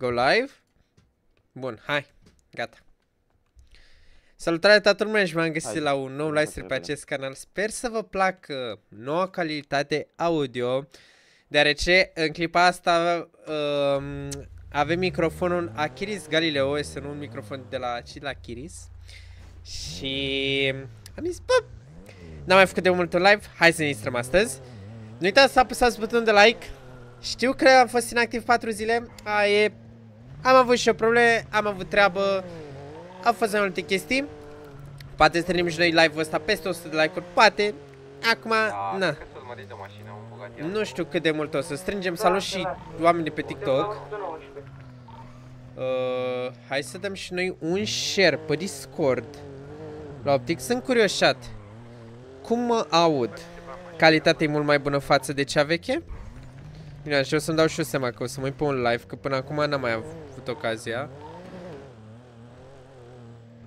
Go live. Bun, hai. Gata. Salutare toată lumea și m-am găsit Hai, la un nou hai, live stream pe repede. acest canal. Sper să vă placă noua calitate audio, deoarece în clipa asta um, avem microfonul Achiris Galileo, este un microfon de la, și de la Achiris. Și am zis, bă, n-am mai făcut de mult un live, hai să ne distrăm astăzi. Nu uitați să apăsați butonul de like. Știu că am fost inactiv 4 zile, a, e... Am avut și o probleme, am avut treabă, au fost mai multe chestii. Poate să trăim și noi live-ul ăsta peste 100 de like-uri, poate. Acum, na. Că să-l măriți de mașină, un bogat iar. Nu știu cât de mult o să strângem. Salut și oamenii pe TikTok. Uh, hai să dăm și noi un share pe Discord. La Optic. Sunt curioșat. Cum mă aud? Calitatea e mult mai bună față de cea veche? Bine, și o să-mi dau și eu seama că o să mă uit pe un live, că până acum n-am mai avut ocazia.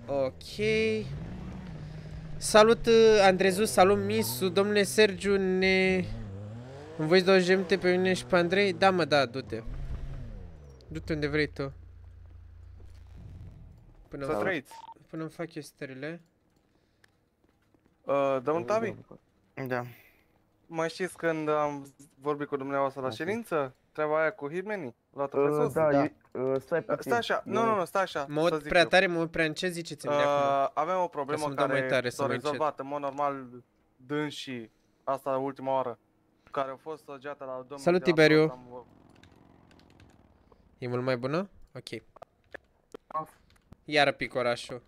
Ok. Salut uh, Andrezu, salut Misu, domnule Sergiu, ne... Îmi voi 20 de minute pe mine și pe Andrei? Da, mă, da, du-te. Du-te unde vrei tu. Până, Să îmi- trăiți. până îmi fac eu stările. Uh, domnul Tavi, Da. mai știți când am vorbit cu dumneavoastră la ședință? Treaba aia cu hitmenii? Luată pe Uh, sus? da, Da. e- uh, stai Uh, puțin. Stai așa, nu, nu, nu, stai așa, Mă să aud zic prea eu. tare, mă aud prea încet, ziceți-mi de acum. Uh, avem o Ca problemă să-mi dau mai care tare, să s-a mai încet. rezolvat în mod normal dând și asta la ultima oară. Care a fost săgeată la domnul Salut, de la Tiberiu. Toți, am- E mult mai bună? Ok. Iară pic orașul.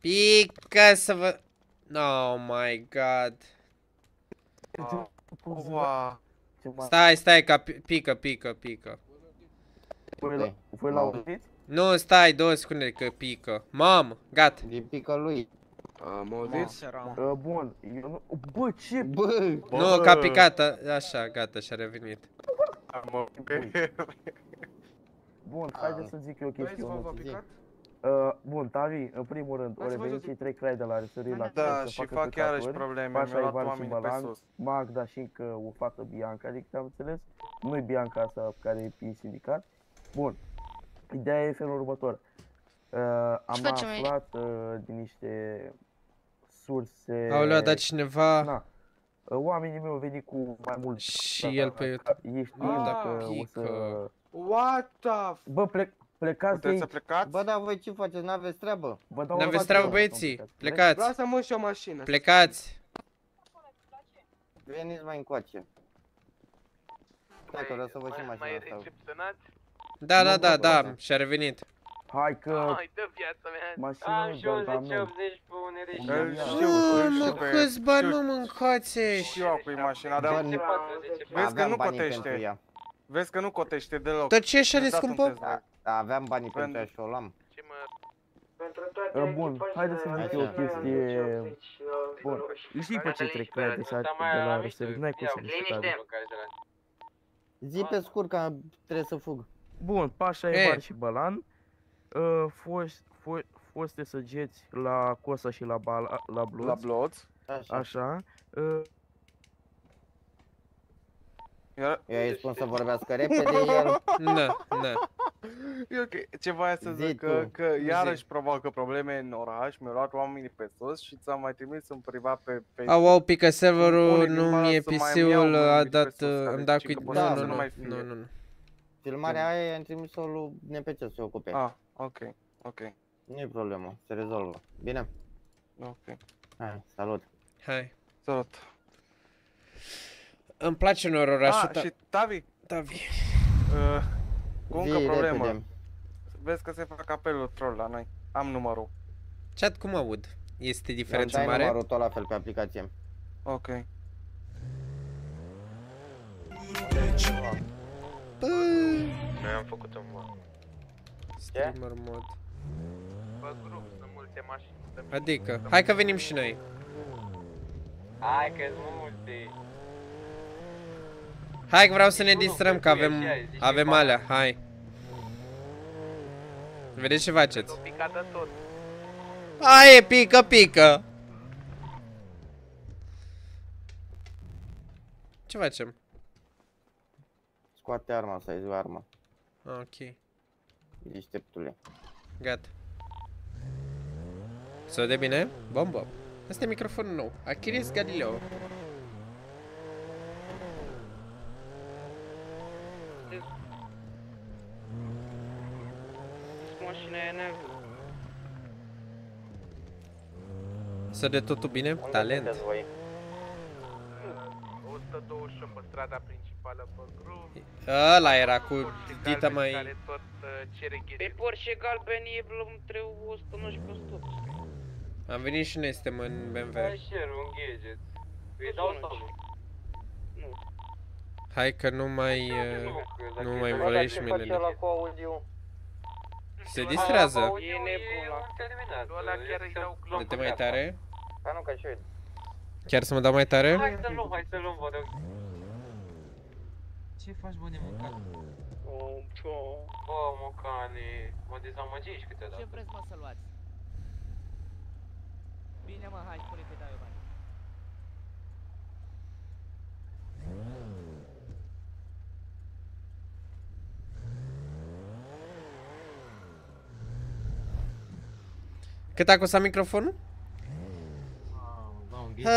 Pică să vă... Oh my god. Ah, Ua, Stai, stai, ca pi- pică, pică, pică. Voi la, voi la auziți? Nu, stai, două secunde că pică. Mamă, gata. Din pică lui. Am auzit? Uh, bun, eu nu... Bă, ce... Bă! bă, Nu, că a picat, a- așa, gata, și-a revenit. mă, Bun, haideți să zic eu o chestie. Băieți, v-a Ionuț. picat? Uh, bun, Tavi, în primul rând, au Ați revenit văzut? cei trei crai de la răsărit la Da, care să și facă fac iarăși căcaturi. probleme, Pașa, mi-au luat Ivan și oamenii pe Balan, sus. Magda și încă o fată Bianca, adică am înțeles. Nu-i Bianca asta care e pe sindicat. Bun, ideea e felul următor. Uh, am facem aici? aflat uh, din niște surse... Aoleu, a dat cineva Na. Uh, Oamenii mei au venit cu mai mult și el pe YouTube. Ești Ah, dacă o să... pică. What the f... Bă, plec, plecați de Puteți să aici. plecați? Bă, dar voi ce faceți? N-aveți treabă? Vă dau N-aveți o treabă, factură. băieții? Plecați. Plecați, Lasă-mă și o mașină. plecați. Veniți mai încoace. Stai că vreau să văd și mașina asta. recepționați? Da, da, Nu, da, bă, da, bă. și-a revenit. Hai că Hai, dă viața mea. mașina Am nu și doar dar nu. 1180 pe unele și Îl Îl ia. știu, Nu, îl mă, știu pe câți bani știu- mă mâncați Și eu cu mașina, Bă, dar nu- vezi că Aveam nu banii cotește. pentru ea. Vezi că nu cotește deloc. Dar ce e așa de Mi-a dat un scumpă? test drive. Da, aveam banii Pentru- pentru ea și o luam. Ce mă... Uh, Bun, haideți să zic eu o Așa. chestie... Bun, își știi pe cei trei crai de, sa- de la răsărit, n-ai cum să le știi, Tavi. Zi pe scurt că trebuie să fug. Bun, Pașa, E. Ivan și Balan. Uh, fost, fo- foste săgeți la Cosa și la, Bala, la Blues. La bloț. Așa. Așa. Uh, Iar... Eu ai spus să vorbească repede, el... Na, na. E ok. Ce voia să Zi zic, că, tu. că iarăși provoacă probleme în oraș, mi-au luat oamenii pe sus și ți-am mai trimis în privat pe Facebook. Au, au, pică serverul, Unii din nu Mara mie să mai PC-ul iau a mănânci dat, pe sus, care îmi dat zice că cu... poate Nu, să nu, nu nu, mai fie. nu, nu, nu. Filmarea aia i-am trimis-o lui NPC să se ocupe. Ah, ok, ok, Nu e problemă, se rezolvă. Bine? ok. Hai, salut. Hai. Salut. Îmi place unor orașul, Ah, da, și Tavi, Tavi. uh, cu încă Zi problemă. repede. Vezi că se fac apelul troll la noi. Am numărul. Chat, cum aud? Este diferență Dai mare? numărul tot la fel pe aplicație. Ok. Bă, Noi am făcut un mă. streamer mod. Pe grup, sunt multe mașini. Adică, hai că venim și noi. Hai că sunt multe. Hai că vreau să ne Nu, nu, distrăm, că că tu avem, ești aia, zici avem ceva. alea, hai. Vedeți ce faceți? O picată tot. Hai, pică, pică! Ce facem? Scoate arma, să ai zi arma. Ok, Deșteptule. gata. Se aude bine? Bom, bom. Asta e microfonul nou. Achiris Galileo. Mașina aia neagră. Să de totul bine? Talent. 128 pe strada principală pe grup. Ăla era cu Porsche dita galben mai... Care tot uh, cere Pe ghete. Porsche galben e între 119 pe 100. Am venit și noi, suntem în BMW. cer un gadget. Îi dau sau nu? Nu. Hai că nu mai... uh, Nu mai vrei și milele. cu audio. Se distrează. E nebun la Ăla chiar îi dau De te mai tare? Ca nu, ca și eu. Chiar să mă dau mai tare? Hai să luăm, hai să luăm, vă rog. Ce faci, bă, de mâncat? Oh, ce? Bă, mocane, mă dezamăgești câteodată. Ce vreți mă să luați? Bine mă, hai, spune că dau eu bani. Cât a costat microfonul? Da, un ghid. Uh,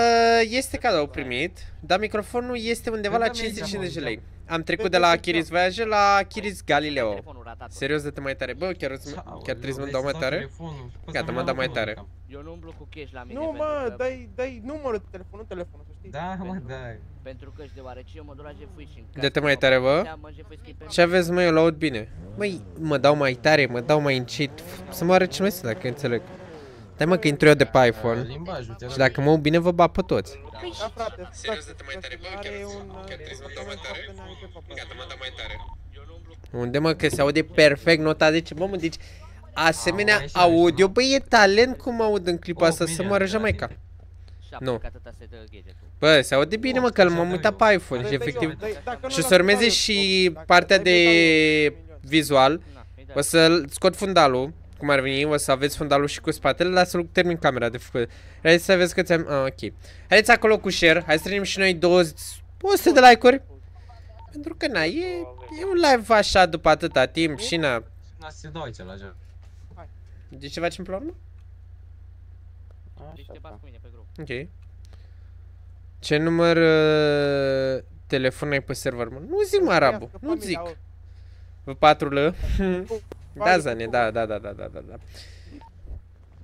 este cadou primit, dar microfonul este undeva la 50 de lei. Am trecut de la Achiris Voyager la Achiris Galileo. Telefonul ratat. Serios de te mai tare. Bă, chiar, îți- chiar trebuie să mă dau mai tare? Gata, mă dau mai tare. Eu nu umblu cu cash la mine Nu pentru mă, că, dai, dai numărul de telefon, nu telefonul, să știi. Da, mă, da. pentru că și deoarece eu mă duc la Jeffui și în Dă-te mai tare, bă. Ce aveți, mă, eu laud bine. Măi, mă dau mai tare, mă dau mai încet. Să mă arăt ce mai sunt, dacă înțeleg. Dai mă că intru eu de pe iPhone. Limbajul, te Și dacă mă uit bine, vă bat pe toți. Da, frate, Serios, stai, dă-te mai tare, bă, are chiar- un, chiar trebuie să mă dau mai tare? foarte înainte pe papă. Gata, mă dau mai tare. Unde mă, că se aude perfect nota 10, bă, mă, deci asemenea Au, așa, audio, așa. bă, e talent cum aud în clipa Opt asta, să mă milioane, arăt mai da. ca. Nu. Nu. Că atâta se dă gadgetul. Bă, se aude bine, mă, că m-am uitat pe iPhone și Dai- dai efectiv. eu, dai- dacă nu Și o la să urmeze totale, și dacă partea dai de pe totale, vizual. Na, îi dai. O să scot fundalul, cum ar veni, o să aveți fundalul și cu spatele, dar să termin camera de făcut. Haideți să vezi că ți-am... Ah, ok. Haideți acolo cu share, hai să trăim și noi 20... 100 de like-uri. Pentru că, na, e, e un live așa după atâta timp și, na, Na, se dau aici la joc. de ce facem pe la urmă? Deci te bați cu mine pe grup. Ok. Ce număr uh, telefon ai pe server, mă? Nu zic, mă, Arabu, nu zic. V4L. Da, Zane, da, da, da, da, da, da, da.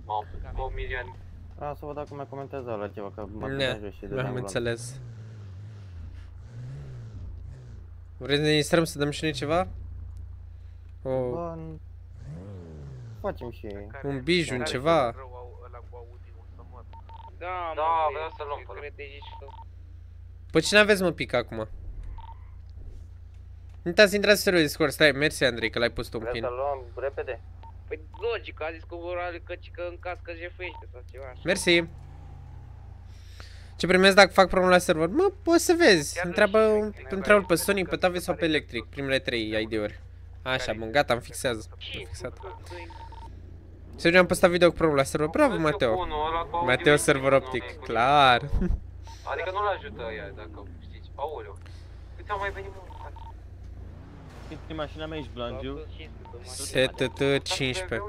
Mamă, 8 milioane. A, să văd dacă mai comentează la ceva, că mă Ne, gândeam jos și de am înțeles. Vreți să ne distrăm să dăm și noi ceva? O, Bă, n- facem și... un bijun, Care ceva? Da, Da, mă, vreau e- să luăm e pe ăla. crede și tu. Pe cine aveți mă pic acum? Nu uitați, intrați serios Discord, stai, mersi Andrei că l-ai pus tu un Vreți pin. să luăm repede? Păi logic, a zis cu vorale că, că în caz că jefuiește sau ceva așa. Mersi. Ce primesc dacă fac problemă la server? Mă, poți să vezi. Întreabă, întreabă pe Sonic, pe Tavi sau pe Electric, primele trei ID-uri. Așa, bun, gata, am fixează. Am fixat. Sergiu, am postat video cu problemă la server. Bravo, Mateo. Mateo server optic, clar. Adică nu-l ajută ea, dacă știți. Aoleu. Câte au mai venit mult? Câte mașina mea ești, Blangiu? STT 15.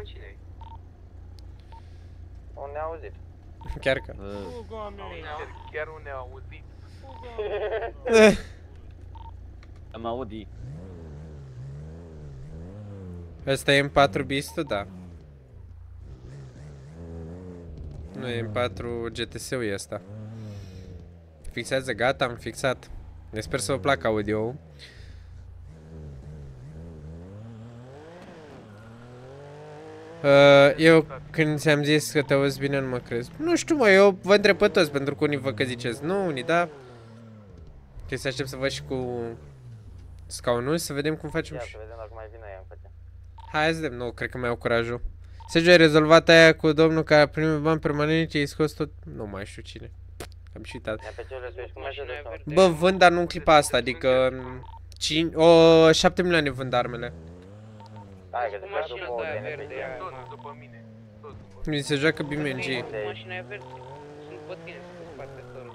O ne auzit. Chiar că. Chiar nu ne-au auzit. Am audi. Ăsta e M4 Beast, da. Nu e M4 GTS-ul e ăsta. Fixează, gata, am fixat. Ne sper să vă placă audio eu când ți-am zis că te auzi bine nu mă crezi Nu știu mă, eu vă întreb pe toți Pentru că unii vă că ziceți nu, unii da Trebuie să aștept să văd și cu scaunul Să vedem cum facem Ia și să vedem dacă mai vine ea în față. Hai să vedem, nu, cred că mai au curajul. Sergio, ai rezolvat aia cu domnul care a primit bani permanent și ai scos tot... Nu mai știu cine. Am și uitat. Ia pe cele să cum mai se dă Bă, vând, dar nu în clipa asta, adică... cin- O, 7 milioane vând armele. Hai că Cu te mașina după de aia ODNP. verde, aia, Toți na. după mine. Toți după Mi se joacă BMG. Cu mașina aia verde. Sunt pe tine, sunt în spate tău.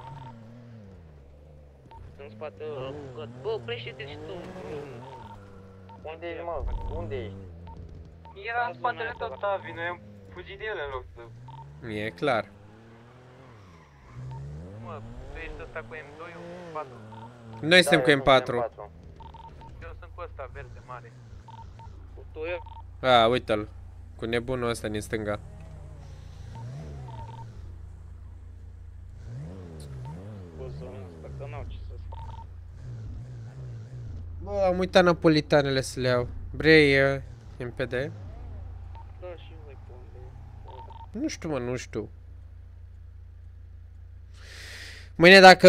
Sunt în spate ăla. Bă, oprește-te și tu. Unde ești, mă? Unde ești? Era în spatele tot Tavi, noi am fugit de el în loc să... E clar. Mă, tu ești ăsta cu M2, eu cu 4. Noi suntem cu Da, eu M4. Eu sunt cu ăsta verde mare. Cu tu eu. A, uite-l. Cu nebunul ăsta din stânga. Pot să nu sper că n-au ce să fac. Bă, am uitat napolitanele să le iau. Vrei uh, MPD? Da, și voi pe unde. Nu știu, mă, nu știu. Mâine dacă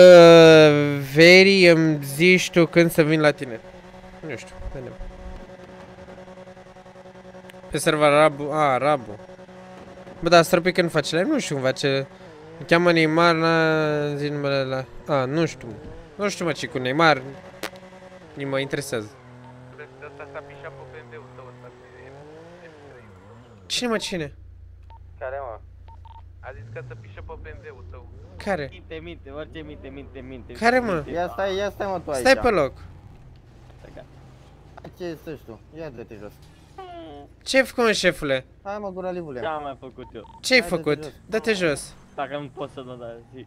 veri îmi zici tu când să vin la tine. Nu știu, vedem. Pe server Rabu, a, Rabu. Bă, dar Stropic când face live, nu știu cum face. Îl cheamă Neymar, la zi numele la... A, nu știu. Nu știu mă ce cu Neymar. Nu mă interesează. Cred că ăsta s-a pișat pe BMW-ul tău ăsta cu M3. Cine mă, cine? Care, mă? A zis că să pișă pe BMW-ul tău. Care? Minte, minte, orice minte, minte, minte. Care, mă? minte. Ia stai, ia stai, mă, tu aici. Stai pe loc. Ce stai tu? Ia dă-te jos. Ce ai făcut, mă, șefule? Hai, mă, gura livule. Ce am mai făcut eu? Ce ai Hai, dă-te făcut? jos. Dă-te jos. Dacă nu pot să nu da zi.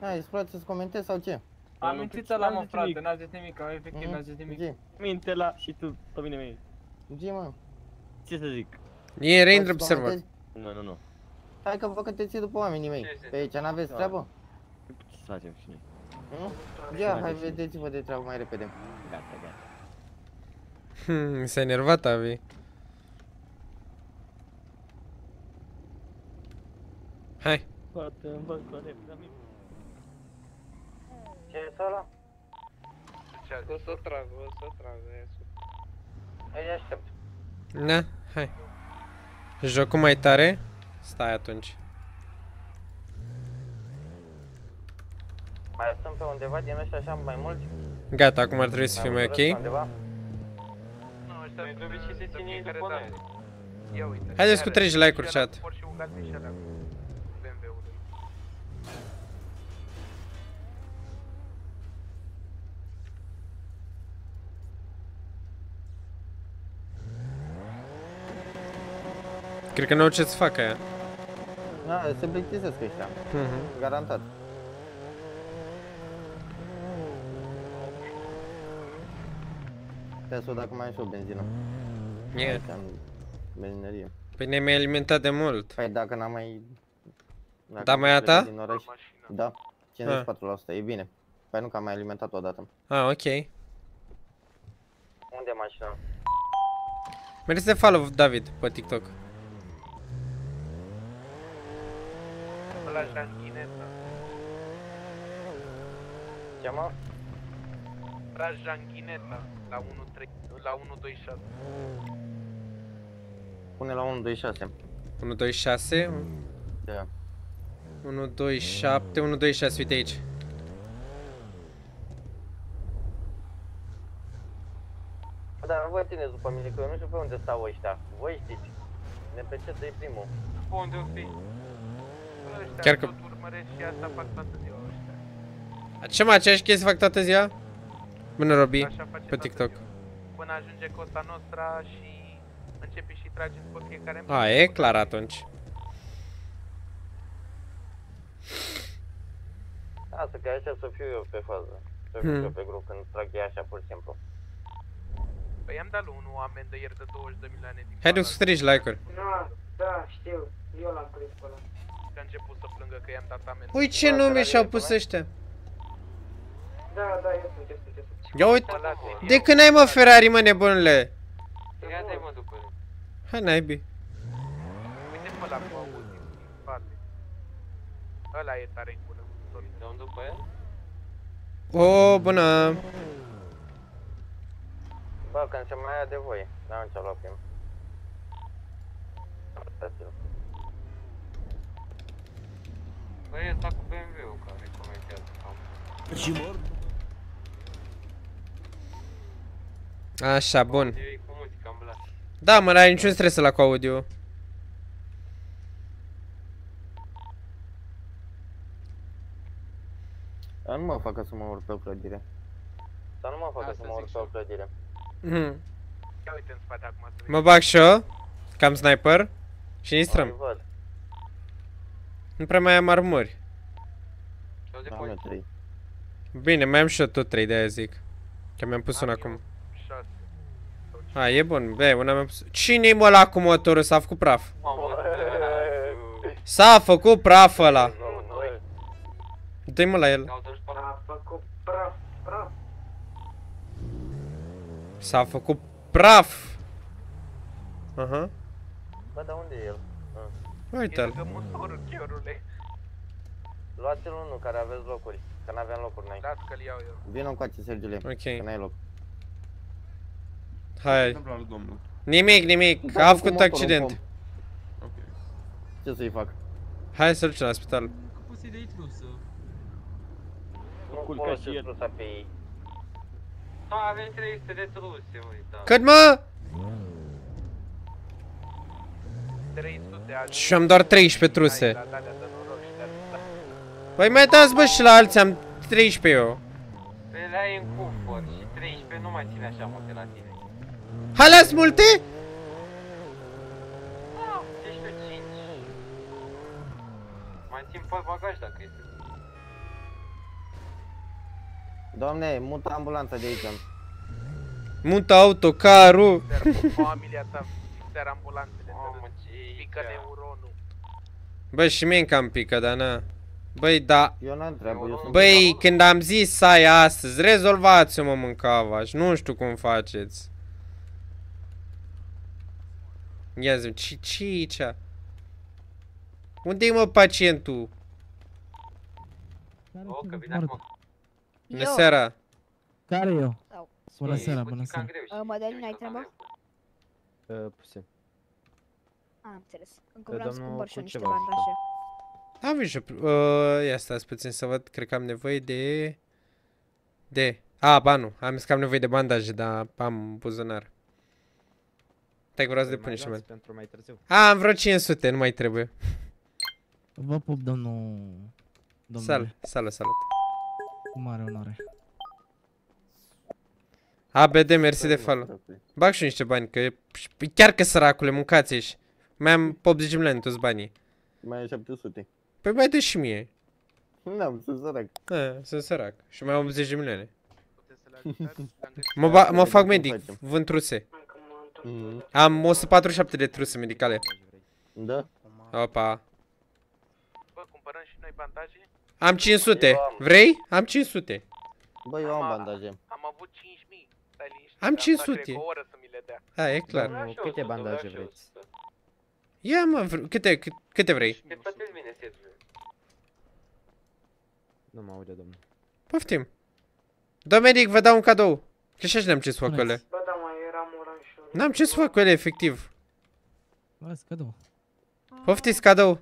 Hai, îți place să-ți comentezi sau ce? Am mințit la mă, frate, n-a zis nimic, efectiv Mhm. Zi, Minte la și tu pe mine mie. zi, mă. Ce să zic? E Rain Poți să server. comentezi? Nu, nu, nu. Hai că vă că te ții după oamenii mei. Ce Pe aici n-aveți Da. treabă? Ce să facem și noi? Nu? Ia, hai, vedeți-vă de treabă mai repede. Gata, gata. Hmm, s-a enervat, Avi. Hai. Poate îmi văd corect, dar mi- Ce e ăla? O să trag, o să trag. ia să- Hai, aștept. Na, hai. Jocul mai tare? Stai atunci. Mai stăm pe undeva din ăștia așa mai mulți? Gata, acum ar trebui să fie mai hotărâți pe ok. Undeva? Nu, ăștia de obicei se ține ei după noi. Ia uite. Haideți cu Are. 30 like-uri, Și ăla chat. cu Porsche Bugatti și ăla cu BMW-ul. Cred că n-au ce să facă aia. Da, se plictisesc ăștia. Mhm. Garantat. Stai să văd dacă mai am și o benzină. E. Aici, în benzinărie. Păi ne-ai mai alimentat de mult. Păi dacă n-am mai... Dacă Da, am mai a plecat ta? Din oraș, da, 54%, e bine. Păi nu că am mai alimentat odată. Ah, ok. Unde e mașina? Mergi să follow David pe TikTok. Ăla Janghineta. Ce mă? Raj Janghineta. La 1.3, la 1.26. Pune la 126. 1, 2, 6. Da. 1, 2, 7, 1, 2, 6, uite aici. Dar nu vă țineți după mine, că eu nu știu pe unde stau ăștia. Voi știți. Ne pe ce e primul. Pe unde o fi? Ăștia Chiar că- tot urmăresc și asta fac toată ziua ăștia. Ce mă, aceeași chestie fac toată ziua? Bună, Robi, Așa face pe toată TikTok. ziua. Până ajunge Costa Nostra și începe și trage după fiecare A, e clar atunci. Asta că așa să fiu eu pe fază. Să fiu Hmm. eu pe grup când trag ei așa pur și simplu. Păi am dat lui unul oameni de ieri de 20 de milioane din Haideți cu 30 like-uri. Da, da, știu. Eu l-am prins pe ăla. Că a început să plângă că i-am dat amendă. Ui, ce nume și-au pus ăștia. Da, da, eu sunt, eu sunt, eu sunt. Ia uite. De când ai mă Ferrari, mă, nebunule? Ia de mă după el. Hai, naibii. Uite pe ăla cu auzit din spate. Ăla e tare cu răbdător. De unde după el? O, bună. Bă, când se mai ia de voi, n-am ce luat prim. Uitați-l. Băi, ăsta cu BMW-ul care comentează. Așa, bun. E cu muzica în blat. Da, mă, n-ai niciun stres la cu audio. Dar nu mă facă să mă urc pe o clădire. Dar nu mă facă Asta să mă urc zic pe și o clădire. Mhm. Ia uite în spate acum să Mă bag și eu, cam sniper, și intrăm. Îi văd. Nu prea mai am armuri. Am eu trei. Bine, mai am și eu tot 3 de aia zic. Că mi-am pus una acum. șase. A, e bun, bine, una mi-am pus. Cine-i mă la cu motorul? S-a făcut praf. S-a făcut praf ăla. Nu, noi. Dă-i mă la el. A făcut praf, praf. S-a făcut praf. Aha. Bă, dar unde e el? Ah. E Uite-l. lângă motorul, chiorule. Luați-l unul care aveți locuri. Că n-aveam locuri noi. Las că-l iau eu. Vină încoace, Sergiule. Ok. Că n-ai loc. Hai. domnul. Nimic, nimic. A făcut accident. Ok. Ce să-i fac? Hai să ducem la spital. Că poți să-i dai trusă. Nu Culca folosesc și el. trusa pe ei. Nu, avem 300 de truse, uita. Cât mă? 300 azi. Și am doar 13 truse. La alea de noroc și de atâta. Păi mai dați bă și la alții, am 13 eu. Pe le ai în cufor și 13 nu mai ține așa multe la tine. Hai, las multe? Ah, ești pe 5. Mai țin pe bagaj dacă este. Doamne, mută ambulanța de aici. Mută autocarul. Ser, familia ta, ser ambulanțele, Mamă, să ce pică neuronul. Bă, și mie cam pică, dar na. Băi, da. Eu n-am treabă, eu sunt... Băi, când am zis să ai astăzi, rezolvați-o mă mâncavaș, nu știu cum faceți. Ia zi, ce ce aici? Unde e mă pacientul? O, că vine acum. Bună seara. Care eu? Bună E seara, puțin bună cam seara. greu, știi? Uh, Madalina, E ai mișto cam treabă? greu. Uh, puțin. Am înțeles. Încă Că vreau să domnul cumpăr și cu eu niște ceva. bandaje. Am văzut și... Uh, ia stați puțin să văd, cred că am nevoie de... De... A, ba nu, am zis că am nevoie de bandaje, dar am buzunar. Stai că vreau să Mai depun niște luați bani. pentru mai târziu. A, am vreo 500, nu mai trebuie. Vă pup, domnul... Domnule. Salut, salut, salut. Cu mare onoare. ABD, mersi de follow. Bag și eu niște bani, că e- chiar că săracule, mâncați și Mai am 80 milioane toți banii. Mai e 700. Păi mai dă și mie. N-am, sunt sărac. Da, sunt sărac. Și mai am 80 de milioane. Puteți să le ajutați? Am găsit- Mă, ba, mă Vedem fac cum medic, facem. vând truse. Încă mă întorc. Mhm. Am 147 de truse medicale. Da? Opa. Bă, cumpărăm și noi bandaje? Am 500. Eu am. Vrei? Am 500. Bă, eu am bandaje. Am avut 5.000. Stai liniștit. Am asta 500. cred că o oră să mi le dea. Da, e clar. Vreau și eu câte 100, bandaje vreau și eu vreți? 100. Ia mă, vr- câte, cât- câte vrei? Te plătesc bine, setul. Nu mă aude, domnul. Poftim. Dă medic, vă dau un cadou. Că și așa n-am ce să fac cu ele. Bă, da, mai eram oranjul. N-am ce să fac cu ele, efectiv. Las cadou. Poftiți cadou.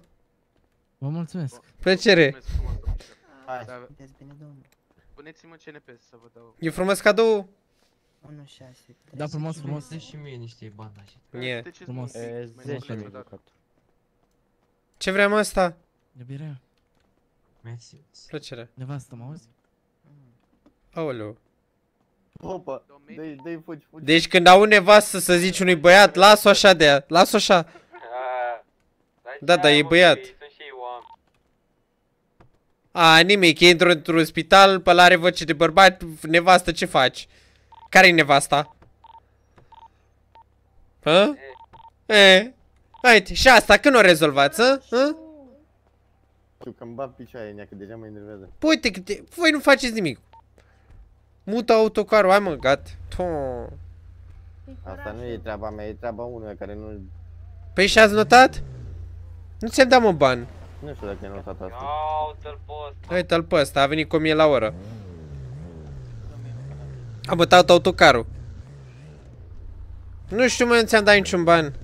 Vă mulțumesc. Plăcere. Mulțumesc frumos, domnule. Hai. Da, Sunteți bine, domnule? Puneți-mă CNP să vă dau. E frumos cadou? 1, 6, Da, frumos, frumos. Dă și mie niște bandaje. E. Treceți Frumos. mult. E, Mai 10 mult mi-ai decât dat. bucat. Ce vrem asta? Iubirea, Mersi. Plăcere. nevastă, mă auzi? Aoleu. Opa, dă-i, dă-i, fugi, fugi. Deci când au nevastă să zici unui băiat, las-o așa de ea, las-o așa. Ah, dar Da, ce dar ai, e mă, băiat. că ei Sunt și ei oameni. A, nimic, intru într-un spital, pe la are voce de bărbat, nevastă, ce faci? Care-i nevasta? Hă? E. Uite, și asta, când o rezolvați, hă? hă? Știu că îmi bat picioare în ea, că deja mă enervează. Păi uite, că te... voi nu faceți nimic. Mută autocarul, hai mă, gat. To. Asta nu e treaba mea, e treaba unuia care nu... Păi și ați notat? Nu ți-am dat mă bani. Nu știu dacă e notat asta. Ia uite-l pe ăsta. Uite-l pe ăsta, a venit cu 1000 la oră. Am bătat autocarul. Nu știu, mă, nu ți-am dat niciun ban.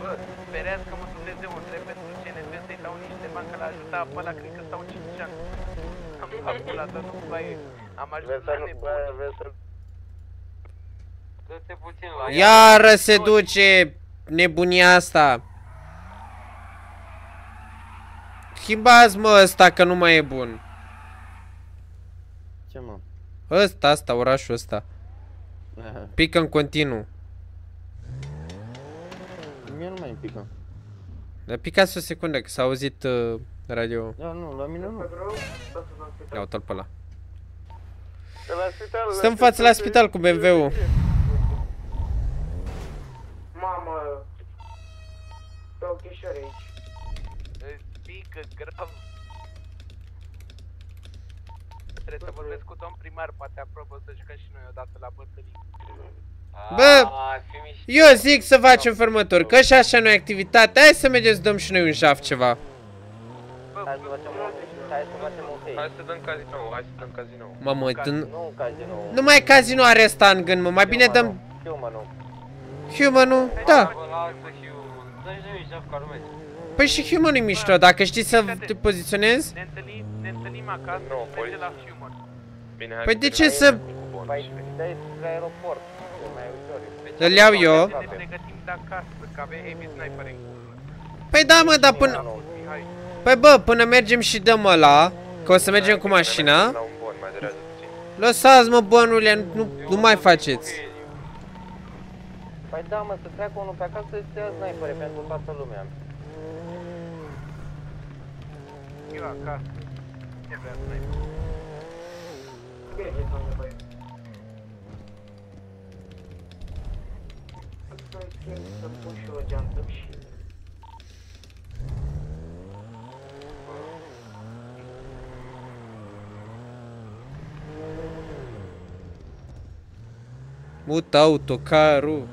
Bă, sperească-mă Dumnezeu, întreb pentru CNP să-i dau niște bani, că l-a ajutat pe ăla, cred că stau 5 ani. Am dat pula, dar nu mai am ajuns la nebun. Dă-te puțin la ea. Iară se duce nebunia asta. Schimbați mă ăsta că nu mai e bun. Ce mă? Ăsta, asta, orașul ăsta. Pică în continuu. Mie nu mai îmi pică. Dar picați o secundă, că s-a auzit uh, radio. Da, nu, la mine nu. Ia uite-l pe ăla. La spital, Stăm față la spital cu BMW-ul. Mamă, pe ochișori aici. Îți pică grav. Trebuie să vorbesc cu domn primar, poate aprobă să jucăm și noi odată la bătălii. Bă, eu zic să facem următor, că și așa nu e activitate, hai să mergem să dăm și noi un jaf ceva. Hai să facem un Hai să facem un fake. Hai să dăm cazinou, hai să dăm cazinou. Mamă, dă- Nu casino. nu mai casino are asta în gând, mă, mai bine dăm Human-ul. Human-ul, da. Lasă Hugh, dă-și de jaf ca lumea. Păi și Human e mișto, dacă știi să te poziționezi. Ne întâlnim, ne întâlnim acasă și merge la Human. Bine, Păi de ce să... Păi, dai la aeroport. E mai ușor. Îl iau eu. Ne pregătim de acasă, că avem heavy sniper Păi da, mă, dar până... Hai, Păi bă, până mergem și dăm ăla, că o să mergem cu mașina. La un bun, mai durează puțin. Lăsați mă, bănurile, nu, nu mai faceți. Păi da, mă, să treacă unul pe acasă să ia snipere pentru toată lumea. eu acasă. Ce vrea sniper? Bine, ce am nevoie. Să schimb, să pun și o geantă și... Mută autocarul.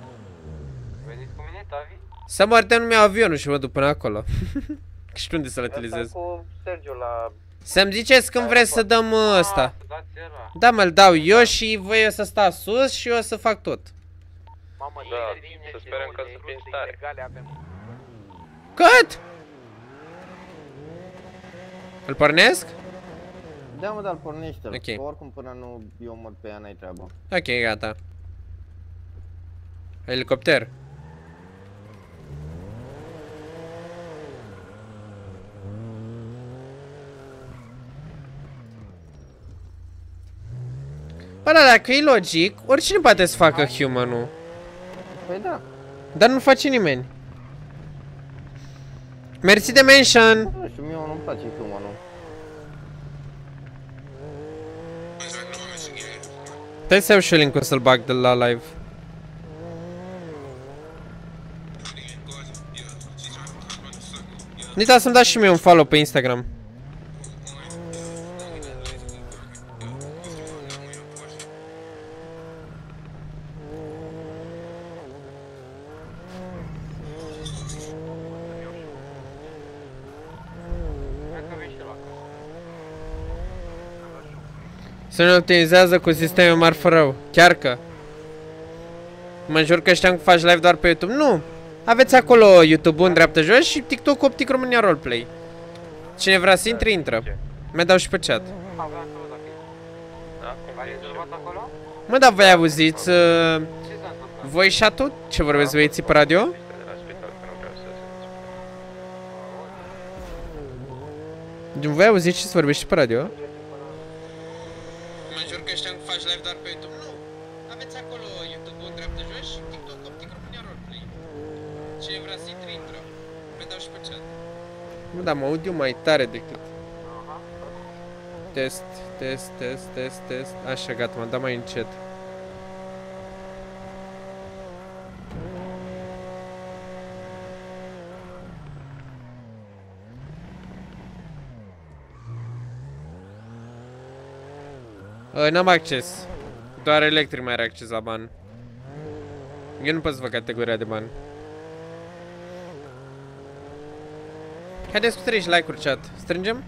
Veniți cu mine, Tavi? Să mă arde nu-mi iau avionul și mă duc până acolo. și unde să-l utilizez? Asta cu Sergio la... Să-mi ziceți când vreți să dăm uh, ăsta. Da, mă-l dau eu și voi o să stați sus și eu o să fac tot. Mamă, Da, să sperăm că sunt prin stare. Legale avem. Cât? Îl pornesc? Da, mă, dar pornește-l. Ok. Că oricum până nu eu mor pe ea, n-ai treabă. Ok, gata. Elicopter. Bă, da, dacă e logic, oricine poate să facă human-ul. Păi da. Dar nu face nimeni. Mersi de mention! Nu știu, mie nu-mi place human-ul. Stai să iau și eu link-ul să-l bag de la live. Nu uita să-mi dați și mie un follow pe Instagram. Se ne optimizează cu sisteme marfă rău. Chiar că. Mă jur că știam că faci live doar pe YouTube. Nu! Aveți acolo YouTube-ul în dreapta jos și TikTok Optic România Roleplay. Cine vrea să intre, intră. Mi dau și pe chat. Da, cum ai rezolvat acolo? Mă, dar voi auziți uh, voi și tot ce vorbesc băieții pe radio? De la spital, că nu vreau să se Voi auziți ce se vorbește pe radio? Mă jur că știam că faci live doar pe YouTube. Nu! Aveți acolo YouTube-ul în dreapta jos și TikTok Optic România Roleplay. Cine vrea să intre, intră. Mi dau și pe chat. Mă, dar mă audio mai tare decât. Test, test, test, test, test. Așa, gata, m-am dat mai încet. Uh, N-am acces. Doar electric mai are acces la ban. Eu nu pot să văd categoria de ban. Haideți cu 30 like-uri chat. Strângem?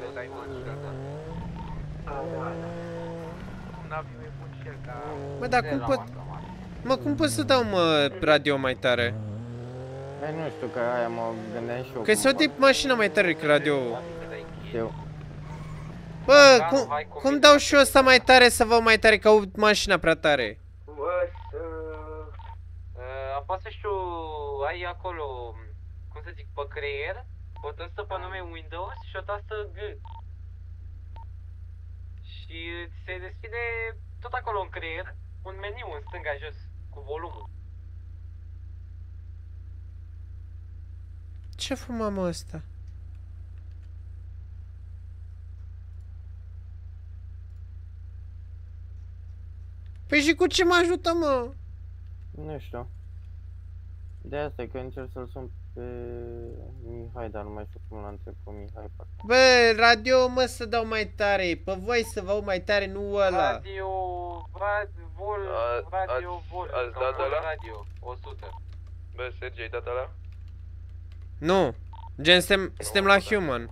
Le dai un shell, da. Un avion e bun shell, dar... Mă, dar cum pot... Mă, cum pot să dau, mă, radio mai tare? Păi nu știu, că aia mă gândeam și eu. Că se aude mașina mai tare decât radio Știu. Bă, Da, cum, hai cu cum mine. dau și eu ăsta mai tare să vă mai tare, că aud mașina prea tare? Bă, să... Uh, apasă și tu ai acolo, cum să zic, pe creier, o tastă pe nume Windows și o tastă G. Și ți se deschide tot acolo în creier un meniu în stânga jos cu volumul. Ce fuma mă ăsta? Păi și cu ce mă ajută, mă? Nu știu. De asta e că încerc să-l sun pe Mihai, dar nu mai știu cum l-a întreb pe Mihai. parcă. Bă, radio mă să dau mai tare, pe voi să vă aud mai tare, nu ăla. Radio, radio, vol, A- radio, ați- vol, ați sau dat vol ăla? radio, 100. Bă, Sergi, ai dat ăla? Nu, gen suntem, suntem la human.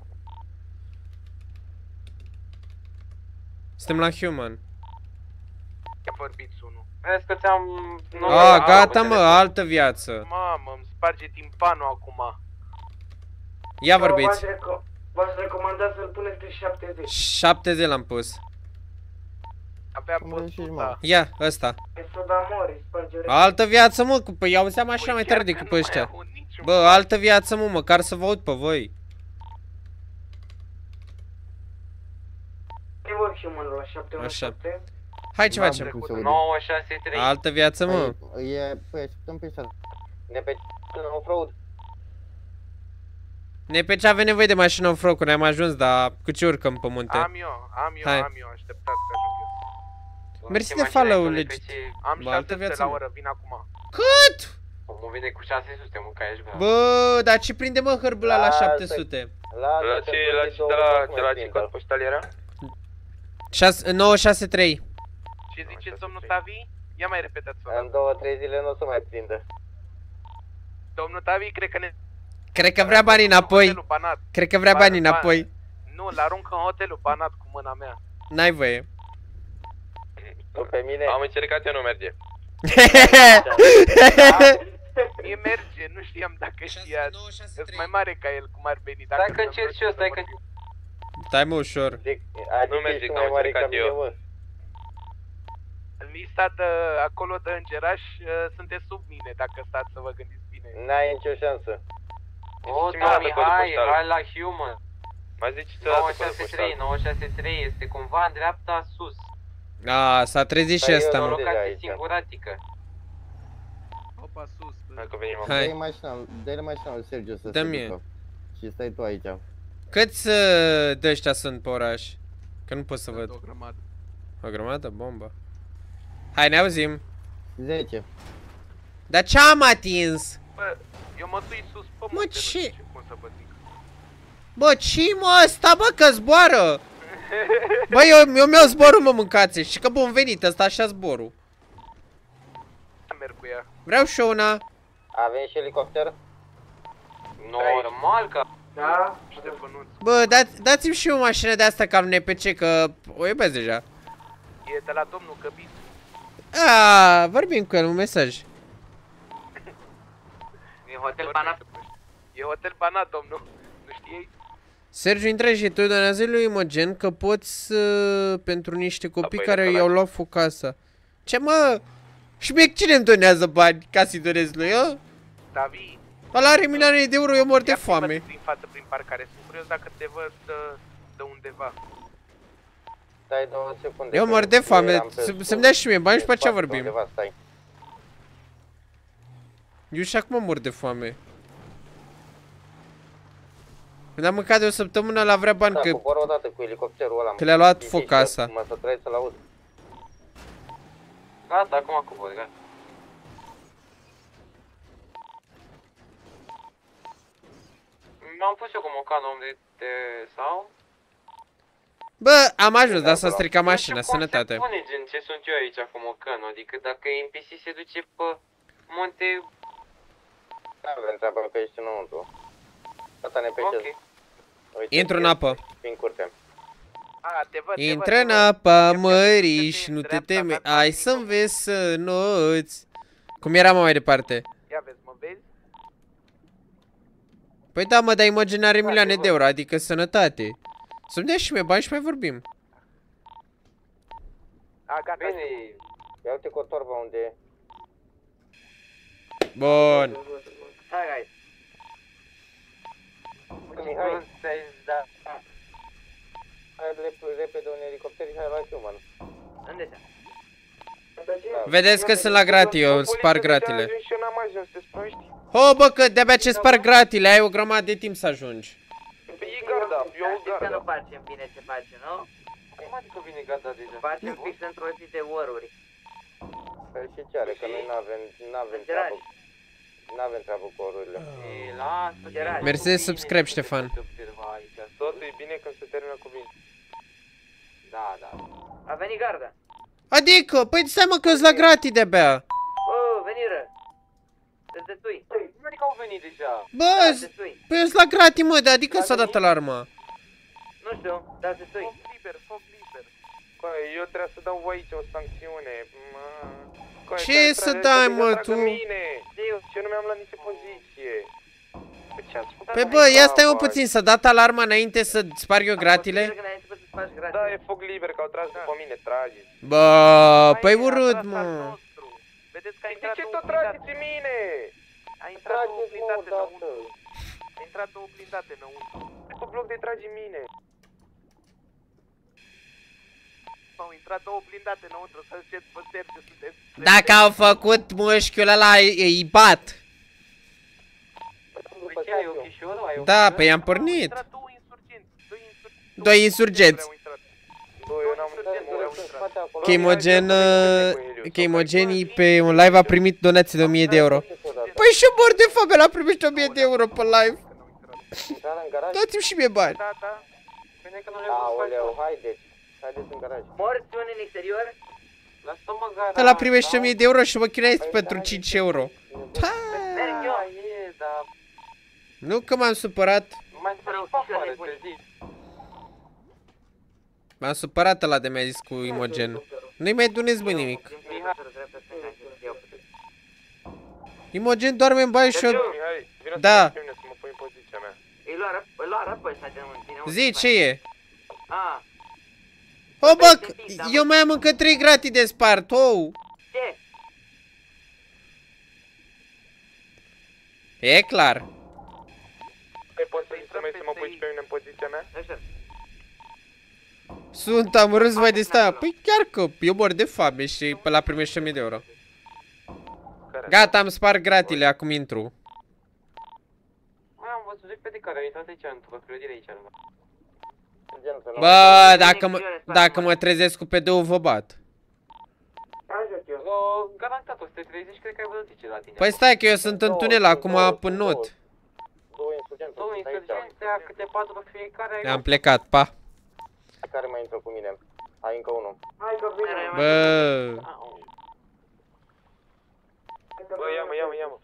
Suntem la human. Ia vorbiți unul. Vezi că ți-am... nu, A, am gata avut mă, telefon. altă viață. Mamă, îmi sparge timpanul acum. Ia vorbiți. V-aș recomanda să-l puneți pe 70. 70 l-am pus. Aveam pe 100. Ia, ăsta. E soda mori, sparge Altă viață, mă, cu- păi auzeam așa mai tare decât pe ăștia. Bă, altă viață, mă, măcar să vă aud pe voi. E vor și mânul la 7 Așa. Hai ce facem? 963. Altă viață, mă. E, păi, așteptăm pe ăsta. Ne pe în off-road. Ne pe ce avem nevoie de mașină în froc, ne-am ajuns, dar cu ce urcăm pe munte? Am eu, am eu, Hai. am eu, așteptați că ajung eu. Mersi de follow, legit. Am Bă, altă 600 viață, la mă. oră, vin acum. Cât? Omul vine cu 600, mă, ca ești bă. Bă, dar ce prinde mă hârbula la Lasă. 700? La, La ce, la ce, de la, de la ce cod postal era? 6, 963. Ce ziceți, domnul Tavi? Ia mai repetați-vă. În două, trei zile nu o să mai prindă. Domnul Tavi, cred că ne... Cred că vrea banii înapoi. Hotelul Banat. Cred că vrea banii înapoi. Nu, l-arunc în hotelul Banat cu mâna mea. N-ai voie. Nu pe mine. Am încercat, eu nu merge. Mie merge, nu știam dacă știa. Sunt mai mare ca el, cum ar veni. Dacă Stai că încerc și eu, stai că... Stai mă ușor. Adică merge, ești că mai am mare ca încercat mine, eu. mă. În lista de acolo de îngeraș uh, sunteți sub mine, dacă stați să vă gândiți bine. N-ai nicio șansă. O, Tomi, hai, hai la human. Mai zici 963, 963, este cumva în dreapta sus. A, s-a trezit și Stai, ăsta, eu O mă. nu- locație aici. singuratică. Opa, sus. Hai că venim Hai. Dă-i mașina, dă-i mașina lui Sergiu să Dă se mie. ducă. Și stai tu aici. Câți uh, de ăștia sunt pe oraș? Că nu pot să văd. O grămadă. O grămadă? Bombă. Hai, ne auzim. 10. Dar ce am atins? Bă, eu mă sui sus pe munte, Mă, nu ce? știu cum să vă zic. Bă, ce mă ăsta, bă, că zboară? Bă, eu, eu mi-au zborul, mă, mâncați Și că bun venit, ăsta așa zborul. Merg cu ea. Vreau și eu una. Avem și elicopter? Normal că... Da? Ștefănuț. Bă, da, dați-mi și eu o mașină de asta cam NPC, că o iubesc deja. E de la domnul Căbit. A, vorbim cu el, un mesaj. E hotel banat. E hotel banat, domnul. Nu știi? Sergiu, intră și tu, donează lui Imogen că poți uh, pentru niște copii păi, care dacă i-au la- luat foc casa. Ce mă? Și mie cine îmi donează bani ca să-i donez lui, eu? Davi, Ăla are milioane de euro, eu mor de ia foame. plimbă-te prin față, prin parcare. Sunt curios dacă te văd de, de undeva. Stai două secunde. Eu că mor de foame, eram pe să- sus. să-mi dea și mie bani și pe În aceea spate, vorbim. Undeva, stai. Eu și acum mor de foame. Când am mâncat de o săptămână la vrea bani, Da, că... cobor odată cu elicopterul ăla. că le-a luat Știi, foc știi, casa. Mă să trăi să-l aud. Gata, acum cobor, gata. M-am pus eu cu mocanul om de, de sau? Bă, am ajuns, dar s-a stricat mașina, Nu știu cum sănătate. se pune gen ce sunt eu aici cu mocanul, adică dacă NPC se duce pe munte, Nu avem treabă că ești înăuntru. Asta ne pe ok. Uite, Intru în e apă. Prin curte. A, te văd, te Intră văd, în te văd. apa, Ia- mării, ia- și ia- nu te dreapta teme. ta, Ai ta, să ta, înveți să nu-ți... Cum era mă mai departe? Ia vezi, mă vezi? Păi da, mă, dar Imogen are milioane de euro, adică sănătate. Să-mi dea și mie bani și mai vorbim. A, gata. Bine, Ia uite cu o torbă unde e. Bun. Hai, hai. Mihai. Da. Hai rep- repede un elicopter și hai la Human. Unde se? Vedeți că sunt la gratii, eu sparg gratile. Și eu n-am ajuns, te proști? Ho, bă, că de-abia ce sparg gratile, ai o grămadă de timp să ajungi. E garda, eu Dar știți că nu garda. facem bine ce facem, nu? Cum adică vine gata deja? Facem fix într-o zi de oruri. Păi și ce are, că noi n-avem, n-avem Îngerași. treabă, n-avem treabă cu orurile. E, lasă Îngerași. Mersi de subscribe, Ștefan. observa aici. Totul e bine când se termină cu bine. Da, da. A venit garda. Adică, păi stai mă că sunt la gratii de-abia. Oh, veniră. Îți destui. Cum adică au venit deja? Bă, Da, s- destui. păi eu sunt la gratii, mă, de adică s-a dat alarma. Nu știu, dar destui. Foc liber, foc liber. Coai, eu trebuie să dau aici o sancțiune. Mă. Coai, Ce trebuie să trebuie dai, să mă, tragă tu? Mine. Eu, și eu nu mi-am luat nicio poziție. Păi ce ați făcut? Păi bă, ia stai mă puțin, s-a dat alarma înainte să sparg eu gratile? Cred că n-ai început să faci gratis. Da, e foc liber, că au tras după mine, trageți. Bă, păi Hai, urât, a tras mă. al nostru. Vedeți că a De intrat ce două tot blindate. trageți în mine? A intrat două Trageți, mă, blindate odată. înăuntru. A intrat două blindate înăuntru. Pe bloc de tragi în mine. Au intrat două blindate înăuntru, să ziceți, vă Sergiu, sunteți... Dacă au făcut mușchiul ăla, îi îi bat. Păi ce ai ochișorul? Ai Da, păi am pornit. intrat două insurgenți, doi insurgenți. Doi insurgenți. Au intrat. Doi, eu n-am înțeles, mă, au intrat. Cheimogen, uh, Cheimogenii pe un live a primit donații de 1000 de euro. Păi și eu mor de foame, l-a primit și 1000 de euro pe live. Intrarea în garaj? Dați-mi și mie bani. Da, da. Bine că nu le-am Aoleu, haideți. Haideți în garaj. Morți unii în exterior? Lasă-mă gara. Ăla primește 1000 de euro și mă chinuiesc pentru 5 euro. Merg eu. Da, e, dar Nu că m-am supărat. mai trebuie să afară, te zic. M-am supărat ăla de mi-a zis cu Imogen. Nu-i mai dunezi, bă, nimic. Imogen doarme în baie și eu... Mihai, vină Da. să mă să mă pui în poziția mea. Îi lua rap, îi lua rap ăsta de în tine. Zi, ce e? A, O, bă, c- eu mai am încă 3 gratii de spart, oh! ce? E clar. Păi poți să intrăm să mă pui și pe mine în poziția mea? Așa. Sunt amărât mai de sta. Păi chiar că eu mor de foame și pe la primește 1000 de euro. Gata, am spart gratile, acum intru. Mai am văzut repede care a intrat aici într-o clădire aici. Nu? Bă, dacă mă, dacă mă trezesc cu PD-ul, vă bat. O, garantat 130, cred că ai văzut ce la tine. Păi stai că eu sunt în tunel acum pe not. Două insurgenți. Două insurgențe, a câte patru fiecare ai Am plecat, pa. Care mai intră cu mine? Hai încă unul. Hai că vine. Bă. Bă, ia-mă, ia-mă, ia-mă.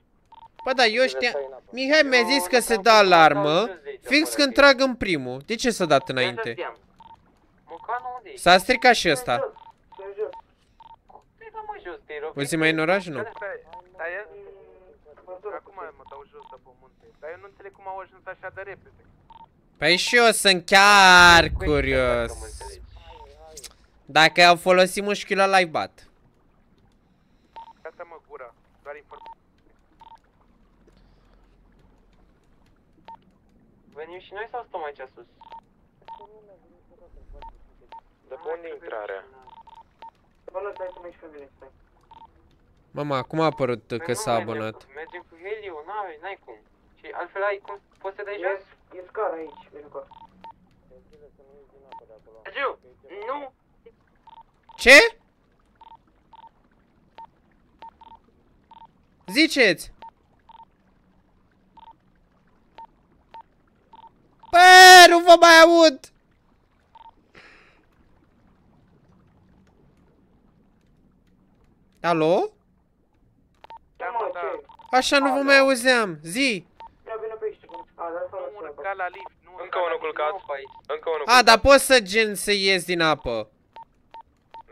Bă, da, eu știam... Mihai mi-a zis că se dă alarmă fix când trag în primul. De ce s-a dat înainte? Mocanul unde e? S-a stricat și ăsta. Păi da mă jos, te rog. O zi mai în oraș? Nu. Stai, stai, ia. Acum mă dau jos de pe munte. Dar eu nu înțeleg cum au ajuns așa de repede. Păi și eu sunt chiar curios. Dacă au folosit mușchiul ăla, îi bat. Gata mă gura, doar informații. Venim și noi sau stăm aici sus? De pe unde e intrarea? Bă, nu, stai să mergi pe mine, stai. Mama, cum a apărut Păi că nu s-a mergem, abonat? Mergem cu Heliu, n-ai, n-ai cum. Și altfel ai cum, poți să dai jos? E scara aici, vine cu Sergiu, nu. Ce? Ziceți! Bă, nu vă mai aud! Alo? Da, mă, da. Așa nu vă mai auzeam. Zi! Ia vină pe aici, bun. A, dar fără să Urca la lift, nu Încă unul culcat. Încă unul A, dar poți să gen să ies din apă.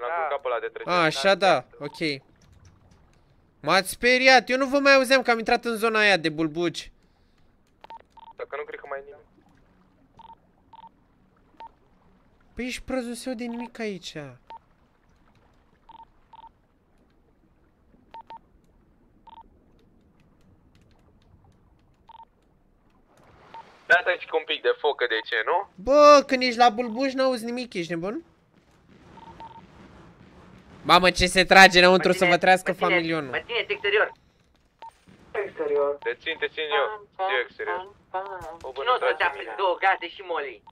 L-am culcat pe ăla de trece. A, așa da, ok. M-ați speriat, eu nu vă mai auzeam că am intrat în zona aia de bulbuci. Dacă nu cred că mai e nimeni. Păi ești prăzuseu de nimic aici. asta zic un pic de focă, de ce, nu? Bă, când ești la bulbuș n-auzi nimic, ești nebun? Mamă, ce se trage înăuntru să vă trăiască familionul. Mă țineți exterior. Exterior. Te țin, te țin eu. Eu exterior. O bună Nu o să trage te mine. două gaze și moli.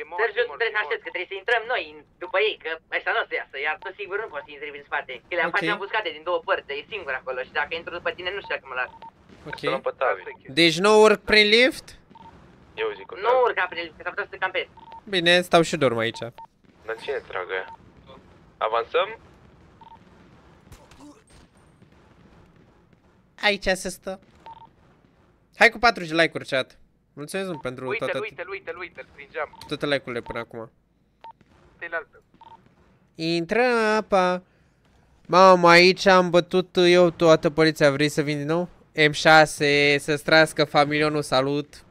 E mort, Sergiu, e tu mort, trebuie e să mort. aștepți, că trebuie să intrăm noi în- după ei, că ăștia nu o să iasă, iar tu sigur nu poți să intri din spate. Că le-am Ok. face ambuscate din două părți, e singur acolo și dacă intru după tine nu știu dacă mă las. Ok. Sunăm pe Tavi. Deci nu urc prin lift? Eu zic cu Nu Tavi. urca prin el, că s-ar putea să te campezi. Bine, stau și dorm aici. Dar cine tragă ea? Avansăm? Aici se stă. Hai cu 40 like-uri, chat. Mulțumesc mult pentru Uite-l, toate, uite-l, uite-l, uite-l, prin geam. toate like-urile până acum. Uite-l altă. Intră în apa. Mamă, aici am bătut eu toată poliția. Vrei să vin din nou? M6, să strască familionul, salut.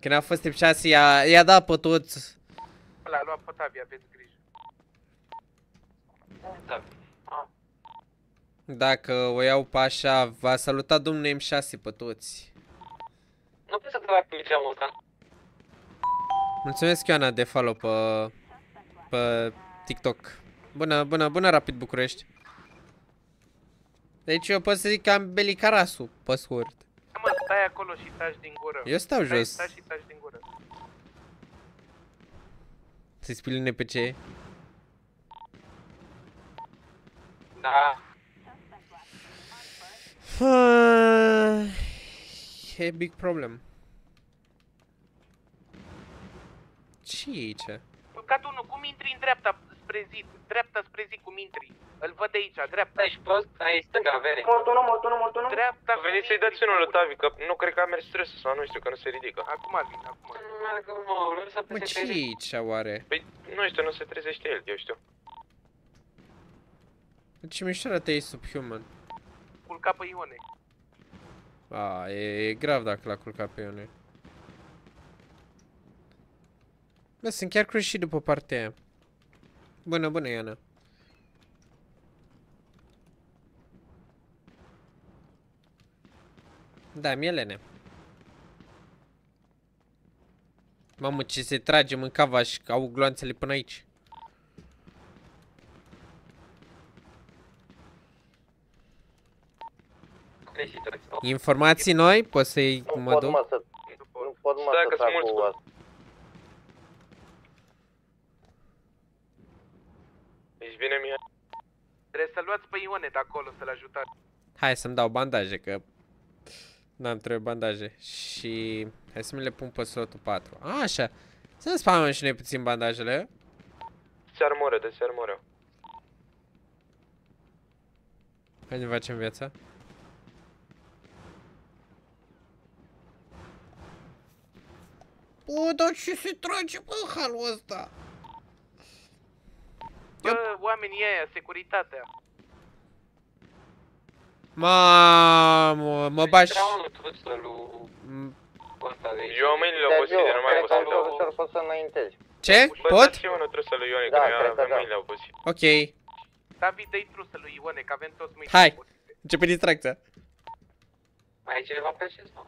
Când a fost M6, i-a, i-a dat pe toți. Ăla a luat pe Tavi, aveți grijă. Dacă o iau pe așa, va saluta domnul M6 pe toți. Nu poți să te fac pe geamul ăsta. Mulțumesc, Ioana, de follow pe, pe TikTok. Bună, bună, bună, Rapid București. Deci eu pot să zic că am belicarasul, pe scurt. Mă, stai acolo și taci din gură. Eu stau Stai, jos. Stai și taci din gură. Să-i spui pe ce? Da. E big problem. ce e aici? Cat 1, cum intri în dreapta spre zid? Dreapta spre zid, cum intri? Îl văd de aici, dreapta. Stai și prost, ai stânga, vere. Mort unul, mort unul, mort unul. Dreapta. Veniți să-i dați unul lui Tavi, că nu cred că a mers stresul sau nu știu, că nu se ridică. Acum vin, acum. Mă, ce e aici, oare? Păi, nu știu, nu se trezește el, eu știu. Ce mișto arată ei subhuman. Culca pe Ione. A, e, grav dacă l-a culcat pe Ione. Bă, sunt chiar cruci și după partea aia. Bună, bună, Iana. Da, mielene. Mamă, ce se trage mâncava și au gloanțele până aici. Informații noi? Poți să-i mă duc? Mă, să, nu pot mă Stai să că trag sunt mulți cu cu- asta. Deci vine mie. Trebuie să luați pe Ione de acolo să-l ajutați. Hai să-mi dau bandaje, că n-am trebuie bandaje. Și hai să mi le pun pe slotul 4. A, așa. Să spamăm și noi puțin bandajele. Se armură, de se armură. Hai ne facem viața. Bă, dar ce se trage pe halul ăsta? Bă, oamenii ăia, securitatea. Mamă, mă bași. M- Eu am mâinile obosite, nu mai pot să dau. Ușor poți să înaintezi. Ce? Bă, Pot? dați și unul trusă lui Ione, Da, că cred noi că avem da. mâinile obosite. Ok. David, dă-i trusă lui Ione, că avem toți mâini. Hai. Începe distracția. Mai e cineva pe acest sau?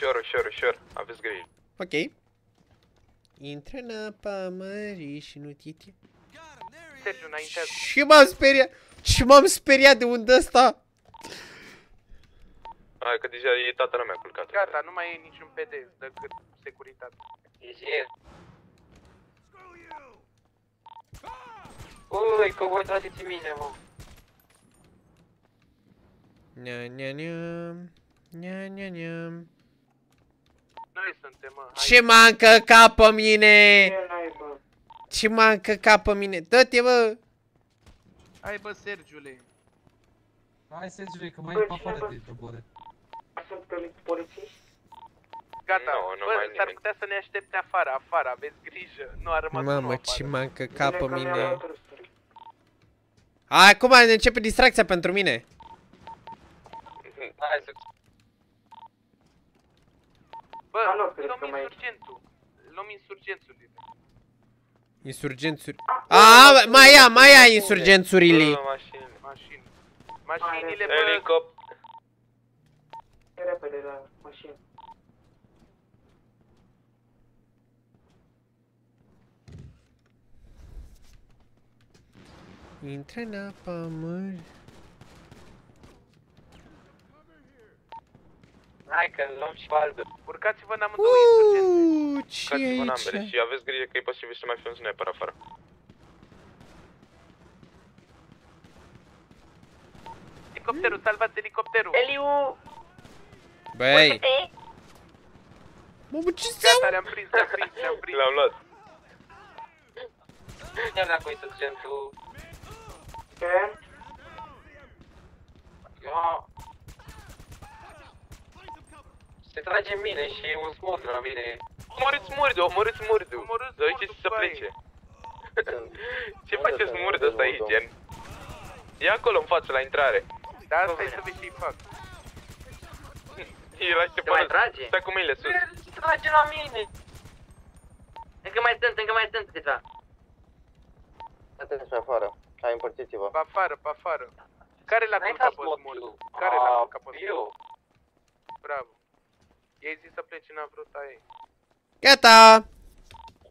Ușor, ușor, ușor, aveți grijă. Ok. Intră în apa mării și nu titi. Sergiu, înaintează. Și m-am speriat. Și m-am speriat de unde ăsta. Hai că deja e toată lumea culcată. Gata, nu mai e niciun PD decât securitate. E. Ui, că voi trageți mine, mă. Nia, nia, nia. Nia, nia, nia. Noi suntem, mă. Ce m-a încăcat pe mine? Ce m-a încăcat pe mine? Dă-te, bă! Hai, bă, Sergiule. Hai, Sergiu, că mai e pe afară de doboră. Sunt polițiști? Gata, Nu, nu bă, mai s-ar nimeni. putea să ne aștepte afară, afară, aveți grijă. Nu a rămas unul Mamă, afară. ce m-a încăcat pe Bine că mi-a mine. luat trusuri. Acum începe distracția pentru mine. Hai să... Bă, Da, nu, cred luăm că mai- insurgentul. Luăm insurgentul. Insurgențuri. A, mai ia, mai ia insurgențurile. Mașini. Mașini. Mașinile, bă. Elicopter. Repede la mașină. Intră în apa mării. Hai că luăm și baldul. Urcați-vă în amândouă insurgenți. Uuu, ce Cați-vă în aici? ambele și aveți grijă că e posibil să mai fie un sniper afară. Elicopterul, salvați elicopterul. Eliu! Băi, Mamă, ce Gata, le-am prins, le-am prins, le-am prins. L-am luat. Ia dacă uite centru. Ce? Ia. Se trage în mine și e un smurd la mine. Omorâți murdul, omorâți murdul. Omorâți Dar uite murdul, să băi. plece. Ce faceți murdul ăsta aici, gen? E acolo în față, la intrare. Da, asta e să vezi ce-i fac. E la Se mai Ștefan. trage? Stai cu mâinile sus. Se trage la mine. Încă mai sunt, încă mai sunt câțiva. Atenți pe afară. Hai, împărțiți-vă. Pe afară, pe afară. Care l-a N-ai culcat dat pe motivul. smurt? Care l-a Ah, culcat pe smurt? Eu. Bravo. I-ai zis să plece, n-a vrut a ei. gata!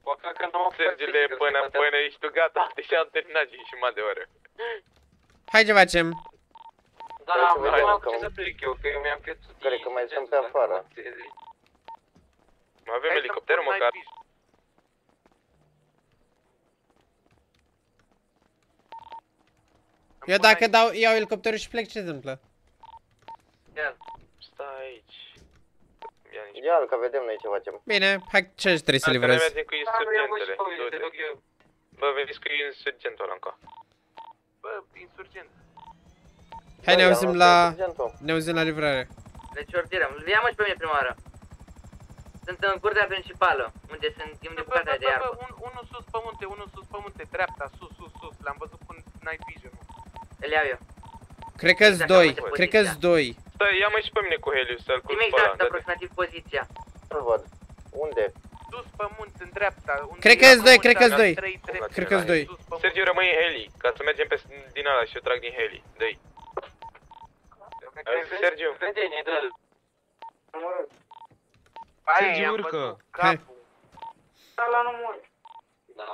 Bă, cred că nu am Sergiule, până, până ești tu gata, deja am terminat și jumătate de oră. Hai ce facem? Da, Hai să nu vedem am că- ce să plec eu, că eu mi-am pierdut. Cred că mai sunt pe afară. Mai avem Hai să elicopterul pun măcar. night vision. Îmi Eu pun dacă night- dau, iau elicopterul și plec, ce se întâmplă? Stai aici. Ia nici. Ia-l, că vedem noi ce facem. Bine, hai ce trebuie să Asta ne livrez? mergem cu insurgentele. Du-te. Bă, veniți cu insurgentul ăla încă. Bă, insurgent. Hai ne Băi, auzim am la... luat sergentul. Ne auzim la livrare. Deci ordinăm. Ia mă și pe mine prima oară. Sunt în curtea principală, unde sunt timp de Bă, bă, bucata bă, de bă, iarbă. un, unul sus pe munte, unul sus pe munte, dreapta, sus, sus, sus. L-am văzut cu night vision Îl iau eu. Cred că-s Exact, doi, am cred că-s poziția. doi. Stai, ia mai și pe mine cu Helios să-l culc Zi-mi pe ăla. exact dă-te. aproximativ poziția. Nu-l văd. Unde? Sus pe munte, în dreapta. Unde Cred e că-s acum doi, un cred că-s șase, doi. trei, trei, Cred că-s doi. sus pe Sergiu, munte. rămâi în heli, ca să mergem pe din ala și eu trag din heli. Dă-i. Sergiu. Vedenie, dă-l. Aia Sergiu, i-am urcă. văzut, Hai. capul. Da, la nu mori. Da,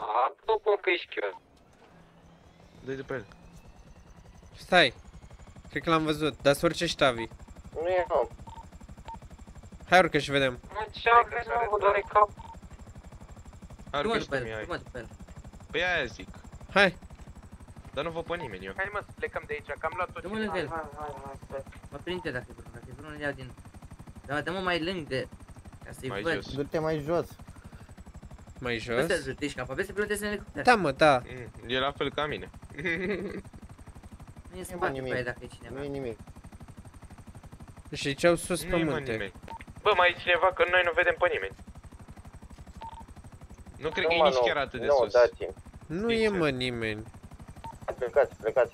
nu cum că ești chiar. Dă-i de pe el. Stai. Cred că l-am văzut, dar să urce și Tavi. Nu e om. Hai urcă și vedem. Mă, ce aveți, mă, vă doare cap. Hai, Du-mă urcă și după tu el, mi-ai. du-mă după el. Păi aia zic. Hai. Dar nu văd pe nimeni eu. Hai mă, să plecăm de aici, că am luat tot Du-mă ce... lângă el. Hai, hai, hai, stai. Mă prinde dacă vreau, dacă vreau îl iau din... Da, dă-mă mai lângă. Ca să-i Mai văd. jos. Du-te mai jos. Mai Vezi jos. să-l jutești capa, vezi să pilotezi în elicopter. Da, mă, da. Mm, E la fel ca mine. Nu e în Nu e spate nimic. pe aia dacă e cineva. Nu e nimic. Și ziceau sus Nu pe e mă munte. nimeni. Bă, mai e cineva că noi nu vedem pe nimeni. Nu cred că e mă, nici nu. chiar atât de Nu, sus. dați-mi. Nu e, Sincer. mă, nimeni. Plecați, plecați.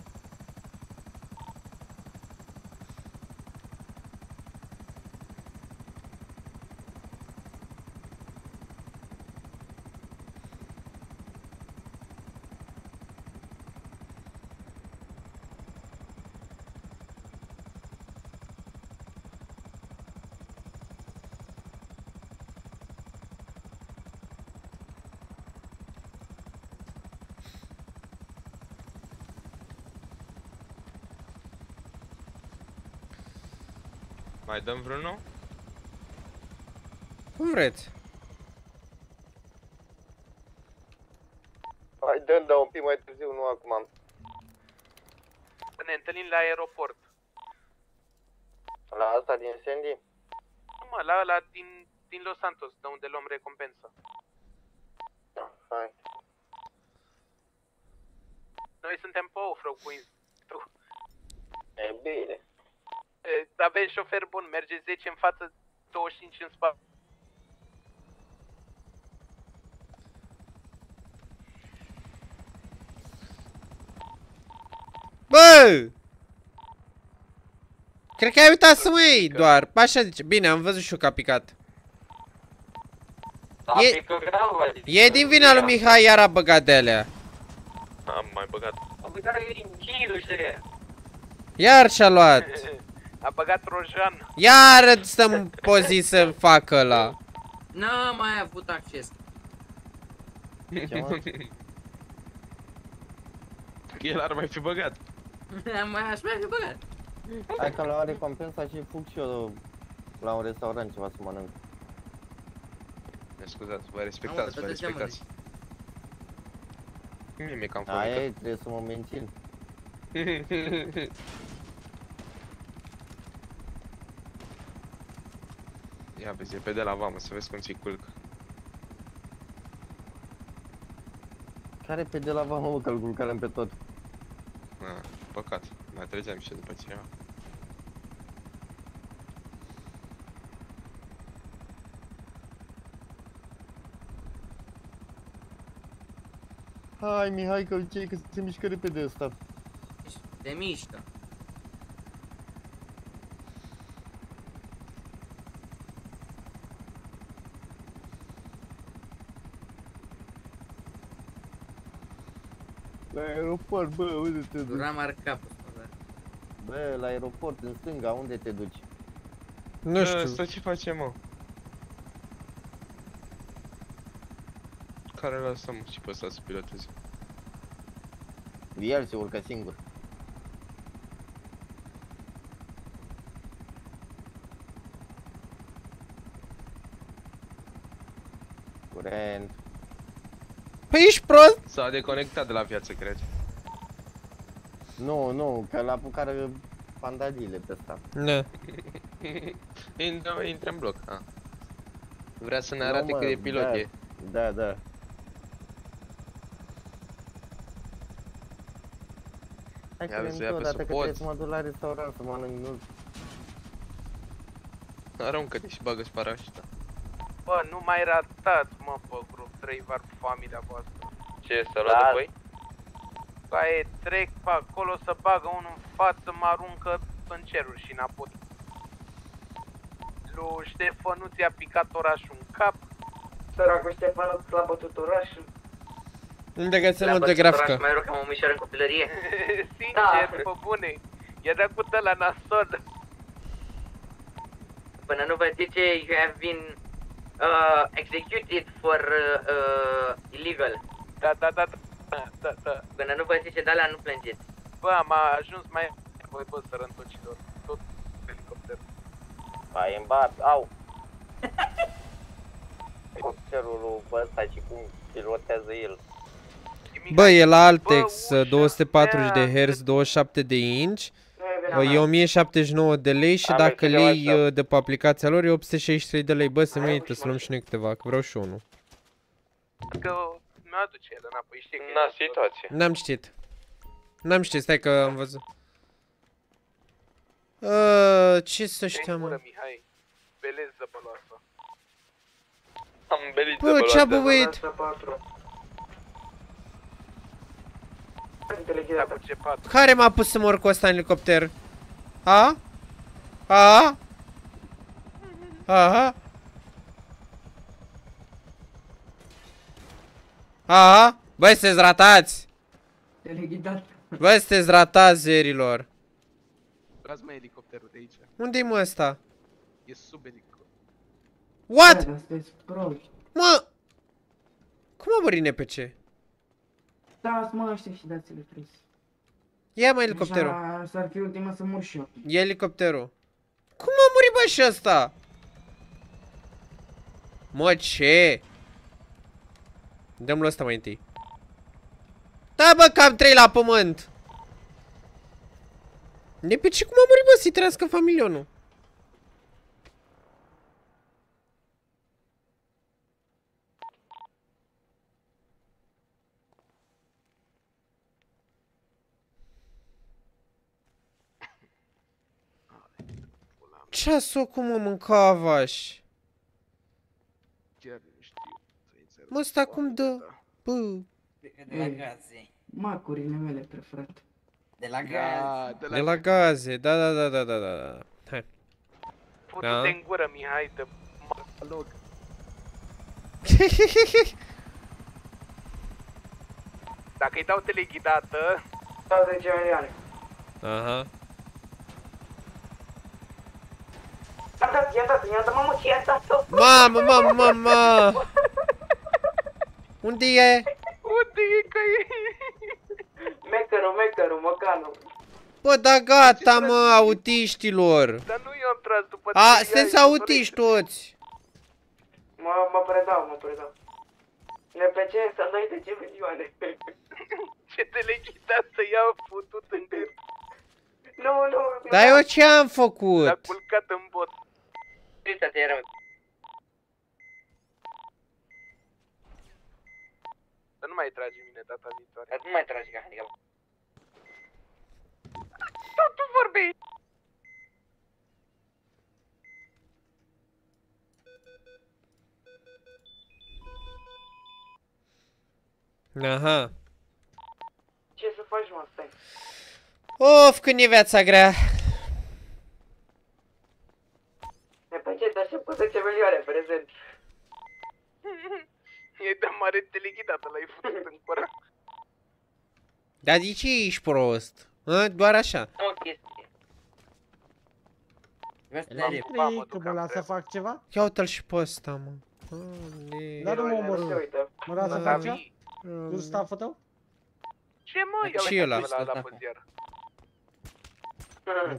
Mai dăm vreunul? Cum vreți? Hai, dă dar un pic mai târziu, nu acum. Să ne întâlnim la aeroport. La asta din Sandy? Nu mă, la ăla din, din Los Santos, de unde luăm recompensa. Da, hai. Noi suntem pe off-road cu instructorul. E bine. E, Avem șofer bun, merge 10 în față, 25 în spate. Bă! Cred că ai uitat să mă iei doar. Așa zice. Bine, am văzut și eu că a picat. E, picogramul, e din vina lui Mihai iar a băgat de alea. Am mai băgat. Am uitat că e din kill ăștia. Iar și-a luat. A băgat rojan. Iar stăm în poziție să facă ăla. N-am mai avut acces. Ce mă? El ar mai fi băgat. Am mai aș mai fi băgat. Hai că la recompensa și fug și eu la un restaurant ceva să mănânc. Ne scuzați, vă respectați, vă Am, respectați. Mie mi-e cam Aia foame. e, trebuie să mă mențin. Ia vezi, e pe de la vamă, să vezi cum ți culcă. Care pe de la vamă mă calcul care pe tot? Ah, păcat. Mai treceam și după aceea. Hai Mihai că ce că se mișcă repede ăsta. Se mișcă. Aeroport, bă, unde te duci? Dura marca. Bă, la aeroport, în stânga, unde te duci? Nu știu. Asta ce facem, mă? Care lăsăm și pe ăsta să piloteze? El se urcă singur. Curent. Păi ești prost? S-a deconectat de la viață, cred. Nu, nu, că l-a apucat pandadile pe ăsta. Da. intră, intră în bloc. Ah. Vrea să ne Nu, arate mă, cât de pilot da, e. Da, da. Hai Ia că vezi, le ia o pe dată că suport. trebuie să mă duc la restaurant să mănânc nu Aruncă-te și bagă-ți parașuta. Bă, nu mai ratați, mă, pe grup 3 var familia voastră. Ce, să luat de voi? Aia trec pe acolo să bagă unul în față, mă aruncă în ceruri și înapoi. Lui Ștefănuț i-a picat orașul în cap. Săracul Ștefan l-a bătut orașul. Unde găsim La o de bătut grafică? oraș Mai rog ca mă mișoară în copilărie. Sincer, pe bune. I-a dat cu la nasol. Până nu vă zice, you have been uh, executed for uh, uh, illegal. Da, da, da, da, da, da. Până nu vă zice de alea, nu plângeți. Bă, am ajuns mai... Voi, bă, sărăntocilor. Tot helicopter. Ai în bat, au! Helicopterul lui ăsta și cum pilotează el. Bă, e la Altex, 240 de Hz, 27 de inch. Bă, E 1079 de lei și Aveți dacă de le iei WhatsApp. uh, de pe aplicația lor e 863 de lei. Bă, se merită să luăm și noi câteva, că vreau și unul. Că mi-aduce el înapoi, știi că... Na, situație. N-am știut. N-am știut, stai că am văzut. Uh, ce să știam, mă? Gură, Mihai. Belez zăbăloasă. Am belit Bă, de ce-a băloasă. băuit? Da, cu C4. Care m-a pus să mor cu ăsta în elicopter? A? A? Aha? Aha? Băi, sunteți ratați! Teleghidat. Băi, sunteți ratați, zerilor! Luați mă elicopterul de aici. Unde-i mă ăsta? E sub elicopter. What? Da, sunteți proști. Mă! Cum a murit NPC? Dați mă ăștia și dați-le pris. Ia mai elicopterul. Așa S-ar fi ultima să mor și eu. E elicopterul. Cum a murit bă și ăsta? Mă, ce? Dăm-l ăsta mai întâi. Da, bă, cam 3 la pământ. De pe ce cum a murit, bă, să-i trăiască familionul? Ce-a cum mă mânca avaș? Chiar nu știu. Mă, ăsta cum dă? Bă, De la gaze. Macurile mele preferate. De la Da, gaze. de de la gaze, da, da, da, da, da, da, da. Hai. Putu-te Da. în gură, Mihai, de loc. Dacă îi dau teleghidată... 20 milioane. Aha. I-am dat, i-am dat, i-am dat, mamă, ce i-am dat-o? Mamă, mamă, mamă! Unde e? Unde e că e? Mecaru, mecaru, măcanu. Bă, da gata, mă, autiștilor. Dar nu eu am tras după A, tine, sunteți ai- autiști toți. Mă, mă predau, mă predau. NPC să dai 10 milioane. Ce teleghidată i-a putut în gât. Nu, nu. Dar eu ce am făcut? L-a culcat în bot. Uite, te era. Să nu mai tragi mine data viitoare. Dar nu mai tragi ca handicap. Tot tu vorbești. Aha. Ce să faci, mă, stai? Of, când e viața grea. NPC, dar și cu 10 milioane, prezent. E de mare teleghidată, l-ai făcut în cura. Dar de ce ești prost? A? Doar așa. O chestie. L-am trăit, că mă lasă să fac ceva? Ia uite-l și pe ăsta, mă. Doamne. Dar nu mă omorâ. Mă lasă să Da, fac ceva? mi- Nu staful tău? Ce mă? Ia Ce uite ăla? la la pe ziar.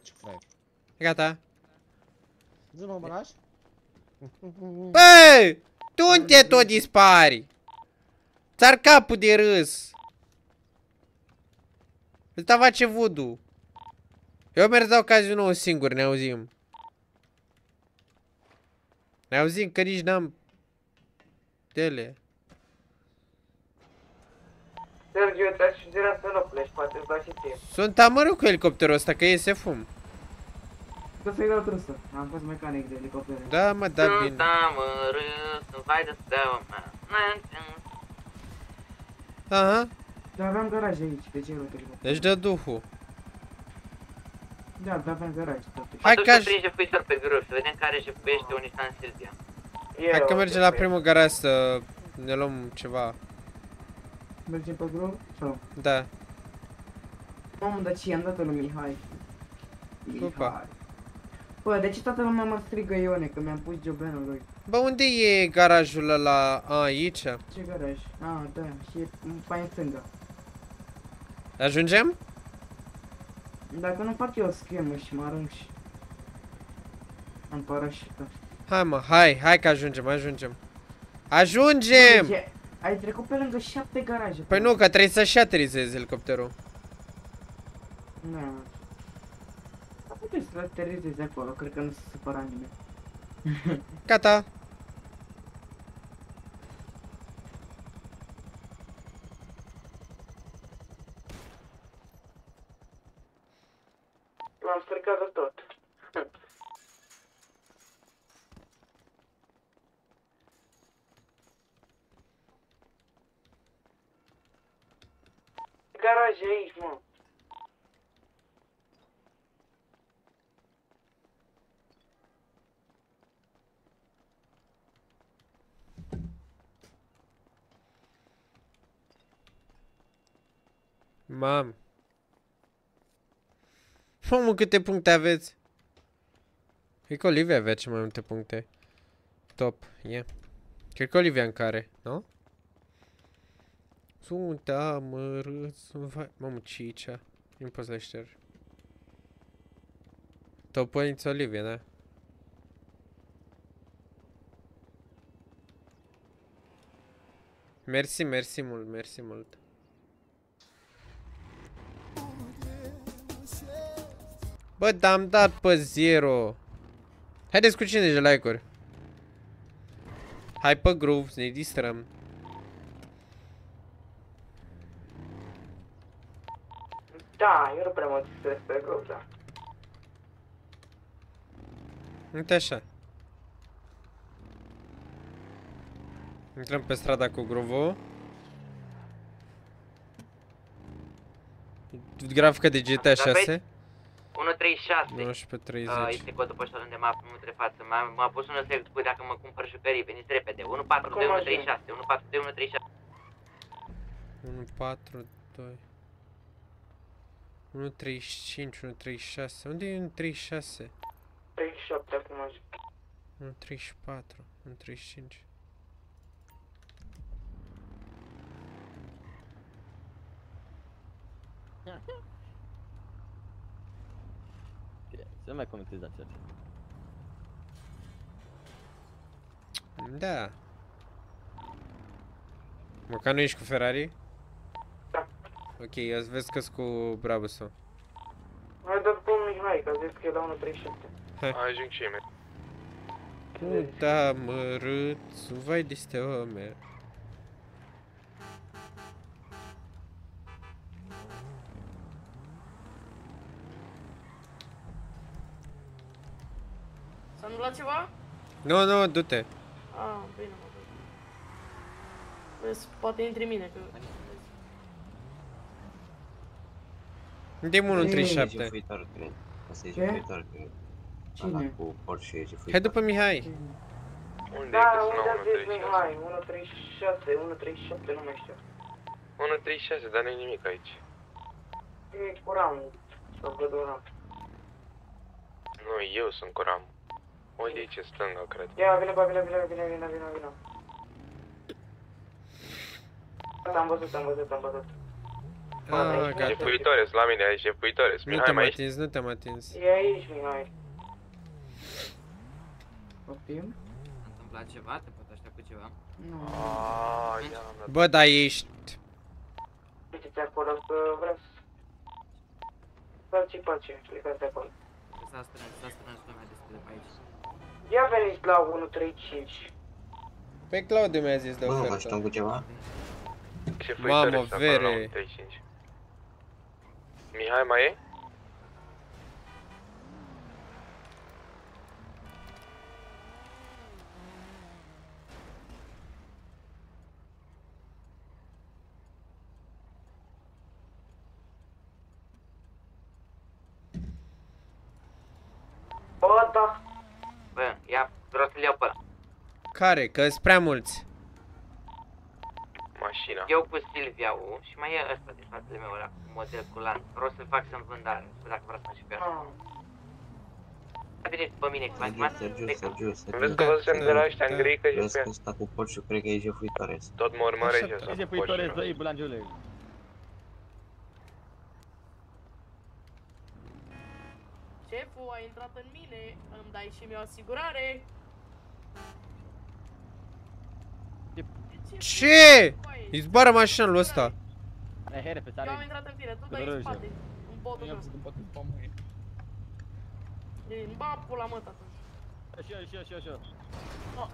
Ce frate. Gata. Zi mă, mă lași? Bă! Tu unde tot dispari? Țar capul de râs. Ăsta face voodoo. Eu merg dau cazinou singur, ne auzim. Ne auzim că nici n-am... Dele. Sergiu, te-aș sugera să nu pleci, poate îți dau și ție. Sunt amărât cu elicopterul ăsta, că iese fum. Că să-i dau trâsă. Am fost mecanic de elicoptere. Da, mă, da, Sunt bine. amărât, hai de steaua mea. Aha. Dar aveam garaj aici, de ce uite Deci dă duhul. Da, dar aveam garaj totuși. Hai Atunci că să aș- prind jefuitor pe grup, să vedem care jefuiește un Nissan Silvia. Hai că mergem la primul garaj să ne luăm ceva. Mergem pe grup? Sau? Da. Mamă, dar ce i-am dat-o lui Mihai? Opa. Mihai. Bă, de ce toată lumea mă strigă Ione, că mi-am pus jobenul lui? Bă, unde e garajul ăla? A, aici. Ce garaj? Ah, da, și e mai în stânga. Ajungem? Dacă nu fac eu o schemă și mă arunc și... Am parașută. Hai mă, hai, hai că ajungem, ajungem. Ajungem! Deci, ai trecut pe lângă șapte garaje. Păi nu, că trebuie să-și aterizezi elicopterul. Da. Dar puteți să aterizezi acolo, cred că nu se supăra nimeni. Gata. L-am stricat de tot. Garaj e aici, mă. Mam. Mamă, câte puncte aveți? Cred că Olivia avea cel mai multe puncte. Top, e. Yeah. Cred că Olivia în care, nu? Sunt amărât, sunt vai... Mamă, ce e aici? Nu pot să le șterg. Top points Olivia, da? Mersi, mersi mult, mersi mult. Bă, dar am dat pe zero. Haideți cu 50 de like-uri. Hai pe groove, să ne distrăm. Da, eu nu prea mă distrez pe grup, da. Uite așa. Intrăm pe strada cu groove Grafica de GTA 6. 136. 19.30. Uh, este codul poștal unde mă aflu în momentul de față. M-a, m-a pus unul să spui dacă mă cumpăr jucării. Veniți repede. 142 136. 142 136. 1, 4, 2 1, 35, 1, 36 Unde e 1, 36? 37 acum azi. 1, 34, 1, Să nu mai comentezi așa. Da Măcar nu ești cu Ferrari? Da Ok, ați vezi că cu Brabusul Hai dat pe Mihai, că a zis că e la 137. Ajung și eu. Nu da mărâț, vai de este ome S-a întâmplat ceva? Nu, nu, du-te Ah, bine, mă duc. Vezi, poate intri mine, că... Unde e 137? jefuitor, cred. Asta e Ce? jefuitor, cred. Ăla Cine? cu Porsche e jefuitor. Hai după Mihai Unde Da, e că unde a sună zis Mihai? 137, 137, nu mai știu. 136, dar nu-i nimic aici. E cu ramul. Sau văd un ram. Nu, eu sunt cu ram. Uite aici în stânga, cred. Ia, vine, ba, vine, vine, vine, vine, vine, vine. Gata, am văzut, am văzut, am văzut. Ah, gata Jefuitoare, la mine aici, jefuitoare. Nu Mihai, te-am mai ești? atins, nu te-am atins E aici, Mihai. Poftim? S-a întâmplat ceva? Te pot aștepta cu ceva? Nu. Aaaa, ia am dat. Bă, dar ești Uite-te acolo că vreau să... Pace, pace, plecați de acolo. S-a strâns, s-a strâns lumea destul de pe aici. Ia veniți la 135. Pe Claudiu mi-a zis de Bă, vă ofertă așteptăm cu ceva? Jefuitoare Mamă, sunt acolo la vere 135. Mihai, mai e? Bă, da. Bă, ia, vreau să-l iau pe ăla. Care? Că sunt prea mulți Mașina. Eu cu Silvia U și mai e ăsta din spatele meu ăla, cu model culant. Vreau să-l fac să-mi vândare, nu știu dacă vreau să mă și pe asta. Veniți pe mine, că Sergiu, m-ați Sergiu, Sergiu, Vezi Sergiu. că văzusem de la ăștia în gri că Vezi că jefuia. ăsta cu Porsche cred că e jefuitoare. Tot mă urmărește Așa, asta Ce cu jefuitoare Porsche. zăi, bulangiule? Șeful a intrat în mine, îmi dai și mie o asigurare. Ce? Îi zboară mașina lui ăsta Are here pe Eu am țară. intrat în tine, tu Pe dai în roșie. spate, în botul meu. În ba pula mă, tată. Și eu, și eu, și eu, și eu.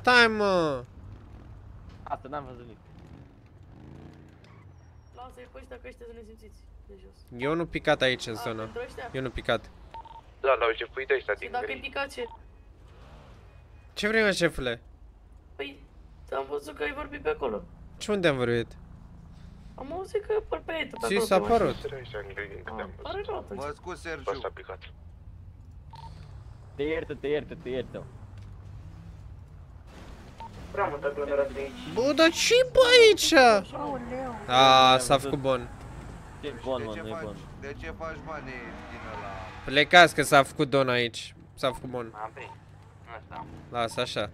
Stai mă Asta n-am văzut nimic. Lasă-i pe ăștia că ăștia sunt nesimțiți de jos. Eu nu picat aici în A, zona pentru ăștia? Eu nu picat Da, l-au jefuit ăștia Și din dacă e gri. picat ce? Ce vrei mă șefule? Păi, am văzut că ai vorbit pe acolo. Ce unde am vorbit? Am auzit că pe pe pe Ți acolo. s-a pe părut mașină. Ăștia în gri din câte am Pare rău atunci. Mă scuz, Pe Sergiu. asta a picat. Te iertă, te iertă, te iertă. Prea multă aglomerație aici. Bă, dar ce bă aici? A, s-a făcut bun Ce bun, De mă, ce nu e faci, bun. de ce faci bani din ăla? Plecați că s-a făcut don aici S-a făcut bun M-am prins. Asta. Lasă așa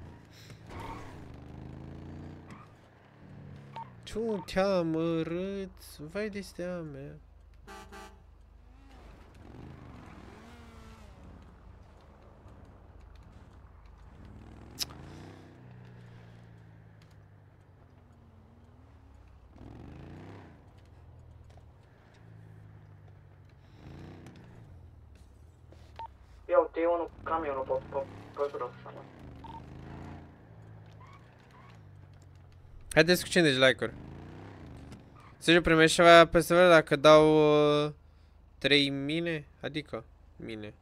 Ce te-am arăt Vai de stea mea Ia uite, e unul, camionul pe, pe, pe jos, așa, mă. Haideți cu 50 like-uri Sergiu, primești ceva pe server dacă dau uh, 3 mine? Adică mine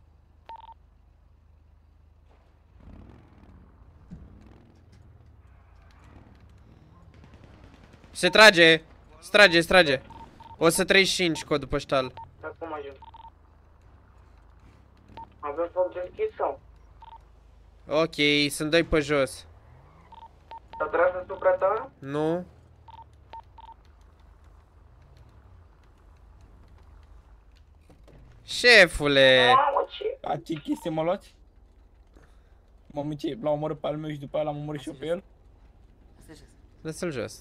Se trage! Se trage, se trage 135 codul poștal Dar cum ajung? Avem foc deschis sau? Ok, sunt doi pe jos. S-a tras asupra ta? Nu? Șefule! Mamă, ce? A ce chestie mă luați? Mamă ce, l-am omorât pe al meu și după aia l-am omorât și eu pe el? Lasă-l jos.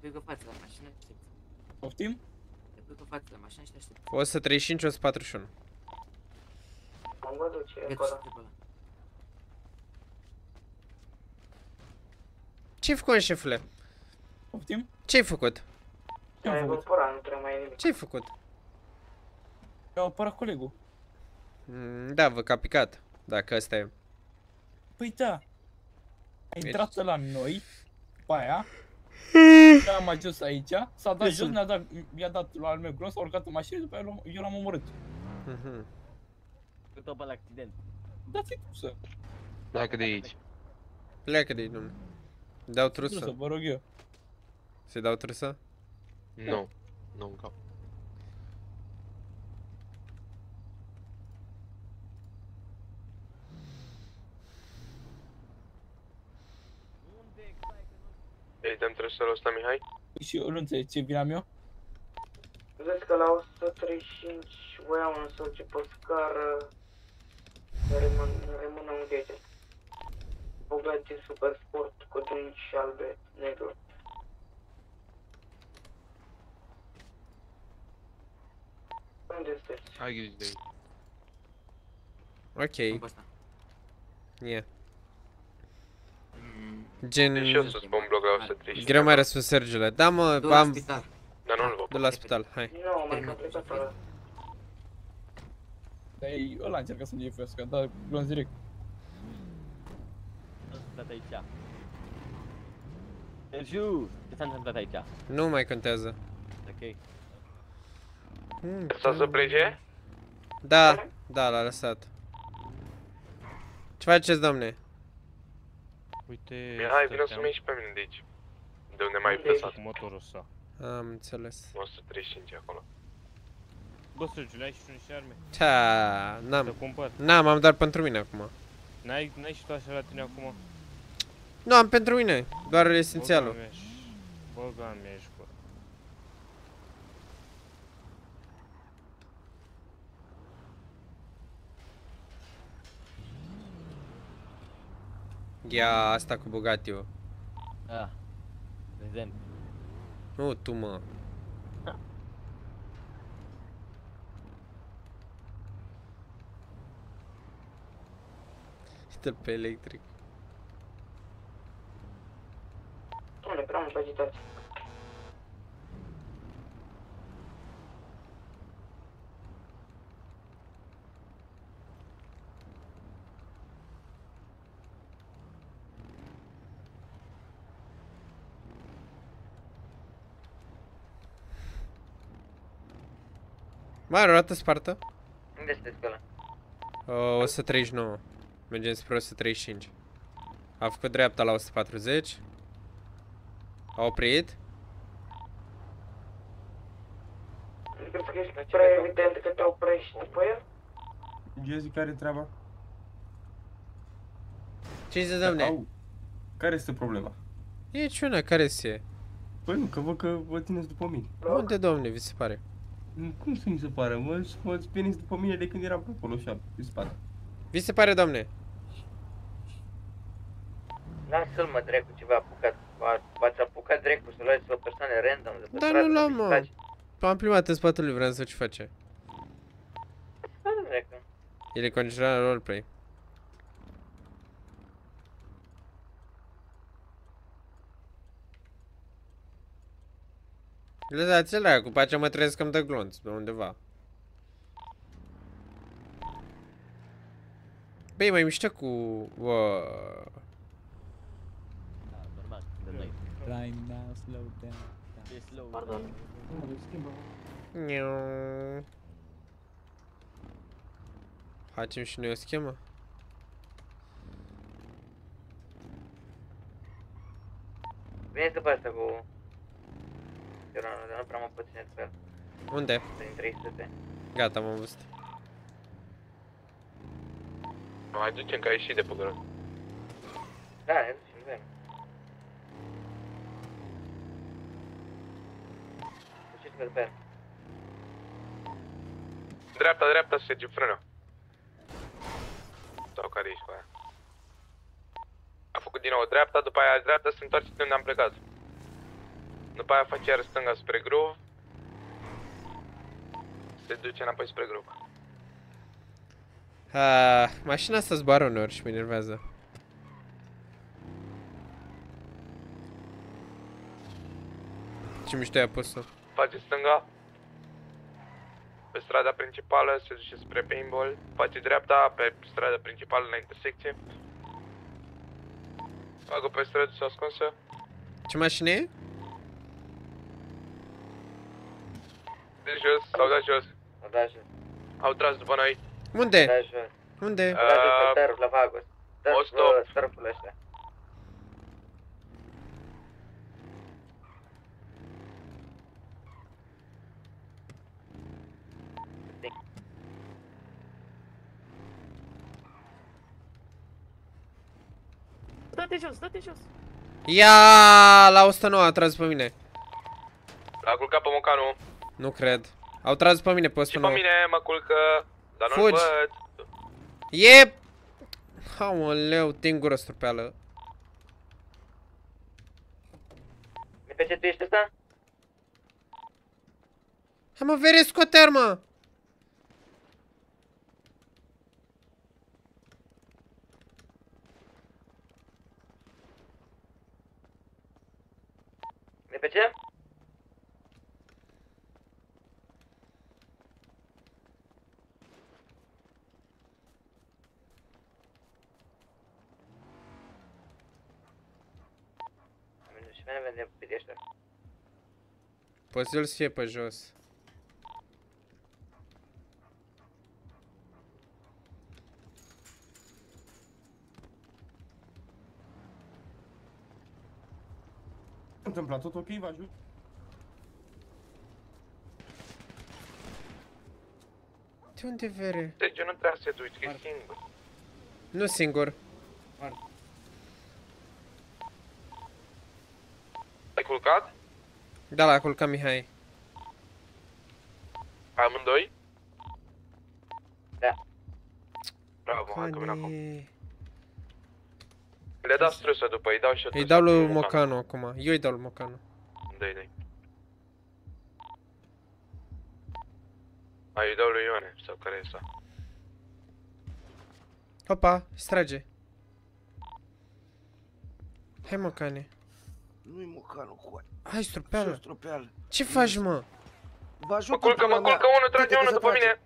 Te pui cu față la mașină și aștept. Poftim? Te pui cu față la mașină și te aștept. 135, 141. Am văzut ce e Gata, acolo. și pe ăla. Ce-ai făcut, șefule? Poftim? Ce-ai făcut? Ai evaporat, nu trebuie mai e nimic. Ce-ai făcut? Mi-a apărat colegul. Mm, Da, vă că a picat. Dacă ăsta e. Păi da. A intrat la noi, după aia, am ajuns aici, s-a dat jos, ne-a dat, i-a dat la al meu gros, s-a urcat în mașină, după aia l-am- eu l-am omorât. Mhm. Cu tot pe la accident. Dați-i trusă. Pleacă de aici. Pleacă de aici, domnule. Dau Trusă, trusă. vă rog eu. Să-i dau trusă? Nu. Nu în cap. Îi dăm trăsărul ăsta, Mihai? Și eu nu înțeleg ce vin am eu. Vezi că la 135 voiam un soce pe scară rămân, rămână un dege. Bogati super sport cu dânci albe, negru. Unde sunteți? Hai grijă de aici. Ok. Yeah. Gen... Deci eu să-ți pun bloc la 130. Greu mai răspuns, Sergiule. Da, mă, Du la am... spital. Dar nu-l văd. Du la spital, hai. Nu, mai complicat ăla. Dar e ăla încercă să-mi jefuiască, dar luăm direct. Ce s-a întâmplat aici? Sergiu, ce s-a întâmplat aici? Nu mai contează. Ok. Să să plece? Da, da, l-a lăsat. Ce faceți, domne? Uite... Mihai, vină să mă ieși pe mine de aici. De unde m-ai lăsat? Cu motorul ăsta. Am înțeles. 135 acolo. Bă, Sergiu, ai și tu niște arme? Ta, Să n-am. cumpăr. N-am, am doar pentru mine acum. N-ai, n-ai și tu așa la tine acum? Nu, am pentru mine. Doar esențialul. Băga mea și... Băga mea și cu... Ia asta cu Bugatti-ul. Da. Vedem. Nu, tu, mă. Uite-l pe electric. Dom'le, prea Mai are o roată spartă? Unde sunteți pe ăla? Uh, 139. Mergem spre 135. A făcut dreapta la 140. A oprit. Crezi că ești prea evident că te oprești după el? Eu zic care treaba? Ce zici, domne? Au. Care este problema? E ciuna, care se Păi nu, că văd că vă țineți după mine. Unde, domne, vi se pare? Cum să mi se pare? Mă, mă veniți după mine de când eram pe acolo, așa, pe spate. Vi se pare, domne? Lasă-l mă dracu ceva apucat. V- V-ați apucat dracu să luați o persoane random de pe Dar stradă, nu să l-am, vi mă. faci. Am primat în spatele lui, vreau să ce face. Lasă dracu. El e congelat la roleplay. Lăsați-l aia, cu pacea mă trezesc că-mi dă glonț de undeva. Băi, mai mișto cu... Wow. Normal, de noi. Prime now, slow down. E slow. Pardon. Niu. Facem și noi o schemă? Vine după asta cu... Eu nu, nu prea mă pot ține după el. Unde? Prin 300. Gata, m-am văzut. Mai ducem că ai ieșit de pe grup. Da, ne ducem, vrem. Duceți-vă pe el. Dreapta, dreapta, Sergiu, frână. Sau care ești cu aia? A făcut din nou dreapta, după aia dreapta, se întoarce de unde am plecat. După aia face iar stânga spre groove. Se duce înapoi spre grup. Ah, mașina asta zboară uneori și mă enervează. Ce mișto ai pus-o. Face stânga. Pe strada principală se duce spre paintball. Face dreapta pe strada principală la intersecție. Fac pe străzi ascunsă. Ce mașină e? De jos, s-au dat jos. Au dat jos. Au tras după noi. Unde? Da, jos. Unde? Au dat jos pe tărf, la Vagos. Tărf, o stop. uh, tărful ăștia. Dă-te jos, dă-te jos. Ia, la 109 a tras pe mine. L-a culcat pe Mocanu. Nu cred. Au tras pe mine pe Și pe 109. mine mă culcă. Dar nu-l Fugi. văd. E... Aoleu, te gură strupeală. De pe ce tu ești ăsta? Hai mă, vere, scoate arma! De pe ce? Și mine vedem pe ăștia. Poți să-l fie pe jos. întâmplat tot ok, vă ajut? De unde vere? Deci nu trebuie să te duci, că e singur. Nu singur. Ai culcat? Da, la culca Mihai. Amândoi? Da. Bravo, hai că vin acum. Cane. Le dau strusă după, îi dau și eu Îi trusă dau lui cu Mocanu acum. Eu îi dau lui Mocanu. Dai, dai. Ai, îi dau lui Ione, sau care e asta? Opa, strage. Hai mă, cane. Nu-i mocanul cu aia. Hai, strupeală. Strupeală. Ce faci, mă? Vă ajut Mă culcă, mă culcă unul, trage unul după mine!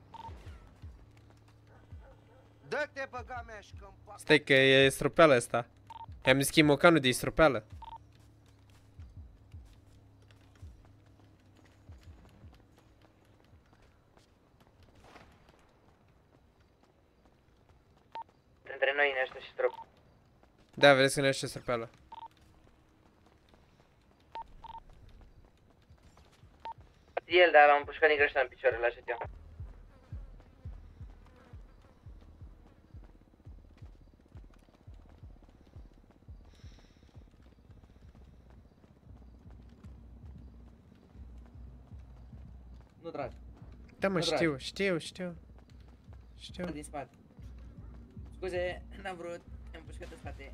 Dă-te băga mea și că Stai că e strupeală asta. I-am zis că e Mocanu de strupeală. Între noi în ăștia și strop. Da, vreți să ne așa strupeală. El, dar l-am împușcat din greșeală în picioare, l-a eu. Nu tragi. Da, mă, Nu tragi. știu, știu, știu. Știu. Din spate. Scuze, n-am vrut. Am pușcat în spate.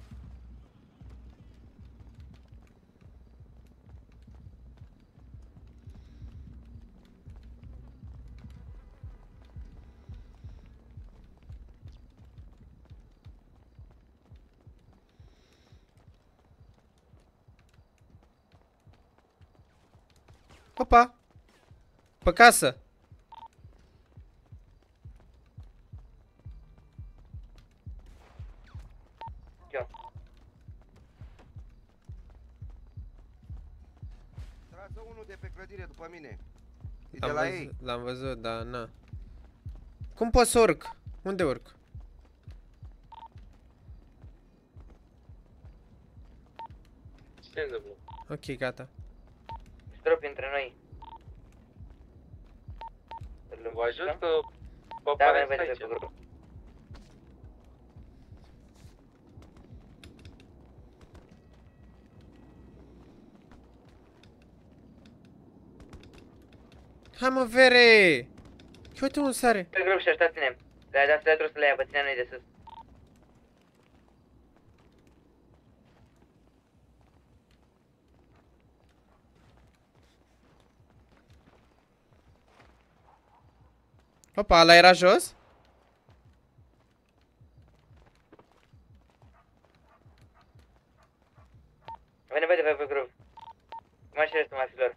Opa! Pe casă! Trasă unul de pe clădire după mine. E de L-am la văzut, ei. l-am văzut, dar na. Cum pot să urc? Unde urc? Ce se întâmplă? Ok, gata drop între noi. Vă ajut că vă da, mai aici. Pe grup. Hai mă, vere! Ce uite unde sare? Pe grup și aștept-ne. Da, da, să le trebuie să le ia, bă, ține noi de sus. Opa, ăla era jos? Avem nevoie de pe grup. Mai și restul mafilor.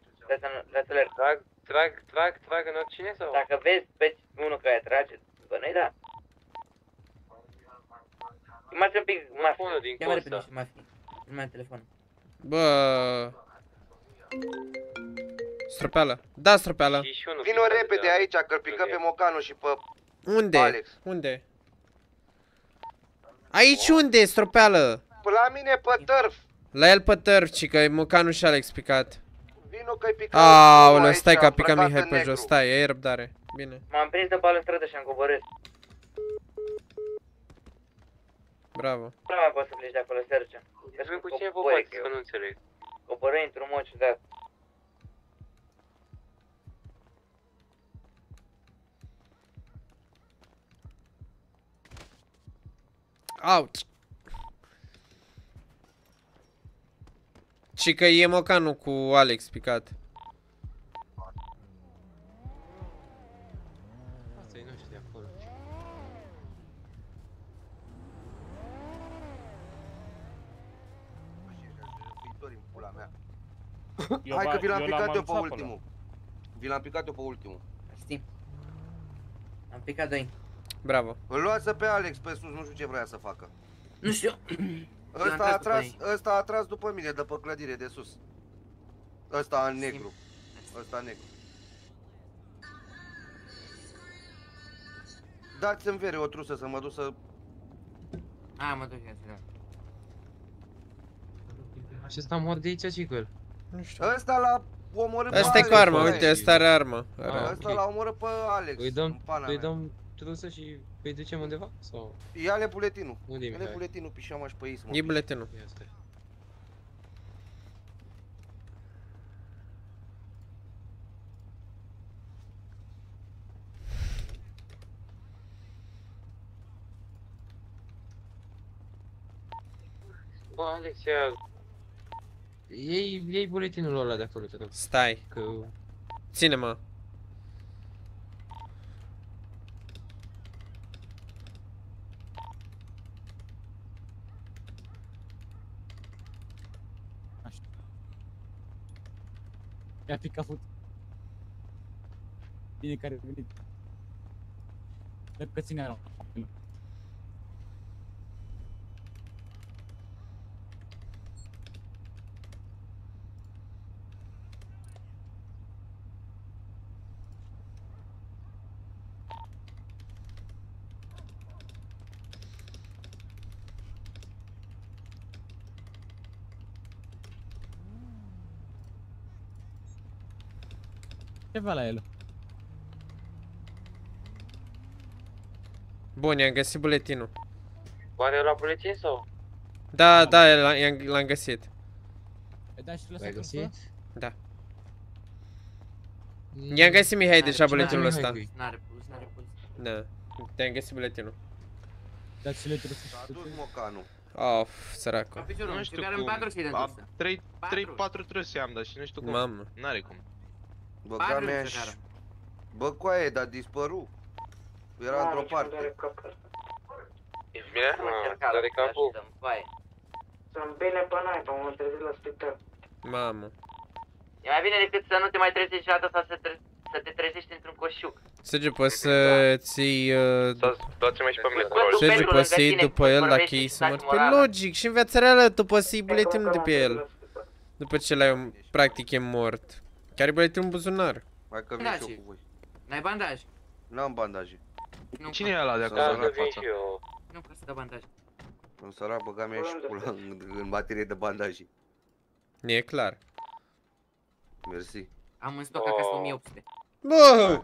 Dați alert. Trag, trag, trag, trag în oricine sau? Dacă vezi pe unul care trage, după noi, da. Chemați un pic mafi. Unul din Ia mai repede costa. niște mafi. Nu mai am telefon. Bă... Stropeală. Da, stropeală. Vino repede aici, că-l picăm pe Mocanu și pe... Unde? Alex. Unde? Aici unde, stropeală? Pe la mine pe tărf. La el pe tărf, ci că e Mocanu și Alex picat. Vino că-i picăm Aoleu, aici, stai că a picat îmbrăcat Mihai în pe negru. jos. Stai, ai răbdare. Bine. M-am prins de bală în stradă și am coborât. Bravo. Nu mai poți să pleci de acolo, Sergio. Vezi cu cine vorbați, că nu înțeleg. Coborâi într-un mod ciudat. Auci. Și că e Mocanu cu Alex picat. Asta e noștri de acolo. Viitori în pula mea. Eu Hai ba- că vi l-am eu l-am picat eu pe anunțat pe ultimul. Vi l-am picat eu pe ultimul. Știm. Am picat doi. Bravo. Îl luați pe Alex pe sus, nu știu ce vrea să facă. Nu știu. Ăsta a tras, ăsta a tras după mine, de pe clădire de sus. Ăsta în negru. Ăsta în negru. Dați-mi vere o trusă să mă duc să... A, mă duc eu să Și ăsta mor de aici, cicăl. Nu știu. Ăsta l-a omorât pe Ăsta e Alex, cu armă, băi. uite, ăsta are armă. Ah, Are. Ăsta l-a omorât pe Alex. Îi în dăm, pana îi mea. dăm trusă și îi ducem undeva? Sau? Ia-le buletinul. Unde e Ia-le Mihai? buletinul, pișama și pe ismă. E buletinul. Ia stai. Bă, Alex, ia... Iei, iei buletinul ăla de acolo, te rog. Stai. Că... Ține-mă. I-a picat fut. Bine care a venit. Ceva la el. Bun, i-am găsit buletinul. Oare la buletin sau? Da, da, l- i-am- l-am găsit. Ai dat și L-ai lăsat găsit? trupă? Da. I-am găsit Mihai deja N-are- buletinul n-are ăsta. puls, N-are puls, n-are puls. Da. Te-am găsit buletinul. Dați și le trusă și A dus Mocanu. Of, săracul. Piciorul, Nu și știu care în cum. patru și de Am întorsă. 3, 3, 4 trăse am, dar și nu știu cum. Mamă. N-are cum. Bă, Patru mea se și... cară. Bă, coaie, dar dispăru. Era într-o parte. E bine? Ah, Dar de capul. Sunt bine pe naiba, m-am trezit la spital. Mamă. E mai bine decât să nu te mai trezești niciodată sau să, tre- să te trezești într-un coșuc. Sergiu, poți să ții... Uh, Dați-mă și pe mine Bă, tu Sergiu, pentru poți să lângă iei tine, după poți el vorbești dacă ei și să mor. dați Pe morală. logic, și în viața reală tu poți să iei buletinul de pe el. După ce l-ai, practic, e mort. Chiar e buletinul în buzunar. Hai că vin Da, și eu și- cu voi. N-ai bandaj? N-am bandaje. Nu, Cine e ăla de acolo Da, la că vin față? și eu. Nu pot să dau bandaj. Un sărac băga mea și pula în, în materie de bandaje. E clar. Mersi. Am în stoc acasă 1800. Bă!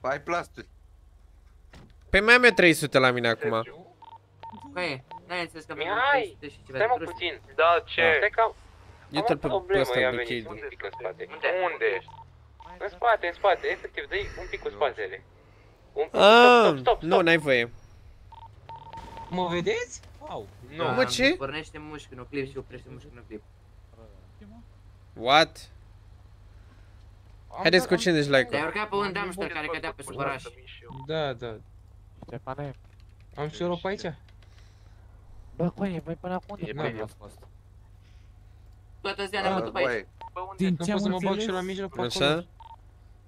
Ai plasturi. Pe mai am eu 300 la mine acum. Coaie, n-ai înțeles că avem Mihai, 300 și ceva stai de mă trus? puțin. Da, ce? Stai că am Uite-l pe, am o pe problemă, ăsta, i-a pe venit. Cade. Unde pică în spate? Unde? Unde ești? În spate, în spate, efectiv, dă un pic cu spatele. Un pic, Ah, stop, stop, nu, n-ai voie. Mă vedeți? Au. Nu. Mă, ce? Pornește mușchi în clip și oprește mușchi în clip. What? Haideți cu 50 Te-ai like-uri. urcat pe un dumpster care cădea pe sub oraș. Da, da. Ștefane, Am și Europa aici? bă, coaie, voi până acum unde E mai bine. ați fost? Toată ziua ne-am bătut pe aici. Din Nu ce pot am să mă bag înțeles? și la mijloc pe Așa?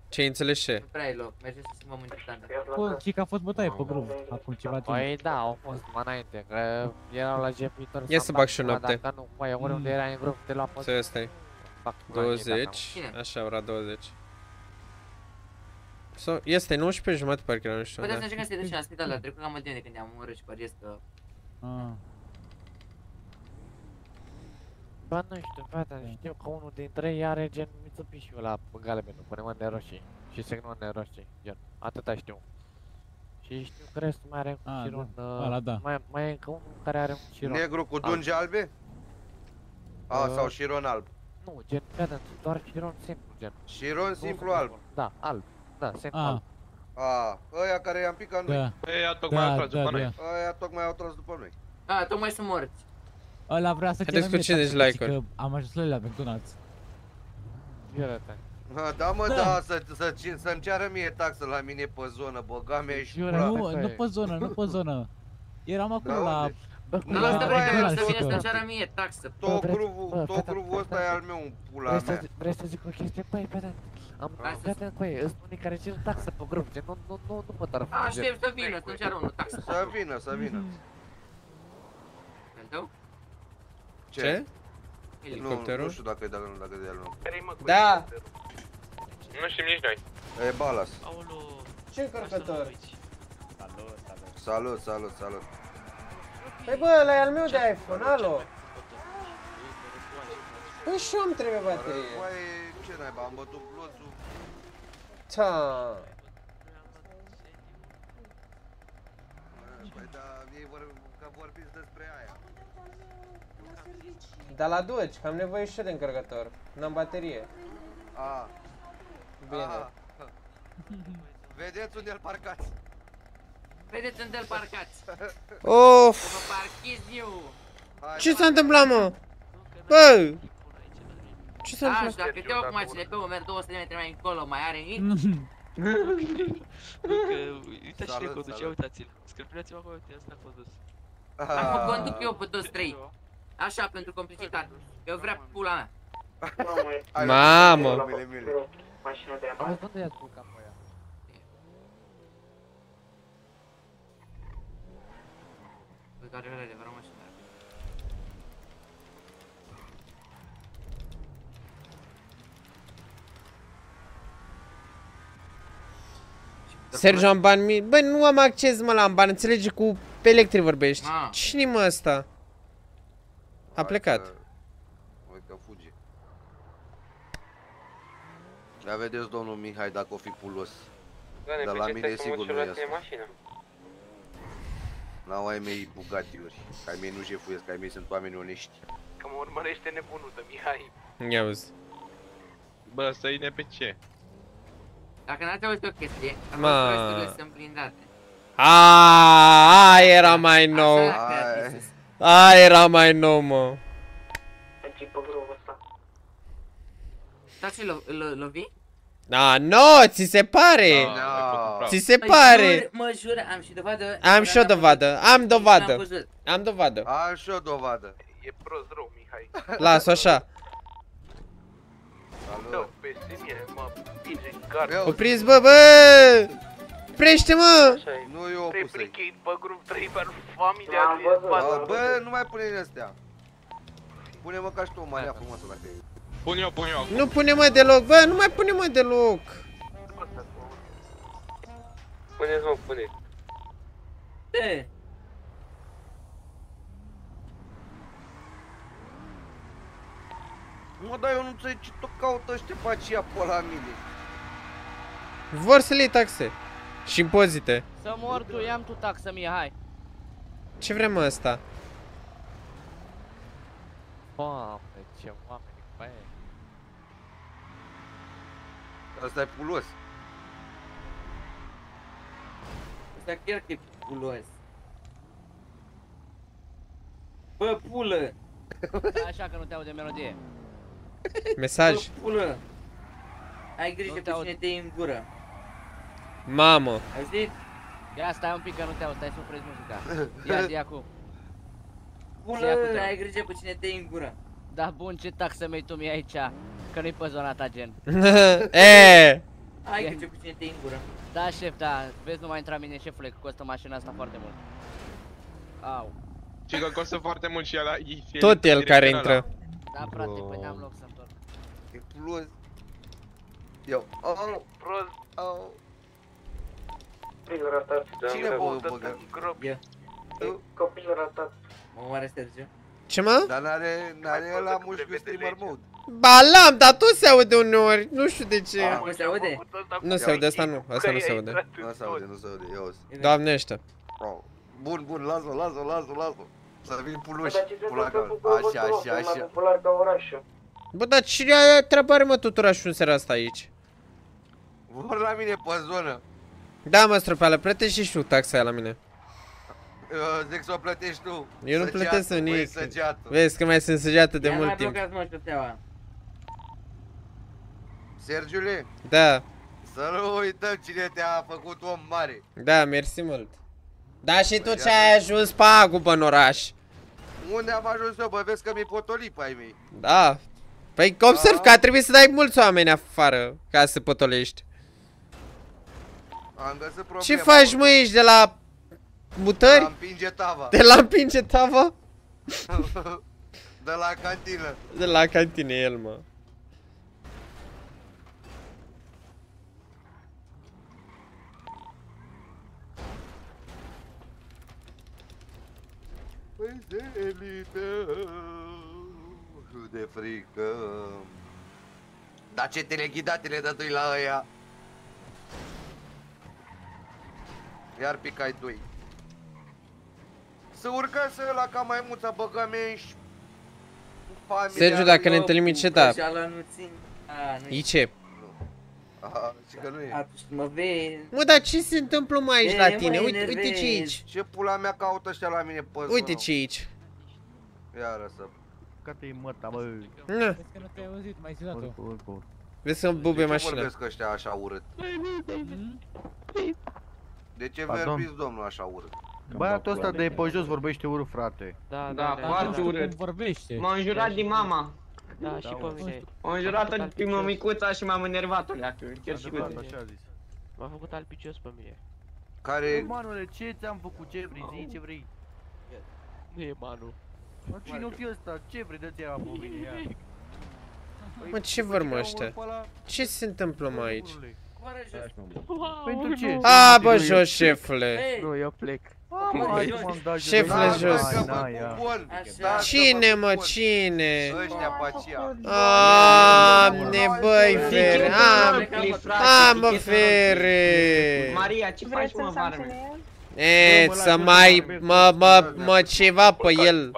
Ce ai înțeles ce? Nu prea ai loc, mergeți să schimbăm interesante. Bă, și că a fost bătaie pe grup acum ceva timp. Păi da, au fost mai înainte, că erau la Jeff Vitor Ia să bag și o noapte. Dacă nu, păi, oriunde era în grup, te lua pe Să stai. Fac 20, Cine? așa, ora 20. Sau, este 19 jumate parcă era, nu știu. Puteți Da. să încercăm să-i duci la spital, dar trecut cam mult timp de când ne-am omorât și păreți că... Ah. Bă, nu știu, fata, știu că unul dintre ei are gen Mitsubishi ăla galben, cu nemane roșii și semnone roșii, gen, atâta știu. Și știu că restul mai are un Ah, Chiron, da. uh, Ăla da. mai, mai e încă unul care are un Chiron. Negru cu alb. dungi albe? A, Uh, sau șiron alb. Nu, gen, fii atent, doar Chiron simplu, gen. Șiron Nu simplu cu alb. carbon. Da, alb, da, simplu Ah. alb. A, ăia care i-am picat noi. Da. Ăia tocmai au Da, tras da, după noi. da. Ăia tocmai au tras după noi. A, tocmai sunt morți. Ăla vrea să Haideți ceră cu mie 50 taxe, like-uri. că am ajuns la la McDonald's. Iară-te. Ha, Da, mă, Da. da, să, să, să, să-mi ceară mie taxă la mine pe zonă, băga mea și pula Nu, mea. nu pe zonă, nu pe zonă. Eram acolo Da, la... unde? Bă, Nu ăsta vrei că vreau să McDonald's, vină să-mi că- ceară mie taxă. Tot vreți- gruvul, bă, tot fata, gruvul ăsta fata, e al meu, în pula Vreți să, mea. zi- vreți să zic o chestie? Păi, vedem, am Hai să- prieten cu ei, sunt unii care cer taxă pe grup, gen, nu, nu, nu, nu pot dar Aștept să vină, să-mi ceară unul taxă. Să vină, să vină. Al tău? Ce? Nu, Elicopterul? nu știu dacă e dacă nu, dacă e de al meu. Da! Nu știm nici noi. E balas. Ce încărcător? Salut, salut, salut. Păi bă, ăla e al meu de iPhone, alo! Păi și eu îmi trebuie baterie. Băi, ce naiba, am bătut bloțul. Ta. Păi da, ei vor, că vorbiți despre aia. Dar la duci, că am nevoie și eu de încărcător. N-am baterie. A. Bine. A. Vedeți unde îl parcați? Vedeți unde-l parcați. Of! Vă parchiz eu. Ce s-a întâmplat, mă? Bă! Ce s-a Așa, întâmplat? dacă te iau cu mașinile pe merg 200 de metri mai încolo, mai are nimic. Uitați cine Salut, conduce, salut. uitați-l. Scăpinați-vă acolo, uite, asta a condus. Acum conduc eu pe toți trei. Așa, pentru complicitate. Eu vrea pula mea. Mamă! Mile, mile. Mașina de Auzi, unde ia tu capul aia? Păi care vrede, vreau mașina. Sergiu, am bani mi... Băi, nu am acces, mă, la am bani. Înțelege cu pe electric vorbești. Ma. Cine mă ăsta? A plecat. Uite că fuge. Ia vedeți, domnul Mihai, dacă o fi pulos. Doamne, Dar pe la ce mine stai să mă sigur duci nu la e tine asta. mașină? N-au ai mei Bugatti-uri. Că ai mei nu jefuiesc, că ai mei sunt oameni onești. Că mă urmărește nebunul de Mihai. Ia uzi. Bă, să ne pe ce? Dacă n-ați auzit o chestie, am Ma. fost prosturile sunt blindate. Aaaa, aia era mai nou. Așa, creativ. Aia era mai nou, mă. Mergi pe gruvul ăsta. Dar ce, lo- lo- lovi? A, no, ți se pare. Ți se Mă pare. jur, Mă jur, am și dovadă. Am și o dovadă. Am dovadă. Am văzut. Am dovadă. Am și o dovadă. E prost rău, Mihai. Las-o așa. Da, peste mine, mă împinge în gard. Opriți, bă, bă! Prește, mă! Nu eu Trei opus brigade pe grup, trei pe familia Am din văzut, spate. Bă, bă, nu mai pune din astea. Pune-mă ca și tu o marea frumoasă dacă e. Pun eu, pun eu. Nu pune mă deloc, bă, nu mai pune mă deloc. Puneți, mă, puneți. Ce? Mă, dar eu nu înțeleg ce tot caută ăștia pe aceea pe la mine. Vor să le iei taxe. Și impozite. Să mor tu, ia tu taxă mie, hai. Ce vrem mă ăsta? Doamne, ce oameni, băi. Asta e pulos. Asta chiar că e pulos. Bă, pulă! Așa că nu te aude melodie. Mesaj. Bă, pulă! Ai grijă cu cine te iei în gură. Mamă. Ai auzit? Ia stai un pic că nu te aud, stai să oprezi muzica. Ia zi acum. Pulă, Ia cu ai grijă cu cine te iei în gură. Da, bun, ce taxă mi tu mie aici? Că nu-i pe zona ta, gen. e. Ai grijă cu cine te iei în gură. Da, șef, da. Vezi, nu mai intra mine, șefule, că costă mașina asta foarte mult. Au. Și că costă foarte mult și ăla e Tot el care intră. Da, frate, păi n-am loc să întorc. E pulos. Eu. Oh, prost. Oh. Copil ratat. Cine vă băgă? Ia. Copil ratat. Mă oare Sergiu? Ce mă? Dar n-are, n-are ăla mușchiul streamer mode. Ba l-am, dar tot se aude uneori. Nu știu de ce. Acum se aude? Nu se aude, asta nu. Asta nu se aude. Nu se aude, nu se aude, ia auzi. Doamne ăștia. Oh. Bun, bun, lasă-o, lasă-o, lasă-o, lasă-o. Să vin puluși, Dar ce se pula întâmplă cu ca Așa, București, așa, mai așa. popular ca orașul. Bă, dar cine are treaba are mă tot orașul în seara asta aici? Vor la mine pe zonă. Da, mă, stropeală, plătești și tu taxa aia la mine. Eu zic să o plătești tu. Eu nu Săgeată, plătesc băi, nimic. săgeată. Vezi că mai sunt săgeată de Ia mult mai timp. blocați mă șoseaua. Sergiule, Da, să nu uităm cine te-a făcut om mare. da, mersi mult. Da, și tu ce ai ajuns pagubă în oraș? Unde am ajuns eu, bă, vezi că mi-e potolip ai mei. Da. Păi observ că a trebuit să dai mulți oameni afară ca să potolești. Am găsit problema. Ce faci, mă, ești de la Am mutări? împinge tava. De la împinge tava? De la cantină. De la cantine el, mă. Păi zelită, de frică. Dar ce teleghidatele dădui la ăia? Iar picai tu Să urcă să la ca mai mulți băgămești. Familia Sergiu, dacă lui. ne întâlnim ce da? Așa nu țin. A, nu E ce? Aha, și că nu e. Atunci mă vei... Mă, dar ce se întâmplă mai aici E, la mă tine? Uite, uite enervezi. ce e aici. Ce pula mea caută ăștia la mine pe Uite zonă? ce e aici. Iară să... Că te-i mărta, bă. Na. Vezi că nu te-ai auzit, mai zis o Vezi să bube De ce mașina. vorbesc ăștia așa urât? De ce Pardon? vorbiți domnul așa urât? Băiatul ăsta de pe jos vorbește urât, frate. Da, Da, foarte urât. Vorbește. M-a înjurat din mama. Da, și pe mine. M-a înjurat pe mămicuța și m-am enervat-o leacă. Chiar și Adevărat, pe așa a zis. M-a făcut albicios pe mine. Care... Manule, ce ți-am făcut? Ce vrei? Zi ce vrei? Nu e Manu. Mă, cine o fi ăsta? Ce vrei? Dă-ți ea pe mine, ia. Mă, ce vor mă ăștia? Ce se întâmplă mă aici? Pentru ce? A, bă, jos, șefule. Nu, eu plec. Hai, m-am dat jos. Șefule, Da, jos. da, da, ia. Bun, Cine, mă, cine? Ăștia pe aceea. Doamne, băi, fere, am, am, mă, fere. Maria, ce faci mă, varme? E, să mai, mă, mă, mă, ceva pe el.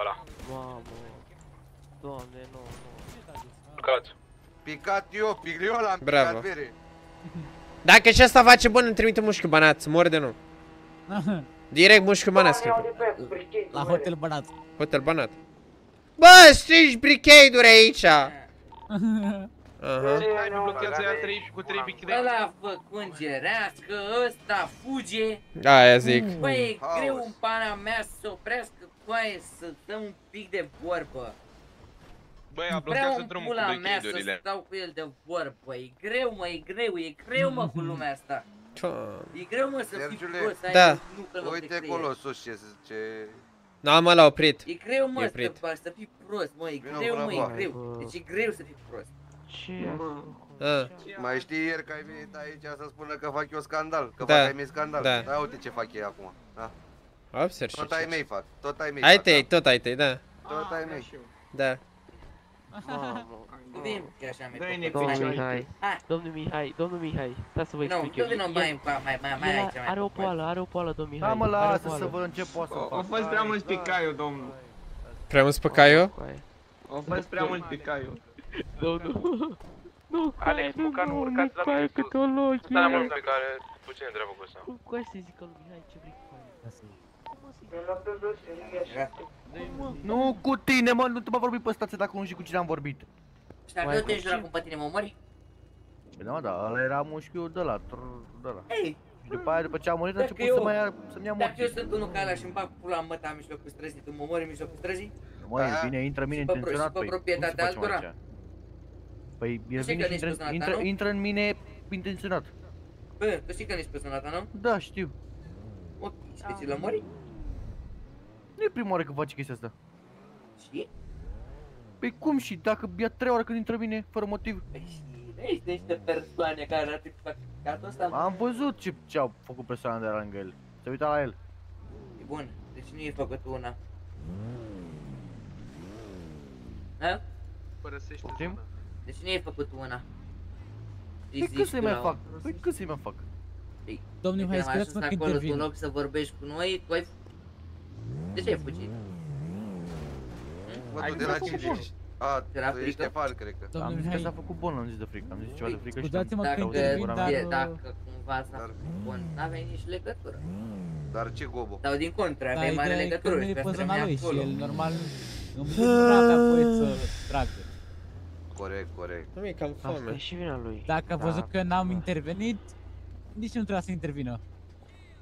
Mamă. Doamne, nu, nu. Picat. Picat eu, pigliol am Bravo. picat vere. Dacă și asta face bun, îmi trimite mușchiul banat, să mor de nu. Direct mușchiul banat, scrie. La hotel Banat. Hotel banat. Bă, strici bricade-uri aici. Aha. Hai, nu blochează ea trei, cu trei bichinei. Ăla făcând gerească, ăsta fuge. Da, aia zic. Băi, e greu în pana mea să se oprească coaie, să dăm un pic de vorbă. Băi, Vreau blochează în drumul pula cu mea să bichinei stau cu el de vorbă. E greu, mă, e greu, e greu, mă, cu lumea asta. E greu, mă, să fii Sergiule, prost, ai Da. nu că loc de Uite creier. acolo sus ce... ce... Da, mă, l-a oprit. E greu, mă, E să, oprit. faci, să fii prost, mă, e Vino greu, până mă, e acolo. greu. Deci e greu să fii prost. Ce A. Mai știi ieri că ai venit aici să spună că fac eu scandal, că Da. fac ai mei scandal. Da. Da, uite ce fac ei acum. Da. Observ și Tot ai ce. mei fac, tot ai mei Ai fac. tăi, tot ai tăi, da. da? Tot ai mei. Da. Mamă. Vin, că așa mi-e Dă-i făcut. Domnul Hai. Mihai, Hai. domnul Mihai, domnul Mihai, stai să vă Nu, explic tu eu. vină El- mai, mai, mai, mai, mai el aici, mai are o pe poală, are o poală, domnul Mihai. Da, mă, are o lasă poală. să văd ce poate să Au fac. fost prea mulți picaiu, domnul. Prea mult pe caiu? Coaie. Au fost prea mulți picaiu. Domnul. Alex, Bucanu, urcați la mine sus. Stai la un pic, are puțin treabă cu asta. Cu asta zic că lui Mihai ce vrei cu Nu cu tine, mă, nu te mă vorbi pe stație dacă nu știi cu cine am vorbit. Și dacă eu te jur acum pe tine, mă omori? Păi da, mă, da, ăla era mușchiul de la, de la. Ei, Și după aia, după ce a murit, a Dacă început eu- să mai ia, să-mi ia Dacă eu morții. sunt unul ca ăla și îmi bag pula în măta în mijlocul străzii, tu mă omori în mijlocul străzii? Mă, el vine, intră în mine Și pe pro- intenționat, și pe păi, cum să proprietatea facem altora? aici? Păi, el știi vine că și nici intră, personal, intră, nu? intră în mine intenționat. Bă, tu știi că nici persoana ta, nu? Da, știu. Ok, și de ce l mori? Nu e prima oară când face chestia asta. Și? Păi cum și dacă ia trei ore când intră în mine, fără motiv? Ești niște persoane care ar fi făcut catul ăsta? Am văzut ce, ce au făcut persoana de la lângă el. Se uita la el. E bun, deci nu e făcut una. Ha? Părăsește Poftim? zona. Deci nu e făcut una. Păi cât să-i mai fac? Păi cât să-i mai fac? Domnul Hai, Mihai, am spuneți-mă ajuns că acolo, tu în intervin. loc să vorbești cu noi, tu ai... De ce ai fugit? Mă, Ai tu de la făcut cine bun. ești? A, Era tu ești frică? Ștefan, cred că. Am zis că s-a făcut bun, am zis de frică. Am zis ceva de frică și scuzați-mă că Dacă, intervin, dar, e- uh, dacă cumva s-a făcut bun, n-aveai nici legătură. Dar ce gobo? Sau din contră, Dar aveai mare ideea e că legătură nu și e pe pe asta zona rămânea lui și acolo. el normal în nu avea voie să tragă. Corect, corect. Nu mi-e cam Asta foame. e și vina lui. Dacă a Da. văzut că n-am intervenit, nici nu trebuia să intervină.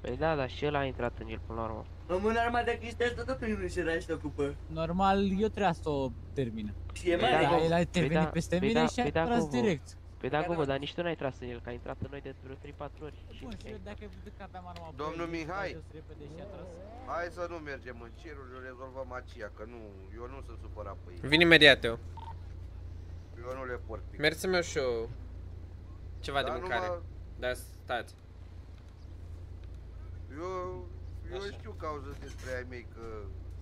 Păi da, dar și el a intrat în el până la urmă. Mă, mâna arma de cristal tot primul și era și te ocupă. Normal, eu trebuia să o termin. Și e Păi mare. da, Dar Gogo. el a Păi intervenit da, peste păi mine da, și a păi da, tras Gogo. direct. Păi da, Gogo, dar nici tu n-ai tras în el, că a intrat în noi de vreo 3-4 ori. Și Bun, și eu dacă ai văzut că aveam arma pe Domnul el, Mihai. a jos repede și a tras. Hai să nu mergem în ceruri, o rezolvăm aceea, că nu, eu nu sunt supărat pe ei. Vin imediat eu. Eu nu le port pic. Merg să-mi iau și eu ceva de Dar mâncare. numai- Da, stați. Eu, eu știu că au zis despre ai mei că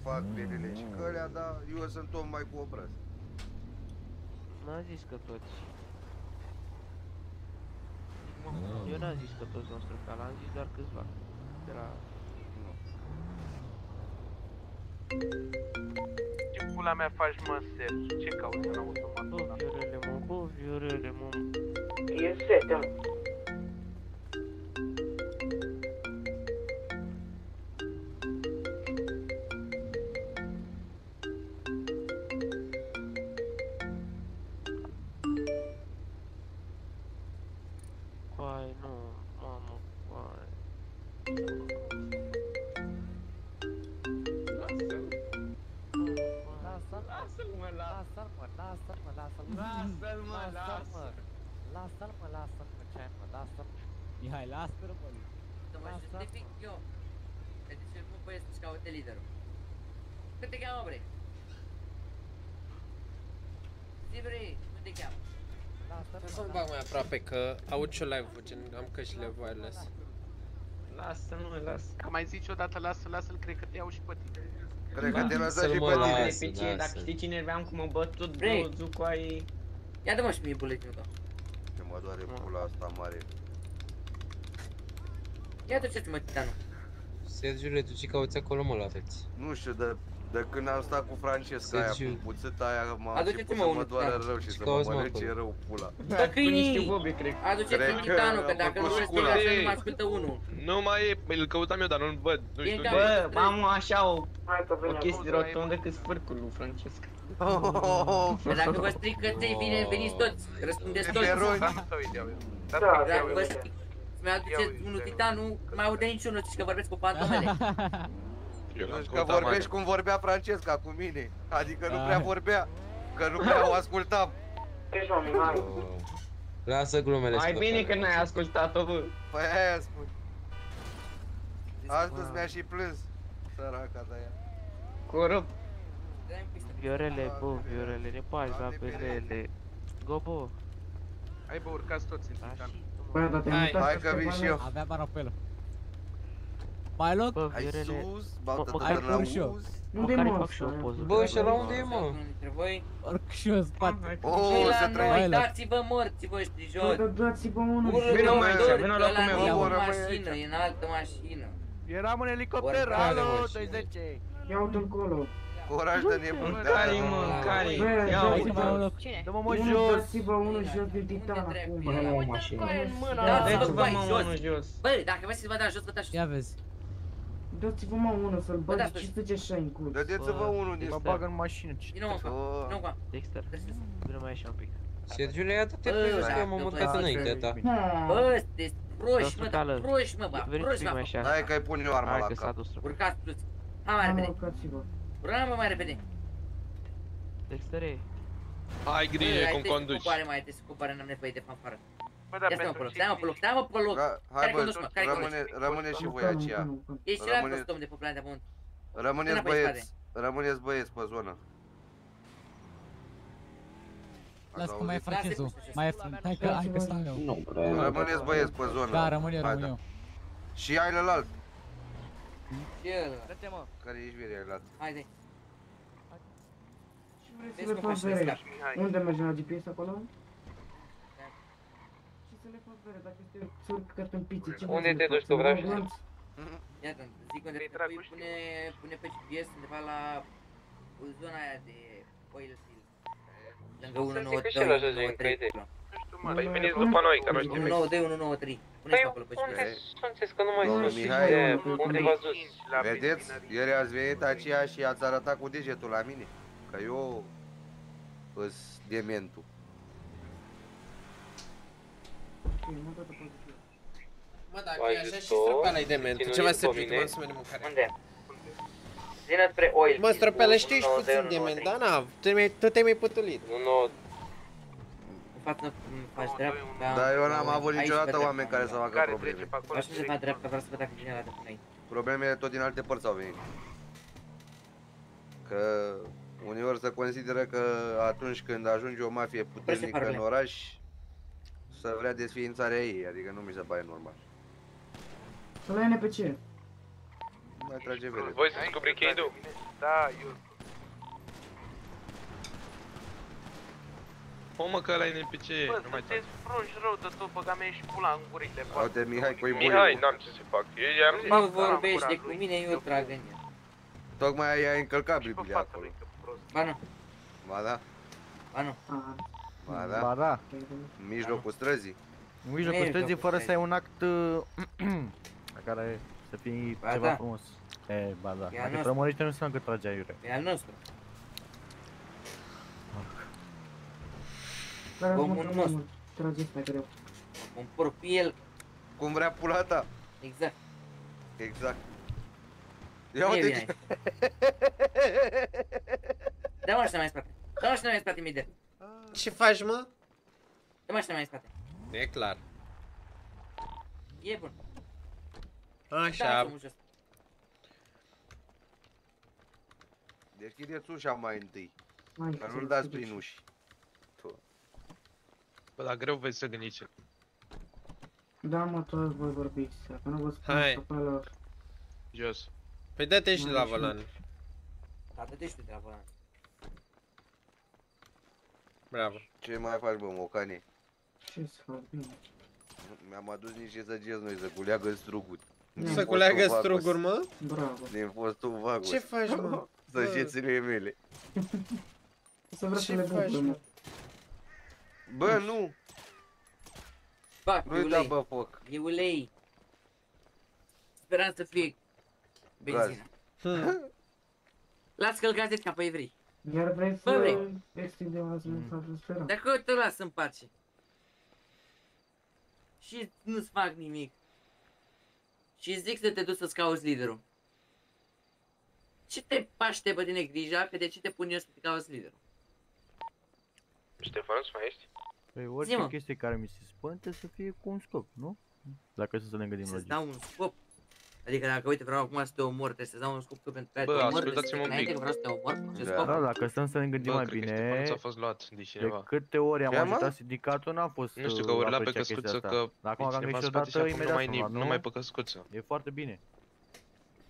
fac belele și că alea, dar eu sunt om mai cu obraz. N-a zis că toți. Eu n-am zis că toți noștri cal, am zis doar câțiva. De la... Ce pula mea faci, mă, Sergiu? Ce cauți în automat Bă, viorele, mă, bă, viorele, mă. E sete, bag mai aproape că aud și live-ul, gen am căștile wireless. Lasă-l, mă, lasă. Că mai zici odată, lasă, lasă-l, cred că te iau și pe tine. Cred că te lăsa Lasă-l, și mă, pe lasă, tine. Pe ce, dacă știi cine aveam cum mă bătut, Vrei? bă, zucoai... Ia dă-mă și mie buletinul tău. Ce mă doare pula asta mare. Ia duceți-mă titanul. Sergiule, tu ce cauți acolo, mă, la feți? Nu știu, de, de când am stat cu Francesca aia, Sergiu. cu puțâta aia, m-a Aduceți-mă început să mă unul, doară da. rău și Ce să mă cauți, mă, mănânce acolo? rău pula. Dă câinii! bobe, cred. Aduceți Cred un că titanul, că am dacă nu făcut vă școală. așa nu Ei. mă ascultă unul. Nu mai e, îl căutam eu, dar nu-l văd. Nu E știu ca- unde e. Bă, am așa o, Hai că o vine chestie rotundă cât sfârcul lui Francesca. Că dacă vă strică ței, vine, veniți toți, răspundeți toți. Eroi. Să uite, ia uite. Da, Dacă vă strică, mi aduceți unul titanul, nu mai aude niciunul, zici că vorbesc cu pantomele. Eu l-am Deci că căutat, vorbești mare. cum vorbea Francesca cu mine. Adică nu Ah. prea vorbea. Că nu prea o ascultam. Ești, mă, Mihai. Lasă glumele Mai bine scăpare. că n-ai ascultat-o, bă. Păi aia spun. Astăzi mi-a și plâns. Săraca de aia. Corup. Viorele, bă, viorele, ne bagi la pelele. Gobo. Hai bă, urcați toți în titan. Bă, dar te-ai Hai, mutat hai pe că vin și eu. Aveam arapelă. Mai loc? Bă, Ai viorele. sus, Mă- baută măcar de la pur și eu. uz. Unde Măcar îi mă fac și o ăsta? poză. Bă, și ăla unde e, mă? Unul dintre voi. Urc și eu în spate. Oh, Ei se la trăie. noi, Hai, la- dați-vă morți voștri Bă, jos. dar dați-vă unul Unul și... Vino, mă, dormitor, vino ăla locul meu. nu e Bă, în rămâi mașină, aici. e în altă mașină. Eram în elicopter, Oricare alo, mașină. 210. Ia uite încolo. Oraș de nebun. Care mă, care? Bă, Ia dați-vă uite. unul- Dă-mă mă unul, jos. Dați-vă unul jos de titan acum. Bă, Dă-mă o mașină. Dați-vă, Dați-vă, băi, mă, jos. unul jos. Băi, dacă vreți să vă dați jos, vă dați jos. Ia vezi. Dați-vă mă unul să-l Bă, bagi da, 500 așa în curs. Dădeți-vă unul din Mă ăsta. bagă în mașină. ce- Vino mă, Bă. vino mă. Dexter, vină mai așa un pic. Sergiule, ia dă-te Bă, pe jos, că dacă eu m-am vă urcat dați înaintea ta. Ha. Bă, sunteți proști, mă, dar Sucală. proști, mă, bă, Veniți proști, un pic mai mă. așa. Hai că-i pun eu arma Hai la că s-a cap. dus rău. Urcați plus. Hai mai Am repede. urcați-vă. Urcăm mai repede. Dextere. Ai Bă, grijă hai, cum trebuie să conduci. coboare, mai trebuie să coboare, n-am nevoie de fanfară. Bă, dar Ia stai mă pentru pe loc, ce stai mă pe loc, stai mă pe loc. Ga- Hai Care bă, conduci, mă? Care rămâne, conduci? rămâne și voi Lucam, aceea. lucam, lucam. Ești celălalt Rămâne- costum de pe planeta Pământ. Rămâneți Înapoi în băieți, rămâneți băieți pe zonă. Las că mai e Lasă-i francezul. pe sus. Mai e fr- Hai că, hai că stau eu. Nu prea. Rămâneți băieți pe zonă. Da, rămân eu, Hai, rămân da. eu. Și ai lălalt. Și el. Dă-te mă. Care ești vire ai luat? Haide. Ce vreți să Vezi le cum fac faci bere? ăsta. Unde mergem la GPS acolo? Ce să le fac bere? Dacă este să urc ca tâmpiții, ce Unde vreți să te le duci fac? tu, Să le Vraș? dau glonț? Iată, zic unde te pui, pune, pune pe GPS undeva la zona aia de oil field. Lângă Să 192, zic că și el așa zic, că 193. idee. acolo. Păi veniți după noi, că noi știm. 192, 193. Păi Puneți acolo pe unde GPS. sunteți, că nu mai Domnul sunt. Mihai, De unde v-ați dus? Vedeți? Ieri ați venit aceea și ați arătat cu degetul la mine. Că eu îs dementul. Mă, dacă Ai e așa zis și tu? stropeala e dement. Ținuit Ce va după să fie? mine? Să vedem în care. Unde? Zină spre oil Mă, field, stropeala știi, ești 192, puțin dement, 193. da, na, tu mi-ai- tu te-ai mai pătulit. Nu, nu, În față m, faci dreapta. Dar eu n-am Aici avut pe niciodată dreapta. oameni care să facă Care probleme. trece pe acolo Așa se fac dreapta, vreau să văd dacă vine la de până aici. Problemele tot din alte părți au venit. Că uneori se consideră că atunci când ajunge o mafie puternică în probleme. oraș, să vrea desființarea ei, adică nu mi se pare normal. Să la NPC. Nu mai trage vere. Voi să descoperi cheidul? Da, eu... O mă că ăla e NPC, Bă, nu mai sunteți frunși rău de tot, băga mea și pula în gurile. bă. Uite, Mihai, coi Mihai, n-am ce să fac. Eu i-am zis. Nu vorbește cu mine, eu trag în el. Tocmai ai încălcat Biblia acolo. Ba nu, Ba da, ba nu. Ba da, Ba da. în mijlocul străzii. În mijlocul Mijlocul străzii fără să ai străzii. un act uh, la care să fii Ba ceva da. frumos. E, ba da. E al Dacă nostru. trămărește nu înseamnă că trage aiure. E al nostru. Care Omul mult, nostru. mult. Trageți mai greu. Un porpiel, Cum vrea pula ta. exact. Exact. Ia Nu e uite bine ce... Dă mașina mai în spate. Dă mașina mai în spate, Mide. Ce faci, mă? Dă mașina mai în spate. E clar. E bun. Așa. Da, omul jos. Deschideți ușa mai întâi. Hai, Că să nu-l dați deschideți. prin uși. Bă, dar greu vei să gândiți. Da, mă, toți voi vorbiți. Dacă nu vă spun Hai. stopelor. Jos. Păi dă-te și Mai la și- volan. Da, dă-te și tu de la volan. Bravo. Ce mai faci, bă, mocane? Ce să fac, bine. Mi-am adus niște săgeți noi să culeagă struguri. Să Din culeagă fostul struguri, Vagos. mă? Bravo. Din fostul Vagos. Ce faci, mă? Săgețile mele. Să vreau să Ce le faci, bucur, mă? mă. Bă, nu! Fac, e Nu-i da, ulei. bă, foc. E ulei. Speram să fie benzină. Las călcați ca pe evrei. Iar vrei Bă, să vrei. extindem azi mesajul speram. Dacă eu te las în pace. Și nu-ți fac nimic. Și zic să te duci să-ți cauți liderul. Ce te paște pe tine grija că de ce te pun eu să te cauți liderul? Ștefan, nu mai ești? Păi orice Zi-mă. chestie care mi se spune trebuie să fie cu un scop, nu? Dacă să ne gândim Să-ți logic. dau un scop. Adică dacă, uite, vreau acum să te omor, trebuie să-ți dau un scop că pentru care Bă, te omor, ascultați-mă trebuie să un te înainte pic. că vreau să te omor. Ce Da. scop? Da, dacă stăm să ne gândim Bă, mai cred că bine, Ștefan a fost luat de de cineva. câte ori am Ce, mă? ajutat sindicatul n-a fost Nu știu uh, că urla pe apreciat chestia căscuță asta. că Dar acum e am cineva greșit în spate și odată, acum nu imediat mai, sunt ni- luat, nu mai pe căscuță. E foarte bine.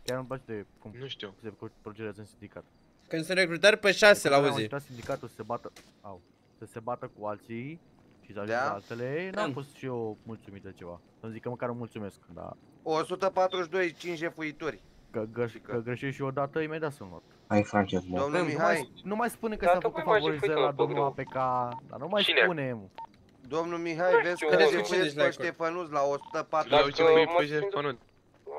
Chiar îmi place de cum Nu știu. se procedează în sindicat. Când sunt recrutări pe șase, la Când am auzi. ajutat sindicatul să se bată, au, să se bată cu alții și să ajungă Da? la altele, n-am Da. fost și eu mulțumit de ceva. Să zic că măcar îmi mulțumesc, dar 142, 5 jefuitori. Că, găș- că greșești și odată, imediat sunt luat. Hai, Francesc, mă. Domnul Nu Mihai, mai, nu mai spune că Da, s-a tocmai făcut m-aș favorizări uitat la pe domnul drum. APK, dar nu mai Cine? spune, mă. domnul Mihai, Nu vezi știu, că mă, se nu băieți știu. pe Ștefănuț la 104. La ce pui pe țin- Ștefănuț?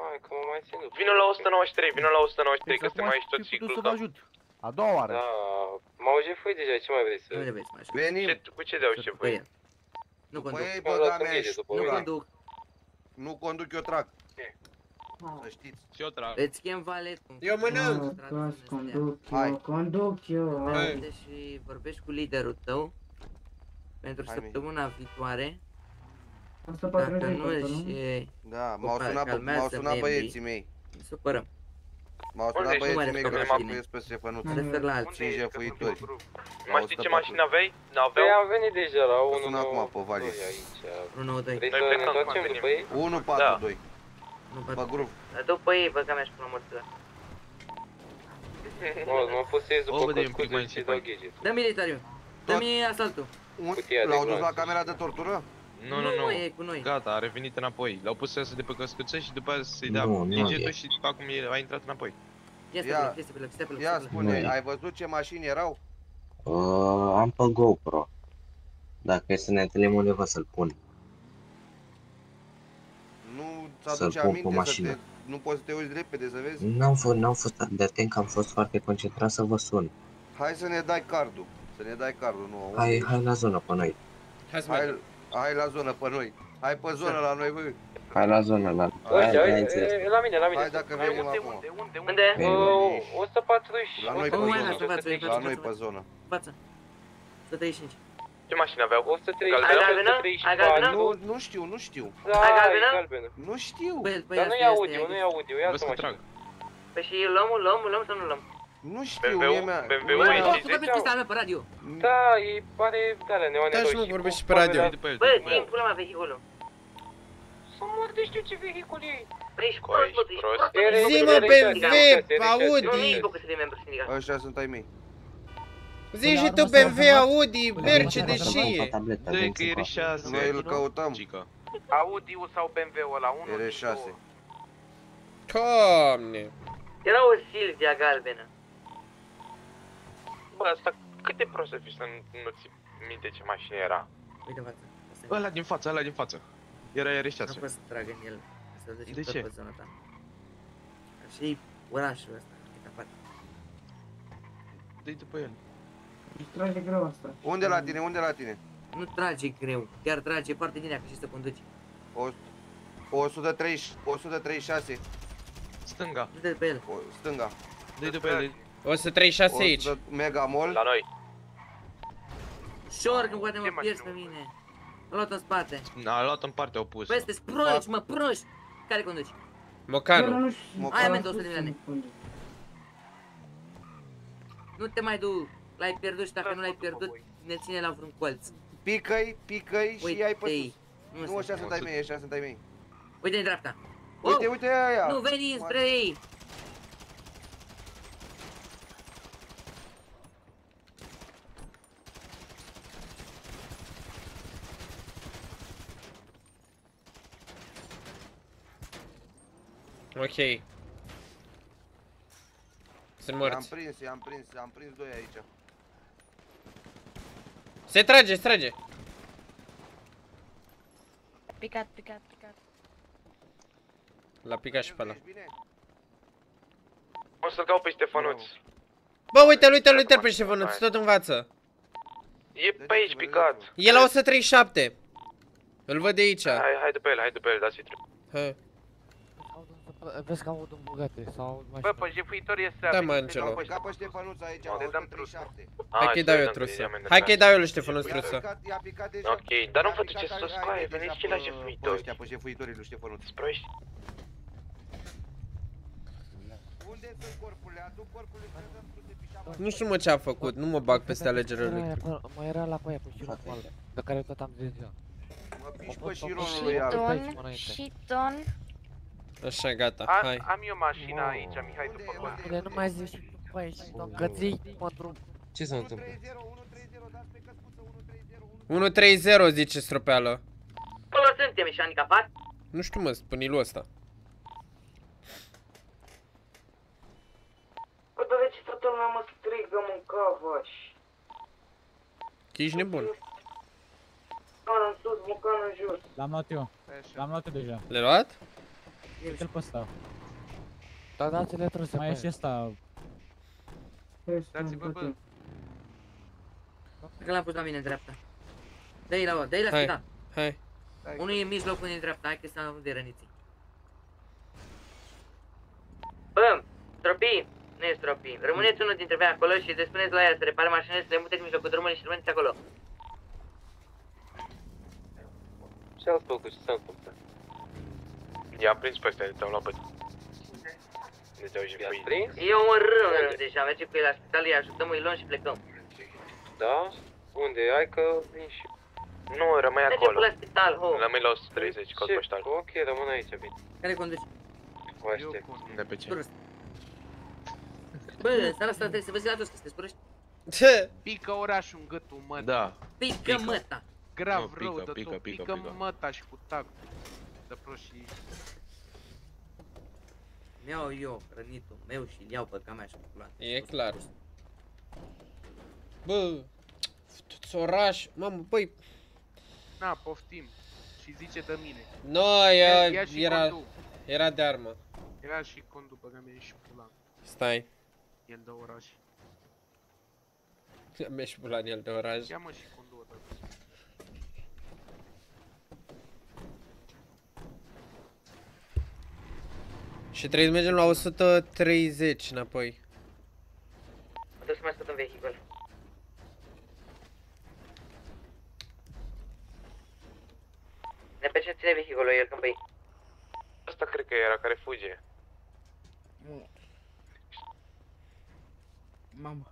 Hai că mă mai țin după. Vină la 193, vină la 193, că Exact suntem cum aici aș tot fi putut ciclul să vă tău. ajut. A doua oară. Da, m-au jefuit deja, ce mai vrei să... Nu le vezi, mai Venim. Ce, cu ce dau ce voi? Nu După conduc. ei, Mi-au băga dat mea conduce și după Nu mine. conduc. Nu conduc, eu trag. Să știți. Și eu trag. Îți chem valet. Eu mănânc. conduc Hai. eu, conduc eu. Hai. Merge și vorbești cu liderul tău pentru Hai, mi. săptămâna viitoare. Asta Dacă 40 nu nu ești Da, m-au Opa, sunat, calmează m-au sunat membrii. băieții mei. supărăm. M-au Unde sunat ești? băieții Numai mei de că mașini. mă pe Ștefănuț. Mă refer la alții. Cinci jefuitori. Mai știi ce mașină aveai? N-aveau? Păi am venit deja la 1 Sună acum pe Vali. aici. 192. Vrei Noi să ne plecăm întoarcem acum, după ei? 142. Nu Pe văd. grup. Dar după ei, băga mea și până măsură. Mă, mă pusezi O, după vede un pic căscuțe mai și dau încet. gadget. Dă militariu. Dă-mi asaltul. Un- Cutia de L-au dus la glanț. camera de tortură? Nu, nu, nu. e cu noi. Gata, a revenit înapoi. L-au pus să iasă de pe căscuță și după aia să-i dea Nu, nu digetul e. și acum e- a intrat înapoi. Ia stai Ia. pe loc, stai pe loc, stai pe loc, Ia stai pe loc. spune, Nu e. ai văzut ce mașini erau? Uh, am pe GoPro. Dacă e să ne întâlnim undeva să-l pun. Nu Să-l ți-aduce pun pe aminte să mașină. te... Nu poți să te uiți repede să vezi? N-am fost, n-am fost atât de atent că am fost foarte concentrat să vă sun. Hai să ne dai cardul. Să ne dai cardul, nu. unde Hai, ești? hai la zonă pe noi. Hai să Hai, mergem. Hai la zonă pe noi. Hai pe zonă la noi, bă. Hai la zonă, la... Hai, Uite, hai, uite, înțeles. e, la mine, la mine. Hai dacă Hai, venim unde, acum. unde, unde, Unde? Uh, 140. La noi pe Oh, hai, zonă. față, față, față, La față, noi față. pe zonă. Față. 135. Ce mașină aveau? 130. Ai galbenă? Ai galbenă? Nu, nu știu, nu știu. Da, Ai e galbenă? galbenă. Nu știu. Păi, păi Dar nu asta e este, audio, hai nu că- e audio, e Vă altă să mașină. trag. Păi și îl luăm, îl luăm, îl luăm sau nu luăm? Nu știu, BMW-ul? mie mea... BMW-ul mie e mea- Bă, tu vorbești cu ăsta pe radio. Da, e pare de alea neoane Da, și roșii nu cu vorbești și pe camera- radio. După el, Bă, după zi el. în pula mea vehiculul. Să mor de știu ce vehicul e. Păi ești Coi, prost, bă, ești tu ești prost. prost. E nu ești Zi, făcut mă, de pe sindicat. V, Nu Audi. ești făcut să fii membru sindicat. Ăștia sunt ai mei. Zi și tu BMW, Audi, Mercedes și Pe e. tabletă, Dă-i avem că e țipa. R6. Noi îl căutăm. Cică. Audi-ul sau BMW-ul ăla, unul din R6. două. Doamne. Era o Silvia galbenă. Bă, asta cât de prost să fii să nu- nu ți minte ce mașină era? Uite în față. Asta e. Ăla din față, ăla din față. Era Nu R6. poți să trag în el. Să-l duci De tot ce? pe zona ta. Așa e orașul ăsta. e capat. Dă-i după el. Își trage greu asta. Unde la tine, unde la tine? Nu trage greu. Chiar trage parte din ea, că și să conduci. O- 130, 136, Stânga. Du-te pe el. o, stânga. Dă-i după el. Dă-i- 136 aici. 100 Megamol. La noi. Șor, că poate Ce mă mașină, pierzi pe mă? mine. A luat în spate. A luat în partea opusă. Peste proști, mă, proști. Care conduci? Mocanu. nu știu. Ai am amendă spus 100 de milioane. să conduc. Nu te mai du. L-ai pierdut și dacă nu l-ai pierdut, ne ține la vreun colț. Picăi, picăi și Uite ai pe ei. sus. Nu Nu, ăștia sunt ai 100. mei, ăștia sunt ai mei. Uite în dreapta. Uite, Oh! uite aia. Nu veni spre ei. Ok. Sunt I-am morți. prins, i-am prins, am prins doi aici. Se trage, se trage. Picat, picat, picat. L-a picat și pe ăla. Ești bine? O să-l caut pe Ștefănuț. Bă, uite-l, uite-l, uite-l pe Ștefănuț, tot învață. E pe aici picat. E la 137. Îl văd de aici. Hai, hai după el, hai după el, dați-i trebuie. Hai. Vezi că aud un bugate sau Bă, mașină. pe jefuitori este Da, avem mă, pe Angelo. Ca nou. pe, ca pe Ștefănuț aici, Unde dăm 137. Hai că-i dau eu trusă. Hai că-i dau eu lui Ștefănuț I-a trusă. picat, i-a picat deja. Ok, dar nu i-a vă picat duceți ai- sus ai cu aia, mei veniți deja și la pe- jefuitori. Pe ăștia, pe jefuitorii lui Ștefănuț. Proști. Unde sunt corpurile? Aduc corpurile să le dăm truse pișama. Nu știu mă ce a făcut, nu mă bag peste alegerile lui. Mai era la coaia pe șirul cu alb, pe care tot am zis eu. Mă piși Hop, pe hop, hop, șironul lui hop. Al. aici, mă, Shiton, înainte. Shiton. Așa, gata, A hai. Am eu mașina aici, Mihai, după conduc. Bine, nu mai zici, băi, că ții mă drum. Ce s-a întâmplat? 130 zice stropeală. Acolo suntem și handicapat? Nu știu, mă, spânilul ăsta. Bă, dar de ce toată lumea mă strigă, mă, cavaș? Că ești nebun. Can în sus, bucan în jos. L-am luat eu. L-am luat eu deja. Le-ai luat? Uite-l pe ăsta. Da, dați-le truse Mai e și ăsta. Dați-vă, bă. Cred că l-am pus la mine în dreapta. Dă-i la, dă-i la Hai, spital. hai. Unul e în mijloc, unul e în dreapta, hai că stau de răniții. Bă, stropii, nu e stropii. Rămâneți unul dintre voi acolo și le spuneți la ea să repare mașinile, să le muteți în mijlocul drumului și rămâneți acolo. Ce ați făcut? Ce s-a întâmplat? I-am prins pe ăstea, te-am luat pe... Deci au și pe prins? E omorât deja, mergem cu el la spital, îi ajutăm, îi luăm și plecăm. Da? Unde? Hai că vin și... Nu, rămâi Mergem acolo. la spital, ho. Rămâi la 130, cod Ce? poștal. Ok, rămân aici, bine. Care conduci? O aștept. De pe ce? Bă, seara asta trebuie să vezi la dos, că sunteți proști. Ce? Pică orașul în gâtul măta. Da. Pică măta. Grav Nu, pică, rău de pică, tot. pică, Pică pică. măta și cu tac. De proștii. Mi-au eu hrănitul meu și îl iau pe camera și pula. E clar. Bă, futu-ți oraș, mamă, băi, Na, poftim. Și zice de mine. no, Ia- ea, ia și era, condu. era de armă. Era și condu băga mea și pula. Stai, El de oraș. mergi pula în el de oraș. Ia mă și condu odată. Și trebuie să mergem la 130 înapoi. Trebuie să mai scot în vehicul. Ne pe ce ține vehiculul, el când băi. Asta cred că era care fuge. Mamă.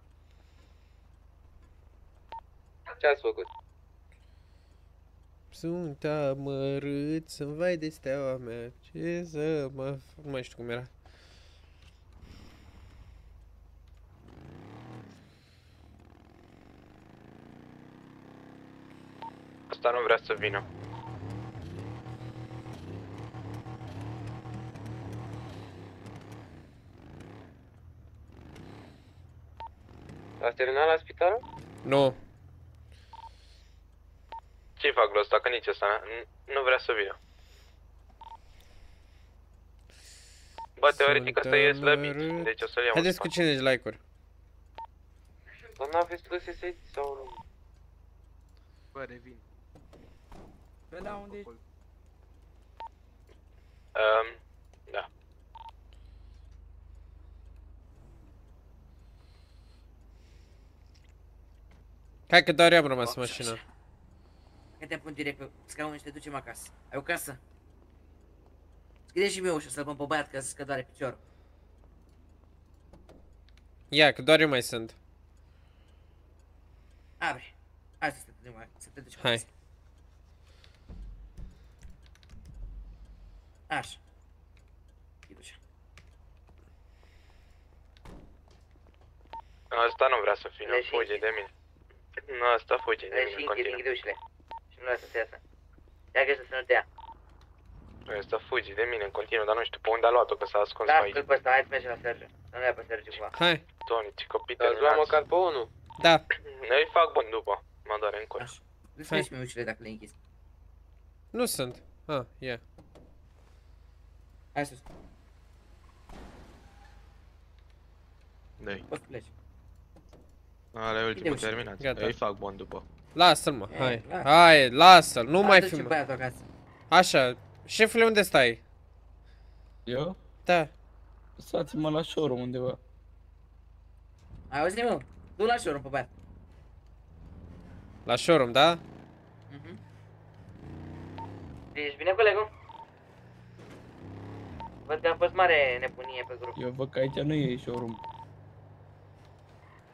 Ce ați făcut? Sunt amărât să-mi vai de steaua mea, ce să mă... fac? Nu mai știu cum era. Asta nu vrea să vină. Ați terminat la spital? Nu, Ce fac lui ăsta? Că nici ăsta n- nu vrea să vină. Bă, teoretic ăsta e slăbit, amărât. deci o să-l iau în haideți cu spate. 50 like-uri. Dar n-aveți găsit să sau nu? Bă, revin. Bă, da, unde ești? Um, da. Hai că doar eu am rămas în mașină. Că te pun direct pe scaun și te ducem acasă. Ai o casă? Scrie și mie ușa să-l pun pe băiat ca să-ți doare piciorul. Ia, că doar eu mai sunt. Abre. Hai să te ducem, să te ducem Hai. acasă. Așa. Închid ușa. Asta nu vrea să vină, Le și fuge de mine. Nu, asta fuge de Le mine, și închid, continuă. Închide ușile. Și nu lasă să iasă. Ia că să nu te ia. Asta fuge de mine în continuu, dar nu știu pe unde a luat-o, că s-a ascuns pe aici. Lasă-l pe ăsta, hai să mergem la Sergiu. Să nu ia pe Sergiu cumva. Hai. Tony, ce copii terminați. Îți măcar pe unul. Da. Îi fac bun după, mă doare în cur. Deschide și mie ușile dacă le închizi. Nu sunt. Ah, ia. Hai sus. Dai. Poți să pleci. Ale ultimul Închide ușile. terminat. Gata. Îi fac bun după. Lasă-l mă, E, hai. lasă. Hai, lasă-l, nu Hai, mai ducem filma. băiatul acasă. Așa, șefule, unde stai? Eu? Da. Lăsați-mă la showroom undeva. Ai auzit, mă? Du la showroom pe băiat. La showroom, da? Mhm. Ești bine, colegul? Văd că a fost mare nebunie pe grup. Eu văd că aici nu e showroom.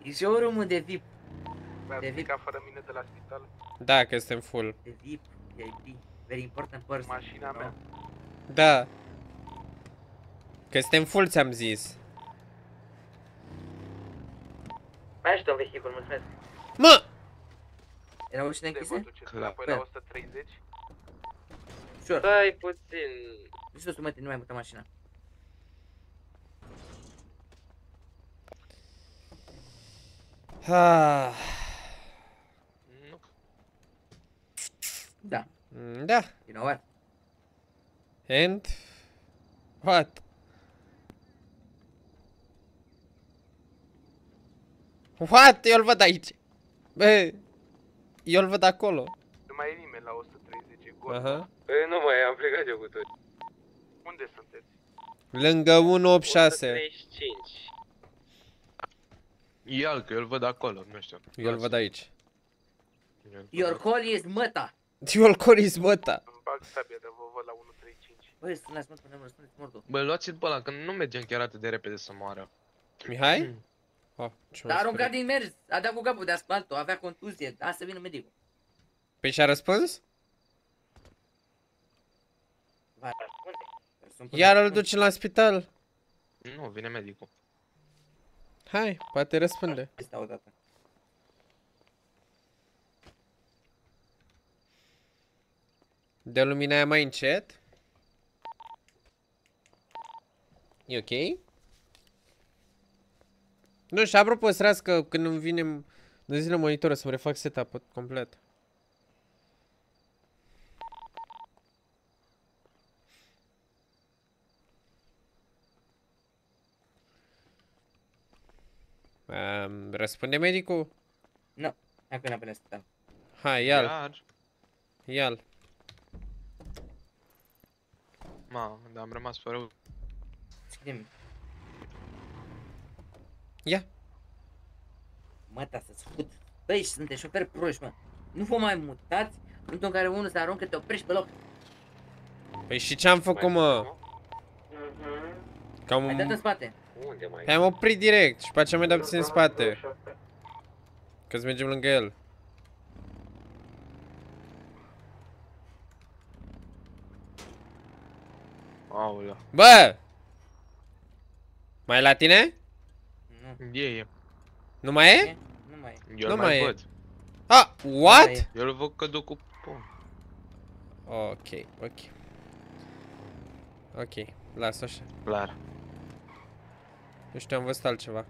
E showroom-ul de VIP. Băi, a plecat fără mine de la spital. Da, că suntem full. De VIP, VIP. Very important person. Mașina mea. Da. Că suntem full, ți-am zis. Mai ajută un vehicul, mulțumesc. Mă! Era ușile închise? Înapoi la 130. Sure. Stai puțin. Nu știu, mă, nu mai mută mașina. Ah. Da. Mm, Da. You know what? And what? What? Eu-l văd aici. Bă, eu îl văd acolo. Nu mai e nimeni la 130, e gol. Aha. Păi nu mai am plecat eu cu toți. Unde sunteți? Lângă 186. 35. Ial, că eu îl văd acolo, nu știu. Eu îl văd aici. Your call is măta. Eu îl coris băta. Îmi bag sabia, dar vă văd la 135. Băi, sunați mă, până mă spuneți mortul. Bă, luați-l pe ăla, că nu mergem chiar atât de repede să moară. Mihai? Oh, ce Dar a aruncat din mers, a dat cu capul de asfaltul, avea contuzie, a să vină medicul. Păi și-a răspuns? Va răspunde. Sunt până Iar îl acum. duce la spital. Nu, vine medicul. Hai, poate răspunde. Asta odată. De lumina aia mai încet. E ok? Nu și apropo, să că când îmi vine în zile monitorul să-mi refac setup complet. Um, răspunde medicul? Nu, hai până până stăm. Hai, ia-l. Iar? Ia-l. Ma, dar am rămas fără... Scrie Ia. Măta să-ți fut. Băi, și sunteți șoferi proști, mă. Nu vă mai mutați în momentul în care unul se aruncă, te oprești pe loc. Păi și ce-am făcut, mă? Că am... Ai dat în spate. Unde mai? Păi am oprit direct și pe aceea mi-a dat puțin în spate. Că să mergem lângă el. Aolea. Bă! Mai e la tine? E, e. Nu mai e? Nu mai e. Eu Nu nu mai, mai e. văd. Ah, what? Eu îl văd că duc cu pom. Ok, ok. Ok, las așa. Clar. Nu știu, am văzut altceva.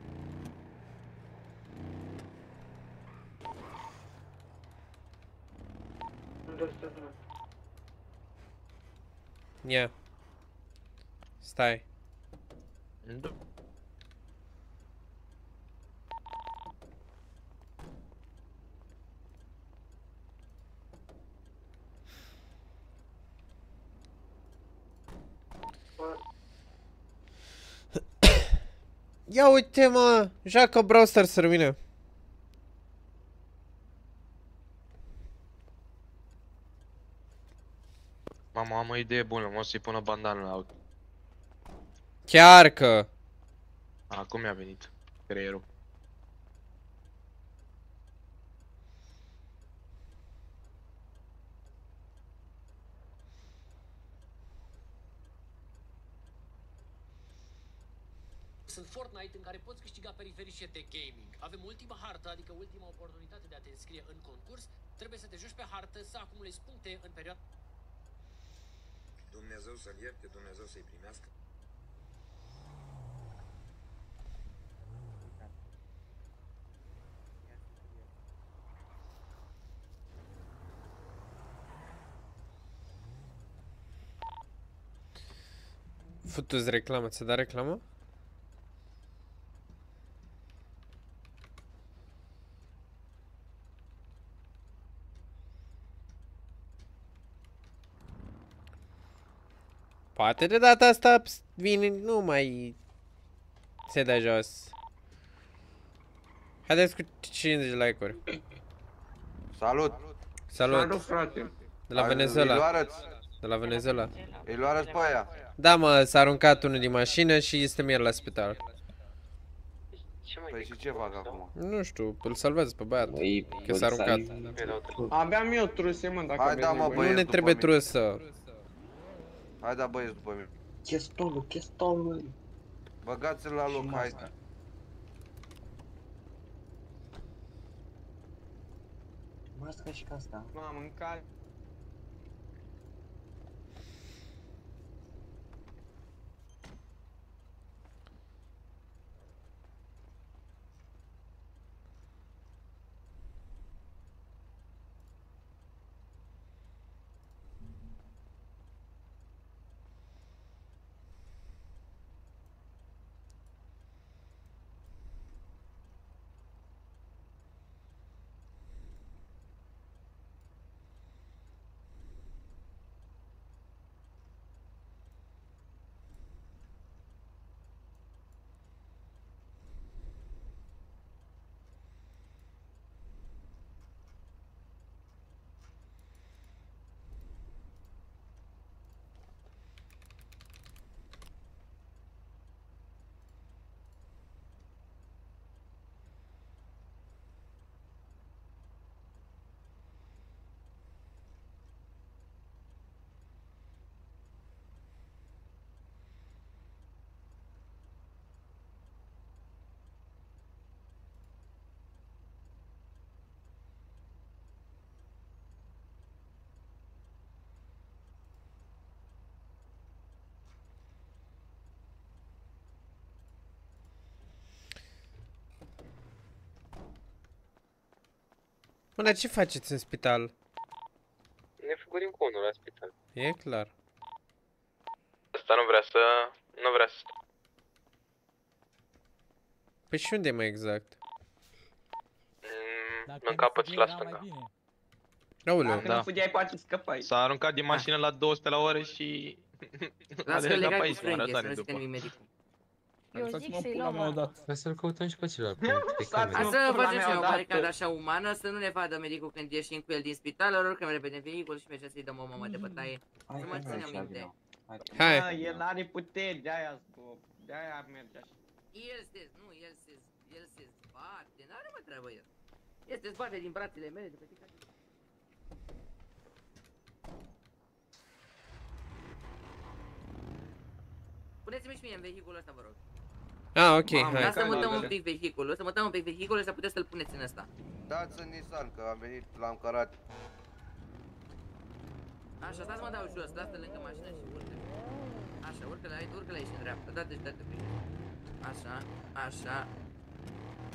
Unde sunteți, mă? Ia. Stai. Da. Ia uite mă, joacă Brawl Stars să rămână. Mama, am o idee bună, mă o să-i pun o bandană la auto. Chiar că. Acum mi-a venit creierul. Sunt Fortnite în care poți câștiga periferice de gaming. Avem ultima hartă, adică ultima oportunitate de a te înscrie în concurs. Trebuie să te joci pe hartă, să acumulezi puncte în perioada... Dumnezeu să-l ierte, Dumnezeu să-i primească. Futu-ți reclamă, ți-a dat reclamă? Poate de data asta ps, vine, nu mai se dă jos. Haideți cu 50 de like-uri. Salut! Salut! Salut, frate! De la Îi Venezuela. Luarăți? De la Venezuela. Îi luarăți pe aia? Da, mă, s-a aruncat unul din mașină și este iar la spital. Păi și ce fac acum? Nu știu, îl salvează pe băiat. Că s-a aruncat. Aveam eu truse, mă, dacă Hai aveți da, mă, nevoie. băieți, Nu ne după trebuie mine. trusă. Hai da, băieți, după mine. Ce stolul, ce stolul? Băgați-l la loc, hai. Masca și asta. M-am mâncat. Mă, dar ce faceți în spital? Ne făcurim cu unul la spital. E clar. Asta nu vrea să... Nu vrea să... Păi și unde e mai exact? Mm, în capăt și la stânga. Aoleu. Dacă nu fugeai, poate scăpai. S-a aruncat din mașină la 200 la oră și... Lasă A că legat legai pe cu aici, m-a frânghie, să arătat nu după. zică nimic medicul. Eu zic să-i luăm ăla. Hai să-l căutăm și pe celălalt. Hai să facem și o baricadă așa umană, să nu ne vadă medicul când ieșim cu el din spital, oricum repede în vehicul și mergem să-i dăm o mamă de bătaie. Să mă ținem minte. Hai. Da, el are puteri, de-aia scop. De-aia merge așa. El se, nu, el se, el se zbate, n-are mă treabă el. El se zbate din brațele mele, de pe fiecare. Puneți-mi și mie în vehiculul ăsta, vă rog. Ah, ok, Mamă, hai. Dar să mutăm un pic vehiculul, să mutăm un pic vehiculul să puteți să-l puneți în ăsta. Dați în Nissan, că am venit, l-am cărat. Așa, stați mă dau jos, lasă lângă mașină și urcă. Așa, urcă-le aici, urcă-le aici în dreapta, da, deci dă-te pe Așa, așa.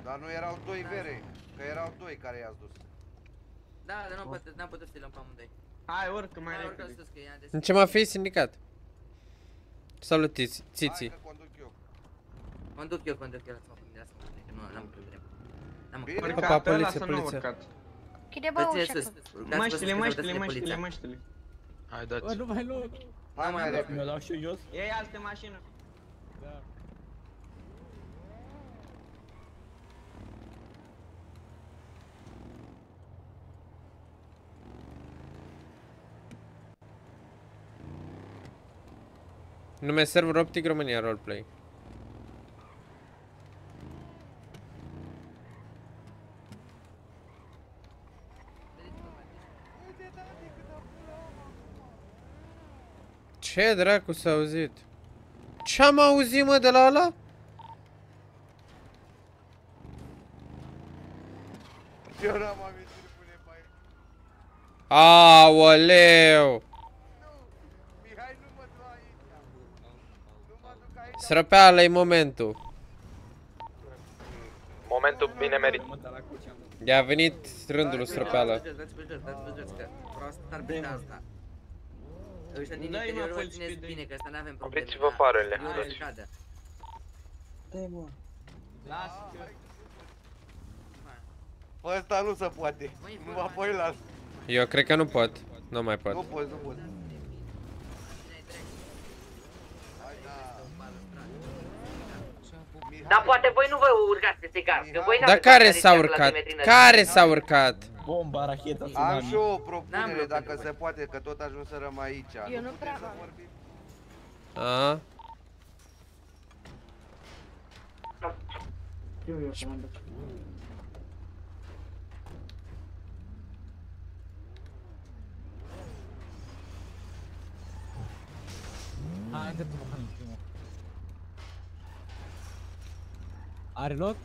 Dar nu erau doi vere, că erau doi care i-ați dus. Da, dar nu am putut, n-am putut să-i luăm pe amândoi. Hai, urcă mai Hai, urcă repede. sus, că e de În ce m-a fi sindicat? Salut, Tiți- Țiții. conduc eu. Conduc eu, conduc eu, lasă-mă pe mine, lasă-mă pe mine, că nu am încredere. N-am Bine, încredere. Urcat pe ăla să nu urcat. Chide bă Dă-ți-le ușa sus, că... urcați-vă sus, Măștile, că măștile, vedeți măștile, poliția. măștile. Hai, dați. Bă, nu mai loc. Hai mai repede. Mi-o dau și eu jos? Iei alte mașină. Da. Nume server Optic România Roleplay. Ce dracu s-a auzit? Ce-am auzit mă de la ăla? Eu n-am amintit de pune pe aici. Aoleu! Mihai, nu mă du aici. Nu mă duc aici. Srăpeală-i momentul. Momentul bine merit. I-a venit rândul lui Srăpeală. Dați-vă jos, dați-vă jos, dați-vă jos, că vreau să star pe asta. Ăștia din Dai-i, mă, interior vă apoi țineți speed-ui. bine, că ăsta n-avem probleme. Opriți-vă da. farele, Eu toți. le cadă. Lasă că... Pe ăsta nu se poate. Nu mă apoi las. Eu cred că nu pot. Nu mai pot. Nu poți, nu poți. Dar poate voi nu vă urcați peste gard, că voi Dar n-aveți care asta s-a de urcat? la metri înălțime. Care s-a urcat? Bomba, racheta, Am tsunami. și eu o N-am propunere, lucru dacă de se poate, că tot ajunserăm aici. Eu nu putem prea să am. vorbim? A? Hai, îndreptă-mă, hai, primul. Are loc?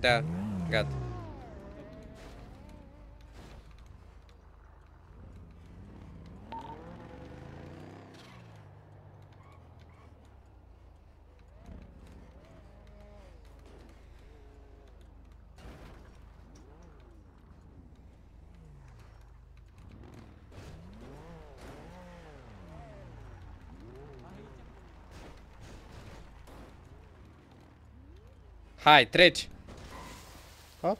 Da, gata. Hai, treci. Hop.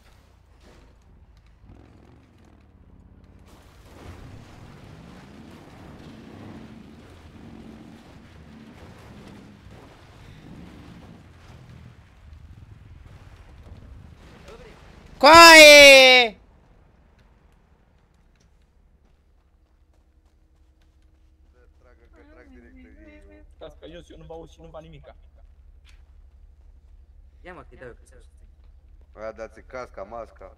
Coaie! Stați că jos, eu nu vă aud și nu vă nimica. Ia mă, că-i dau eu că să Aia dați casca, masca.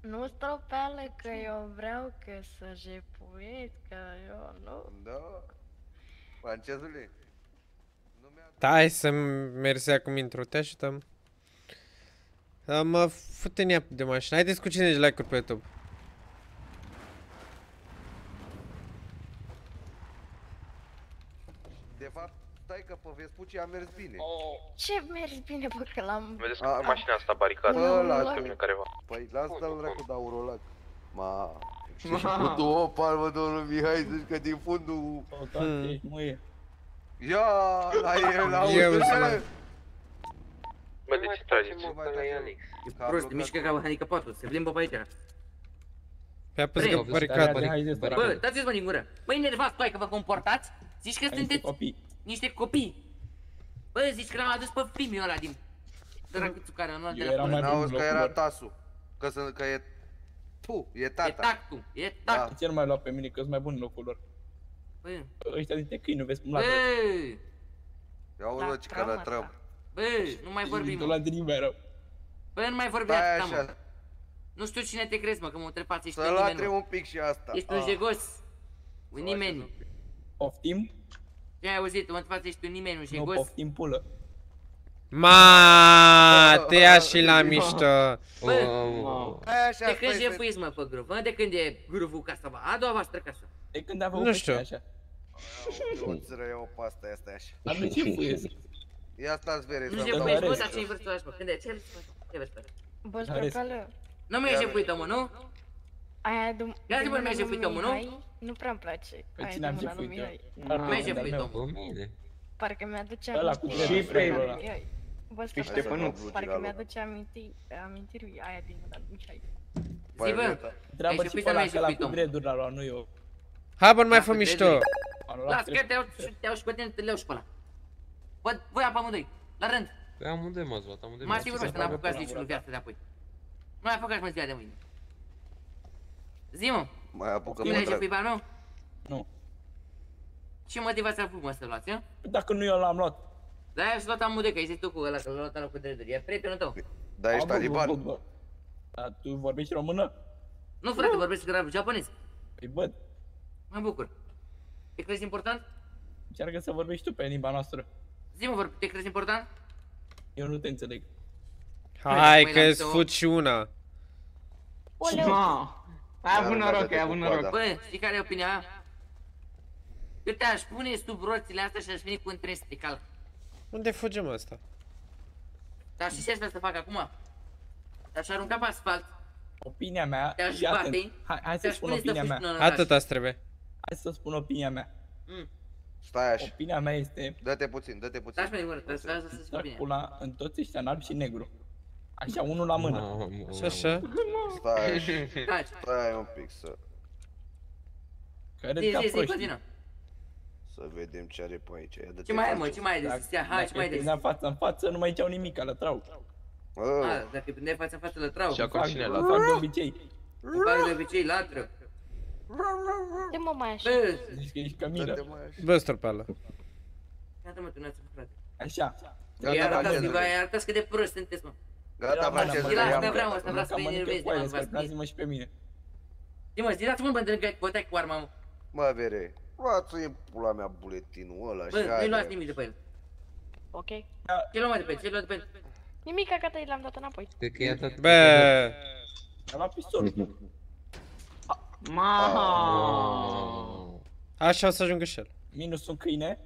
Nu stropeală că eu vreau că să jepuiesc, că eu nu. Da. Francezule. Da, hai să mergi acum intro, te ajutăm. Da, mă fute în ea de mașină. Haideți cu 50 like-uri pe YouTube. De fapt, Stai că pe Vespucci a mers bine. Ce mergi bine, bă, că l-am... Vedeți A, că mașina asta baricată. Bă, La la pe mine careva. Păi lasă dă-l dracu de aurolac. Ma. Și Ma. cu două palmă, domnul Mihai, zici că din fundul... Hmm. Muie. Ia, la el, la Eu auzi, sunt- bă. Bă, de ce trageți? E prost, mișcă ca handicapatul, se plimbă pe aici. Pe apăs Vrei? că baricadă. Bă, dați-vă din gură. Bă, enervați, toi că vă comportați? Zici că sunteți copii. niște copii. Bă, zici că l-am adus pe primul ăla din... Drăguțul care a luat de la Până până. auzi că era tasul. Că, să, că e... Tu, e tata. E tactul, e Da. tactul. Ce nu mai lua pe mine că sunt mai bun în locul lor. Bă, Ăștia dintre câini, nu vezi cum bă, latră. Ia o lăci că lătrăm. bă, nu mai vorbim, Tu mă. la din nimeni rău. Bă, nu mai vorbi Stai atâta, mă. așa. Nu știu cine te crezi, mă, că mă trepați, ești Să un nimeni, latre mă. un pic și asta. Ești un Ah. jegos. Un nimeni. Poftim? Ce ai auzit? Mă față ești un nimeni, un Nu jegos. poftim pulă. Ma, te ia și la mișto. Bă, Hai așa, de când stai, jefuiți, mă, pe grup? Bă, de când e grupul casa, bă? A doua voastră casă. De când am făcut Nu pe știu. așa. Eu îți răiau pe asta, asta așa. Dar nu jefuiesc. Ia stați vere, Nu să jefuiești, bă, rest. dar ce-i vârstul ăla, mă? Când e? Ce Ce vârstă? Băș, Are- străcală, Nu mi-e jefuită, mă, nu? Aia de... Ia zi, de bă, mi-ai mâna lui jefuit-o, mă, nu? Mihai, Nu prea-mi place. Pe Aia cine de am mâna lui jefuit eu? Mihai. Mi-ai jefuit-o, mă. Parcă mi-aduce Ăla cu amintiri. dreptul Mihai. ăla. Mihai. Bă, Niște străcală, pănuți. parcă mi-aduce amintiri, amintiri aia din mâna lui Mihai. Zi, bă, Întreabă ai și jefuit pe sau ăla n-ai că la jefuit, cu mă? dreaduri l-a luat, nu eu. Hai bă, nu mai Da, fă cu mișto. drepturi. Am luat Las trei. că te-au te-au și pe tine, te le-au și pe ăla. Bă, voi apa amândoi, la rând. Pe amândoi m-ați luat, amândoi Mă m-ați sigur luat. că n-am apucat niciunul viață de apoi. Nu mai apucat mă ziua de mâine. Zi, mă, Mai apucă cine ai pe jefuit pe al meu? Nu. Ce motivație a făcut, mă, să luați, eu? Dacă nu eu l-am luat. Da, aia și luat amândoi, că ai zis tu cu ăla, că l-a luat ăla cu drepturi. E prietenul tău. Da, ești A, bă, bă, taliban. bă, bă. Dar tu vorbești română? Nu, frate, vorbesc grab japonez. Păi bă, Mă bucur. Te crezi important? încearcă să vorbești tu pe limba noastră. Zi, mă, vor- te crezi important? Eu nu te înțeleg. Hai Păi, că la îți două. fut și una. Ma, ai avut noroc, ai avut noroc. Bă, știi care e opinia mea? Eu te-aș pune sub roțile astea și aș veni cu un tren să te calc. Unde fugem asta? Dar știi ce aș vrea să fac acum? Te-aș arunca pe asfalt, Opinia mea, te-aș fii atent. bate, Hai, hai să te-aș spun pune să opinia fugi mea. până în oraș. Atâta îți trebuie. Hai să spun opinia mea. Mm. Stai așa. Opinia mea este Dă-te puțin, dă-te puțin. Lași-mă din gură, trebuie să să spun bine. Dracula în toți ăștia în alb și negru. Așa, unul la mână. Și așa? Stai așa. Taci. Stai un pic să... Care Zi, ca zi, zi, proști. continuă. Să vedem ce are pe aici. Ia dă-te Ce mai ai, față. mă, ce mai ai de zis? Ia, hai, ce mai ai de zis? Dacă față în față, nu mai ceau nimic, la trau. Bă, A, dacă îi prindeai față în față, la trau. Și acum Fac, cine fac la de obicei. Îmi fac de obicei, latră. De mă mai așa. Bă, Zici că ești Camila. dă-te mai așa. Bă, stropeală. gata mă, tu n-ați făcut, frate. Așa. Gata, Ia arătați, francezule. vă arătați cât de prost sunteți, mă. Gata, francezule, Zi, lasă, ia ne vreau, mă. asta vreau să vă enervezi, mă, v-ați spus. mă și pe mine. Zi, mă, zi, dați-mă, bă, că băteai cu arma, mă. Mă, vere, luați-i în pula mea buletinul ăla și Bă, nu-i haide. luați nimic de pe el. Ok. Ce luăm mai de pe el? Ce luăm de pe el? Nimic, gata, i l-am dat înapoi. Cred că i-a dat... Bă, Am luat pistol. Ma. așa o să ajungă și el. Minus un câine.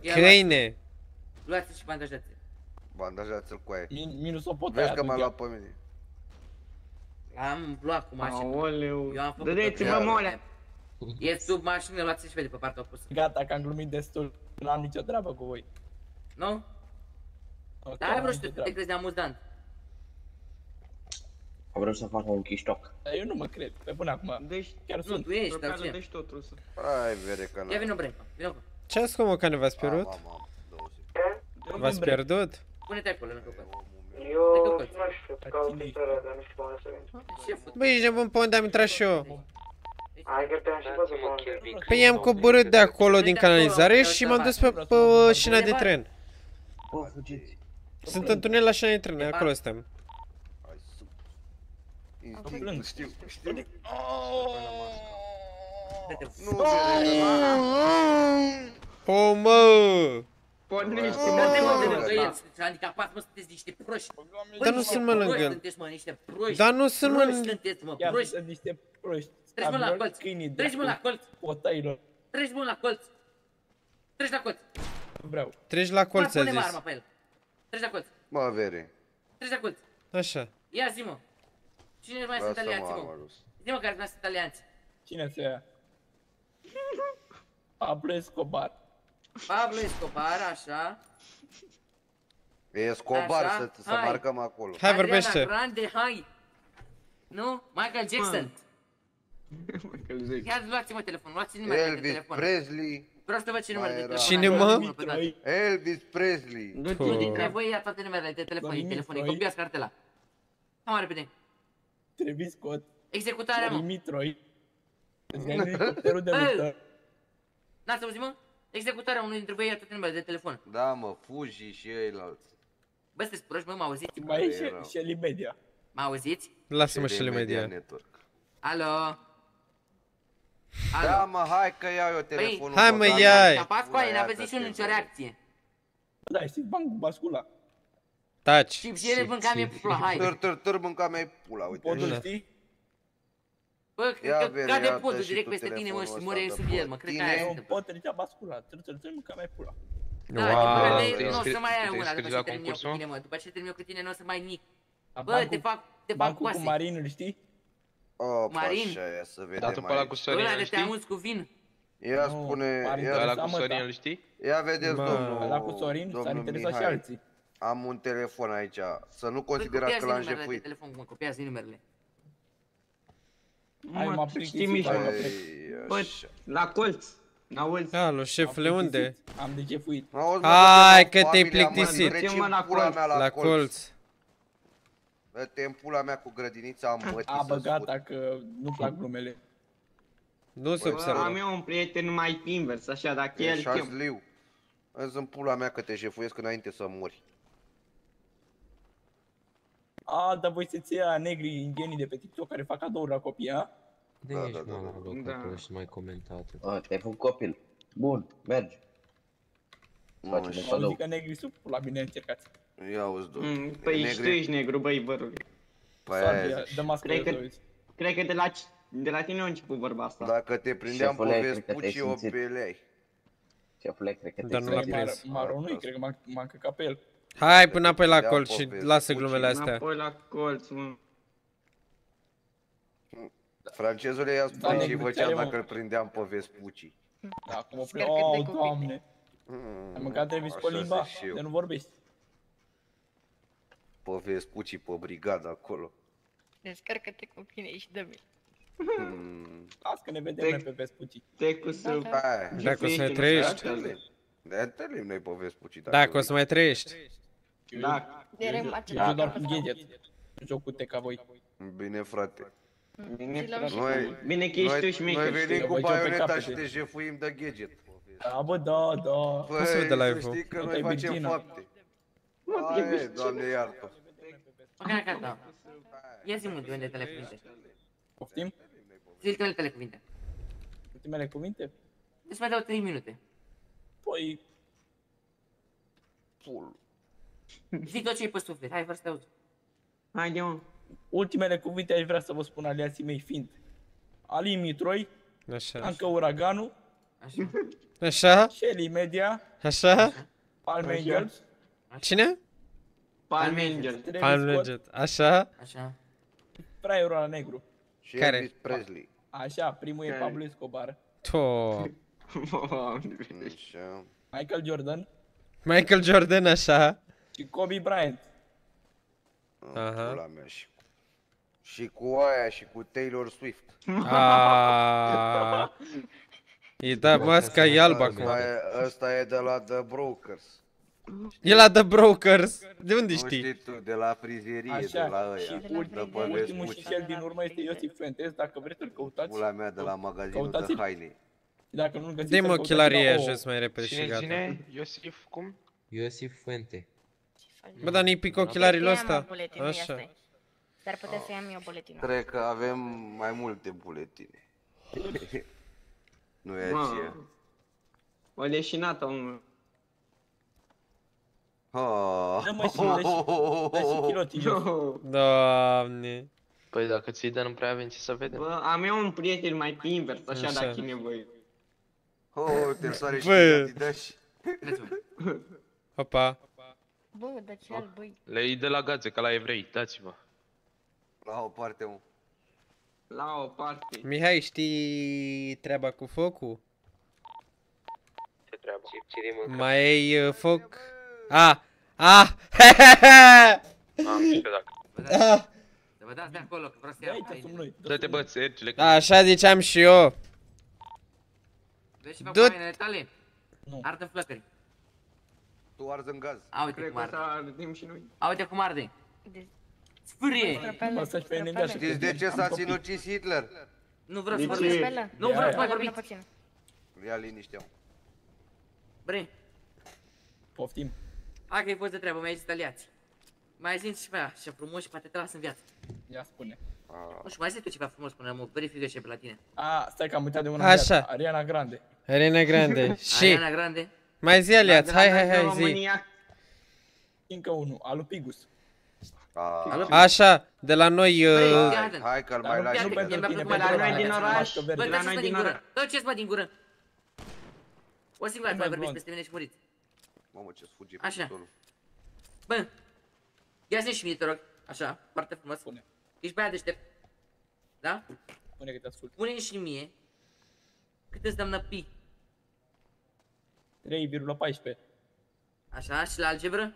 Ia, Câine. Luați și bandajați. Bandajați-l cu aia. Min- Minus o pot Vezi că m-a luat pe mine. Am luat cu mașina. Aoleu. Eu am făcut Dădeți-mă, mole. E sub mașină, luați și pe de pe partea opusă. Gata, că am glumit destul. Nu am nicio treabă cu voi. Nu? Ok, Dar ai am vreo nicio știu, te treabă. crezi de amuzant. Vreau să fac un chiștoc. Dar eu nu mă cred, pe până acum. Deci, Chiar Nu, sunt. tu ești, dar Tropeală, ce? deci totul să. Hai, vere, că Ia n-am. vină bre, vină cu. Ce ați cum, că ne v-ați pierdut? Am, am, 20. V-ați pierdut? Pune-te acolo, lângă pe Eu Hai că nu coți. știu, caut istoria, dar nu știu cum să vin. Ce fut? Băi, ești nebun pe unde am intrat și eu. Hai că te-am și văzut pe unde. Păi am coborât de acolo din canalizare și m-am dus pe, pe șina de tren. Bă, fugiți. Sunt în tunel la șina de tren, acolo suntem. Hai, su. Instinct, știu, știu. Nu, vere, O, mă! Pornește, Dă-te mă de mă, lângă el, sunteți handicapați, mă, sunteți niște proști. Bă, Dar nu niște sunt, mă, lângă proști el. Sunteți, mă, niște proști. Dar nu sunt, mă, Proști lângă- sunteți, mă, Chiar proști. sunt niște proști. Treci, mă, la Stabilor, colț. câinii Treci, mă, la colț. Potăilor. Treci, mă, la colț. Treci la colț. Vreau. Treci la colț, a Pune-mă zis. arma pe el. Treci la colț. Mă, vere. Treci la colț. Așa. Ia zi-mă. Cine mai sunt Lasă-mă alianții, arma, mă? Rus. Zi-mă care mai sunt alianți. Cine se ia? Pablo Escobar. Pablo Escobar, așa. E Escobar, Așa, să, să hai. marcăm acolo. Hai, Ariana vorbește. Grande, hai. Nu? Michael Jackson. Ia luați-mă telefonul, luați numele de Elvis telefon. Presley. Vreau să văd ce număr de Mai era- telefon. Cine, are. mă? Unul pe toate. Elvis Presley. Nu Puh. știu dintre voi ia toate numerele de telefon, Dorin telefon, Mitroi. copiați cartela. Hai mai repede. Travis Scott. Executarea, Florin mă. Mitroi. Îți ia elicopterul de Bă! luptă. N-ați auzit, mă? Executarea unui dintre voi ia toate numerele de telefon. Da, mă, Fuji și ceilalți. Bă, sunteți proști, mă, mă auziți? Mai e Care erau? și Shelly Media. Mă auziți? Lasă-mă și Media media. Network. Alo? Da, Alo? mă, hai că iau eu telefonul. Hai, pe mă, gata. ia-i. Tapați cu Pula aia, ia n-aveți că niciunul te nicio vede. reacție. Da, știi, bancul bascula. Taci. Și și ele mânca mie pula, hai. Târ, târ, târ, mânca mea pula, uite. Podul așa. știi? Bă, Ia cred că vere, cade ia-tă podul și direct tu peste tine, mă, și telefonul mure ăsta sub de el, pod. mă, cred că Tine? aia E se un întâmplă. pod trecea bascula. Târ, târ, târ, mânca mai pula. Da, Wow, wow, te nu o să înscri- mai ai te una după înscris ce la termin eu cu concursul? tine, mă. După ce termin eu cu tine, nu o să mai ai nimic. La Bă, bancul- te fac, te fac Bancul cu coase. Marinul, știi? Opa, Marin. așa e, să vedem Datul pe ăla cu aici. Sorin, Ăla îl de te știi? amuzi cu vin. Ia Nu, spune, Marin, ia, ăla Ăla Lăsa, cu mă, Sorin, da. îl știi? ia vedeți, Bă. domnul, Ăla cu Sorin, s-ar domnul interesa și Mihai. alții. Am un telefon aici, să nu Bă, considerați că copiați l-am numerele de jefuit. telefon, mă, copiați numerele. Hai, m-a Mă, plictisit, știi, Mișo? hai, mă, plec. Ei, Bă, așa. la colț. N-auzi? Alo, șefule, unde? Am de jefuit. Auzi, mă, Hai du-te, că mă, te-ai familia, mă, plictisit. treci Du-te, mă, în la pula colț. mea la La colț. colț. Dă-te în pula mea cu grădinița mătii A, bă, să-ți gata, că nu plac glumele. Nu se Bă, Bă, am observă. eu un prieten mai invers, așa, dacă el E chem. șazliu. Îți în pula mea că te jefuiesc înainte să mori. A, dar voi să-ți ia negri indienii de pe TikTok care fac cadouri la copii, a? De Da, ești, da, mă, da, la da. loc, Da. acolo și mai comentat. A, te-ai făcut copil. Bun, mergi. Mă, Facem și- un Auzi cadou. că negri sunt la bine încercați. Ia uzi, domnule. Mm, Păi și tu ești negru, băi, bărul. Păi aia Soarbe, zici. dă mască Cred de că- uiți. Cred că de la, de la tine a început vorba asta. Dacă te prindeam Șefule, pe cred că te-ai vespucii, o simțit. beleai. Șefule, cred că Dar te-ai nu l-a simțit. prins. Maronui, cred că m-am- m-am căcat pe el. Hai până apoi la Dea colț și poveste, lasă puci, glumele astea. Înapoi la colț, mă. Francezul i-a Da, spus ce negru, făcea ce are, mă? dacă îl prindeam pe vespucii. Da, acum o Sper prind. că te Oh, copiți. doamne. Mm, Ai mâncat Travis cu așa limba? zic și eu. De nu vorbești. Pe vespucii, pe brigada acolo. Descarcă-te cu tine și dă-mi. Mm, Las că ne vedem Te- noi pe Vespucii. Te cu să... Da, da. Hai, Dacă o să mai Jefuiești în trăiești. așa, de- ne întâlnim noi pe vespucii. Dacă o să mai trăiești. Da, De remace Eu joc doar cu gadget. Nu joc cu te ca voi. Bine, frate. bine, Și la frate. Noi, Bine că ești tu noi, și noi Michael, venim știi? cu Voi joc pe baioneta capete. și te jefuim de gadget. Da, bă, da, da. Păi, se vede să live-ul? știi că Nu noi te-ai facem Virgina. fapte. Mă, te Hai, vezi doamne iartă. Ok, gata. Ia zi-mi ultimele tale cuvinte. Poftim? Zi ultimele tale cuvinte. Ultimele cuvinte? Deci mai dau 3 minute. Păi, Pul. Zi tot ce ai pe suflet, hai, fără să te auzi. Haide, mă. ultimele cuvinte aș vrea să vă spun aliații mei fiind Alin Mitroi, Așa. Anca Uraganu, Așa. Așa? Shelly Media, Așa? Palm Așa. Angels, Cine? Palm Angel. Travis Palm Scott, Legend. Așa? Așa. Fraierul ăla negru. Și Care? Elvis Presley. Așa, primul e Care? Pablo Escobar, To. Doamne, Așa. Michael Jordan Michael Jordan, așa. Și Kobe Bryant. Aha. Pula mea și cu... Și cu aia și cu Taylor Swift. Aaaa. E da masca e albă acum. Ăsta e, ăsta e de la The Brokers. E la The Brokers. De unde Nu știi? știi tu, de la frizerie, de la Așa, ăia. și de ultimul, pe ultimul și Vespucii. cel din urmă este Iosif Fuentes, dacă vreți să-l căutați. Pula mea de la magazinul de Căutați-l. haine. Dacă nu-l găsiți, Dă-i să-l mă căutați ochelarie la O. jos mai repede și Cine, gata. cine? Iosif, cum? Iosif Fuente. Bă, dar nu-i pic ochelarii Ia-mă ăsta. buletinul, ia Așa. stai. Dar putea să iau eu buletinul. Cred că avem mai multe buletine. nu e Mă. aceea. O leșinată, mă. Oh. Dă-mă și, dă și, dă și chilotii jos. No. Doamne. Păi dacă ți-i dă, nu prea avem ce să vedem. Bă, am eu un prieten mai pe invers, așa, Așa. dacă e nevoie. Oh, te soare și Bă. pe Adidas. Opa. Bă, dar ce al băi? Le iei de la gaze, ca la evrei, dați-vă. La o parte, mă. La o parte. Mihai, știi treaba cu focul? Ce treabă? Ce, ce de mâncat? Mai ai uh, foc? Ah! Ah! Am și eu dacă. Ah! Să vă dați de acolo, că vreau să iau aici. Dă-te bă, țercile. Da, așa ziceam și eu. Vezi și fac Du- hainele tale? Nu. Ardă flăcări. Tu arzi în gaz. A, uite Cred cum că o să arde. ardem și noi. A, uite cum arde. Sfârie! Lăsați pe Nenea și Știți de ce s-a sinucis Hitler? Nu vreau De să ce? vorbesc. Nu vreau să mai vorbiți. Ia liniștea, mă. Bre, Poftim. hai că-i fost de treabă, mi-ai zis aliați. Mai zi și pe aia, și frumos și poate te las în viață. Ia spune. Nu știu, mai zi tu ceva frumos până mă verifică ce pe la tine. A, stai că am uitat de una Așa. în viață. Ariana Grande. Arena Grande. Și... Ariana Grande. Mai zi aliați, hai, hai, hai, zi. România. Încă unul, alu Pigus. Așa, de la noi... uh, Hai, hai că-l mai lași. Ia pe că el. mi-a plăcut Pe mai la tare. noi din oraș. Bă, De la dați-ți noi mă din din gură. oraș. Dă ce mă din gură. O singură dată mai mai vorbiți blond. peste mine și muriți. Mamă, ce sfuge Așa. pistolul. Bă, ia zi și mie, te rog. Așa, foarte frumos. Spune. Ești băiat deștept. Da? Spune că te ascult. Spune și mie cât înseamnă pi. 3,14. Așa, și la algebră?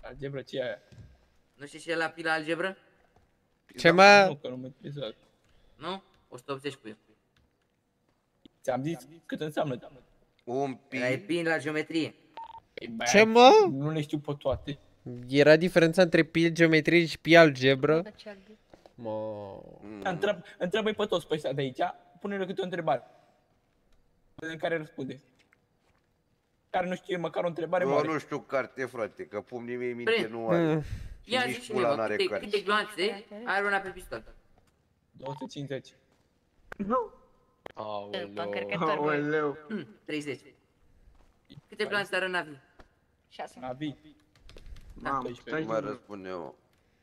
Algebra ce e aia? Nu știi ce e la pi la algebră? Ce mă? Nu, că nu mă interesează. Nu? 180 cu el. Ți-am zis cât înseamnă. Un pi. Ai pi la geometrie. Păi, bă, Ce mă? Nu le știu pe toate. Era diferența între pi geometrie și pi algebră? Mă... Întreb, întreabă pe toți pe ăștia de aici, pune-le câte o întrebare. Vedem care răspunde. Care nu știe măcar o întrebare Eu mare. nu știu carte, frate, că pumnii mei minte Bre. nu are. Mm. Și Ia zi nici și mie, pula mă, n-are câte, carte. câte gloanțe are una pe pistol? 250. Aoleu. Hmm, 30. Câte gloanțe are Navi? 6. Navi. Mamă, Nu stai mai și- răspunde, mă.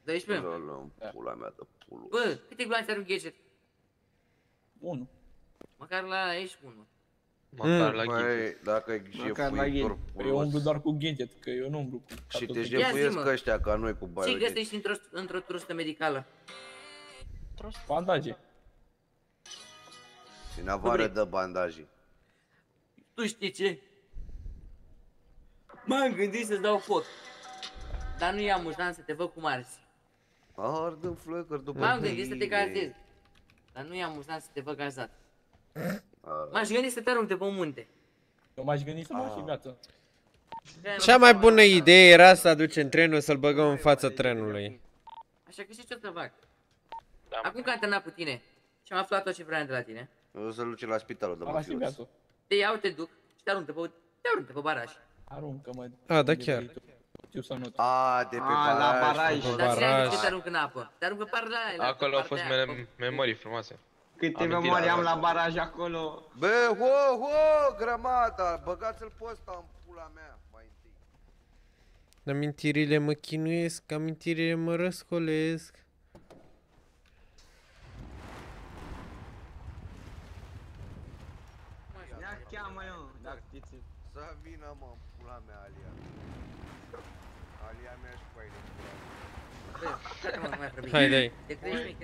12? Lălă, în pula mea de pulul. Bă, câte gloanțe are un gadget? 1. Măcar la ești unul. Măcar Mm. la ghid. Păi, dacă e Măcar la jefuitor Păi eu umblu doar cu gadget, că eu nu umblu cu Și cartul te de- jefuiesc zi-mă. ăștia ca noi cu Ce baionet. găsești într-o, într-o trustă medicală? Bandaje. Din afară de bandaje. Tu știi ce? M-am gândit să-ți dau foc. Dar nu e amuzant să te văd cum arzi. Ard în flăcări după M-am gândit să te mine. gazezi. Dar nu e amuzant să te văd gazat. Ah. M-aș gândi să te arunc de pe un munte. Eu m-aș gândi să mă și viață. Cea mai bună idee era să aducem trenul să-l băgăm în fața trenului. Așa că știți ce o să fac? Da, Acum că am terminat cu tine și am aflat tot ce vreau de la tine, O să-l duce la spitalul de Am la și mafios. viață. te iau, te duc și te arunc de pe, te arunc de pe baraj. Aruncă-mă. A, da chiar. Știu să nu. A, de pe A, la baraj. baraj. pe Dar cine a zis baraj. că te arunc în apă? Te arunc pe paralel. Acolo au fost mele memorii frumoase. Câte Amintirea memorii am mea. la baraj acolo. Bă, ho, ho, grămada, băgați-l pe ăsta în pula mea, mai întâi. Amintirile mă chinuiesc, amintirile mă răscolesc. Ia cheamă eu, dacă știți. Să vină, mă, în pula mea, Alia. Alia mea și cu aile. Bă, gata, mă, nu mai vorbi. Hai, dai. Te crești,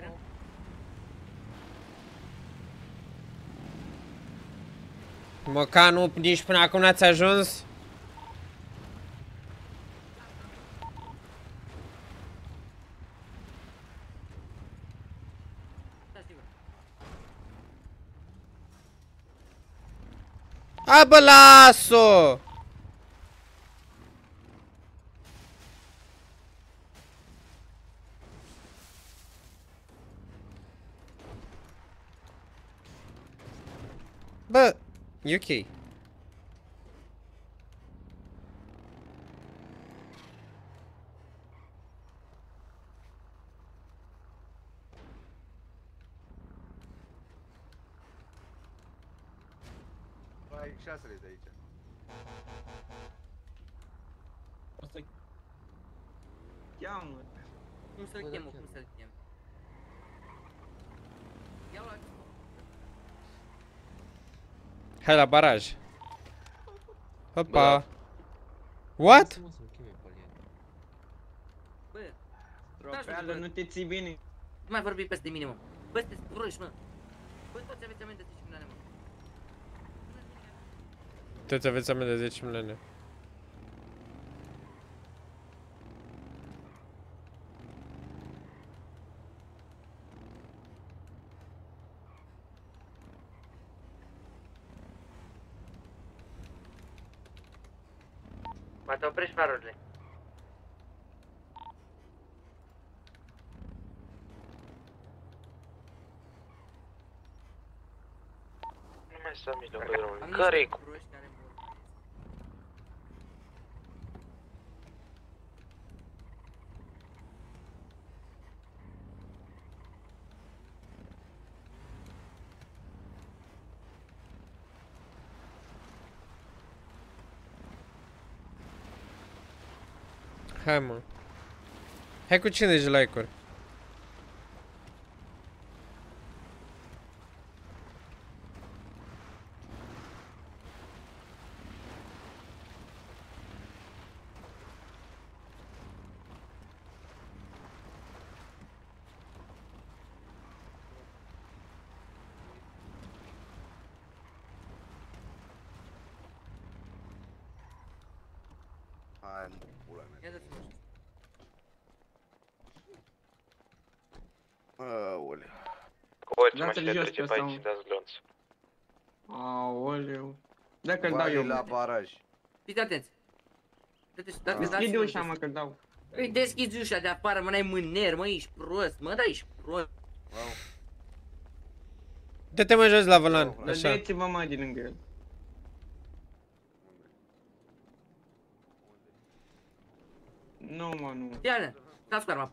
șmecheră? Mocanu, nici până acum n-ați ajuns? Da, sigur. A, bă, las-o! Bă, e ok. Ai șasele de aici. Asta e Cheamă. Cum să-l chem, mă, cum să-l chem? Ia-o la Hai la baraj. Hopa. What? Bă, Tropeală, nu te ții bine. nu mai vorbi peste mine, mă. Bă, sunteți proști, mă. Bă, toți aveți amendă 10 milioane, mă. Toți aveți amendă de 10 milioane. Poate oprești farurile. Nu mai stau în mijlocul drumului. Am Care-i niște cu... proști care mor. Hai mă. Hai cu 50 like-uri. Hai, mă, pula mea. Ia dați-mă ăștia. Aoleu. Orice Dați-l mașină jos trece pe pe aici ăsta, și dați glonț. Aoleu. Dacă-l dau Vali eu, la mă. baraj. Fiți atenți. Dă-te- Dacă Deschide dați ușa, mă, că-l dau. Păi deschizi ușa de afară, mă, n-ai mâner, mă, ești prost, mă, da, ești prost. Dă-te mă jos la volan, așa. Dădeți-vă, mă, din lângă el. Nu, mă, nu. Ia, stați cu arma.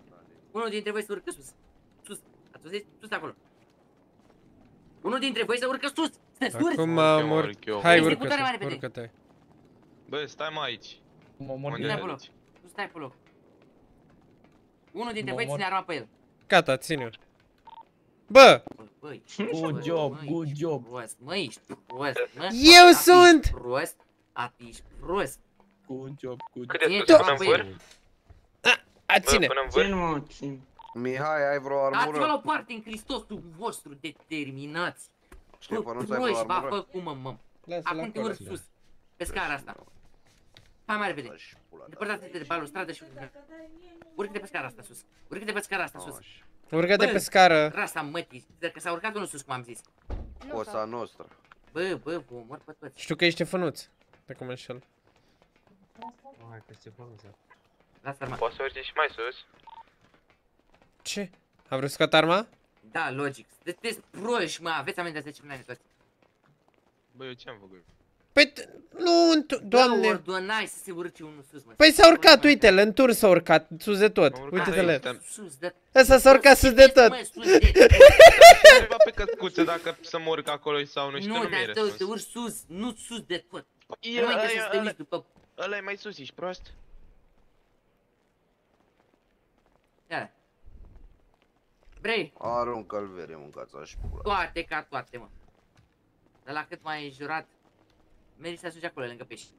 Unul dintre voi să urcă sus. Sus. Ați auzit? Sus acolo. Unul dintre voi să urcă sus. Sunteți sus. Acum am urc... Hai, urcă Executare mai repede. urcă-te. Bă, stai mai aici. Mă mor Unde Nu stai mergi? pe loc. Nu stai pe loc. Unul dintre Mă voi mor. ține arma pe el. Gata, ține-o. Bă! Băi, Good job, good job. prost, mă, ești prost, mă. Eu Ati, sunt! Ești prost. Ati, ești prost. Good job, good Cât de Ține sus, arma până în pe vâr? el. A, Bă, ține! până în vâr? Țin, mă, țin. Mihai, ai vreo Dați-vă la o armură? parte în Hristosul vostru determinați. Ștefan, Bă, nu ai vreo proști, ba, armură? fă cum mă, mă. Lasă-l Acum te acolo. urci sus. Pe scara asta. Hai mai repede. Depărtați-te de balustradă și urcă-te pe scara asta sus. Urcă-te pe scara asta sus. Urcă-te Bă, pe scară. Rasa mătii, că s-a urcat unul sus, cum am zis. Cosa noastră. Bă, bă, vă omor pe toți. Știu că ești Ștefănuț. Dacă mă înșel. Hai că se facă Lasă arma. Poți să urci și mai sus? Ce? A vrut să scot arma? Da, logic. Sunteți proști, mă, aveți amendă 10 milioane toți. Bă, eu ce-am făcut? Păi, t- nu, întu- Da, doamne. ordonai să se urce unul sus, mă. Păi s-a urcat, uite-l, în tur s-a urcat, sus de tot. M-am urcat Uite-te-le. aici, Sus, de... Ăsta s-a urcat sus de tot. Mă, sus de Întreba pe căscuță dacă să mă urc acolo sau nu și tu Nu, nu mi-ai dar te, răspuns. te urci sus, nu sus de tot. E, Nu mai trebuie ăla- să te ăla- uiți după... Ăla e mai sus, ești prost? Ia. Vrei? Aruncă-l vere, mâncați și pula. Toate ca toate, mă. De la cât mai ai jurat, meriți să ajungi acolo, lângă pești.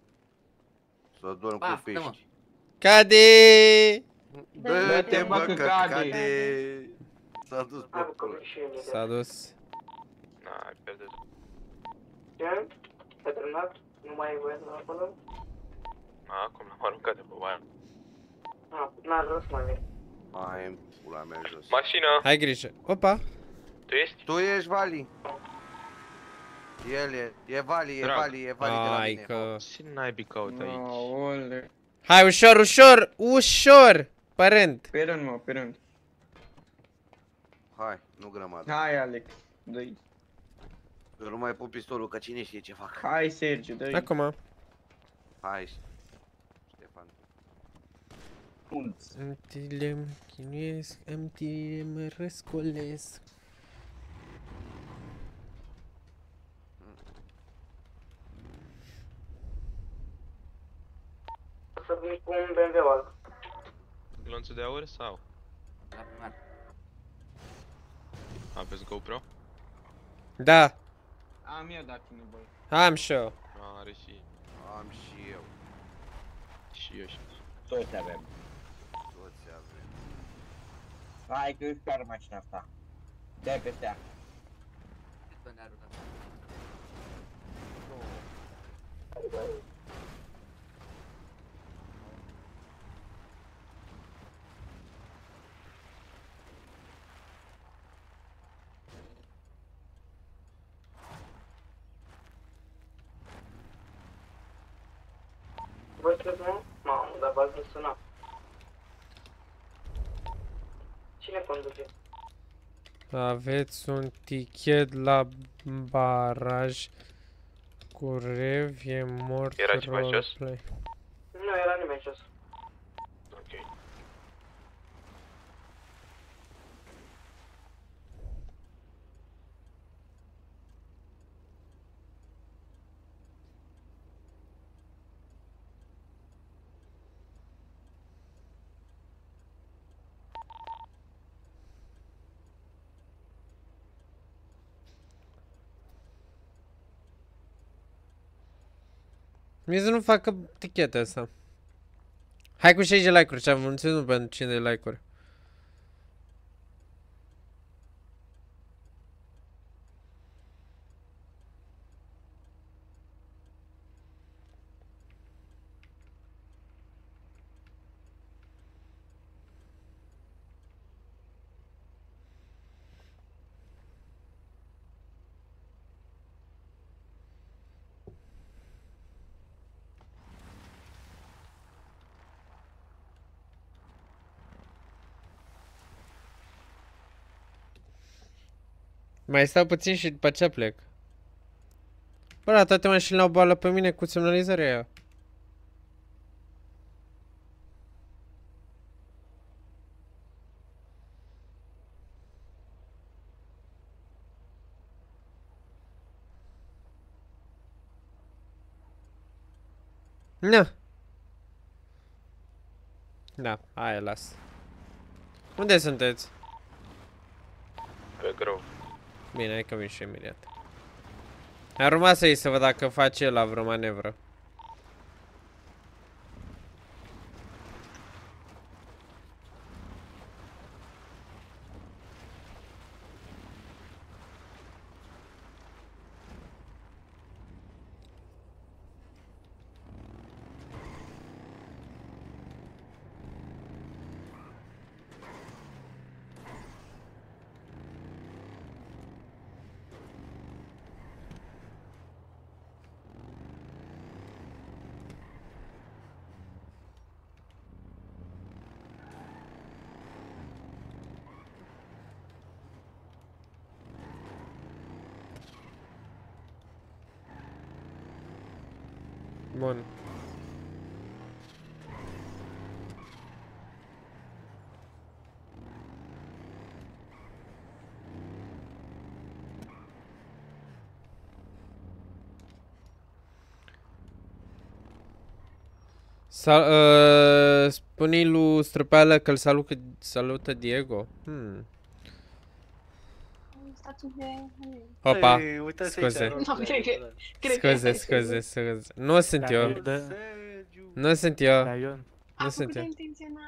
Să dorm Paf, cu dă, mă. pești. Cade! Dă-te, Bă, bă, că că cade. cade! S-a dus pe Am pula. comișenii S-a dus. Na, ai pierdut. Ce? Ai terminat? Nu mai ai voie să acolo? Na, acum l-am aruncat de pe bani. Ah, n-ar rost mai bine. Hai, în pula mea jos. Mașină! Hai grijă. Opa! Tu ești? Tu ești Vali? El e, e Vali, e Drag. Vali, e Vali de la Ai mine. că... Ce naibii caut aici? Aoleu. Hai, ușor, ușor, ușor! Pe rând. Pe rând, mă, pe rând. Hai, nu grămadă. Hai, Alex. Dă-i. Eu nu mai pun pistolul, că cine știe ce fac. Hai, Sergiu, dă-i. Acum. Hai, Ștefan. Amtile mă chinuiesc, amtile mă răscolesc. O să vin cu un BMW alb. Glonțul de aur sau? La primar. Aveți GoPro? Da. Am eu dacă nu voi. Am și eu. Are și... Am și eu. Și eu și... Toți avem. Toți avem. Hai că îți chiar mașina asta. Dai peste ea. Vă sunteți, nu? Mamă, dar v-ați nu sunat. Cine conduce? Aveți un tichet la baraj cu rev, e mort Era ceva jos? roleplay. Nu era nimeni jos. Ok. Mie să nu facă ticheta asta. Hai cu 60 de like-uri, ce-am mulțumit pentru 5 de like-uri. Mai stau puțin și după ce plec. Bă, la toate mașinile au boală pe mine cu semnalizarea aia. Na. Da, aia las. Unde sunteți? Pe grâu. Bine, hai că vin și imediat. Ar urma să-i să văd dacă face el la vreo manevră. Bun. Sal uh, spune lui Străpeală că-l salută, salută Diego. Hmm. Stați un pic. Opa, Ei, uitați scuze. aici, Nu, cred că- cred că Scuze, este scuze, scuze. Nu sunt Da, eu. da. Nu sunt eu. A Nu sunt făcut eu. intenționat.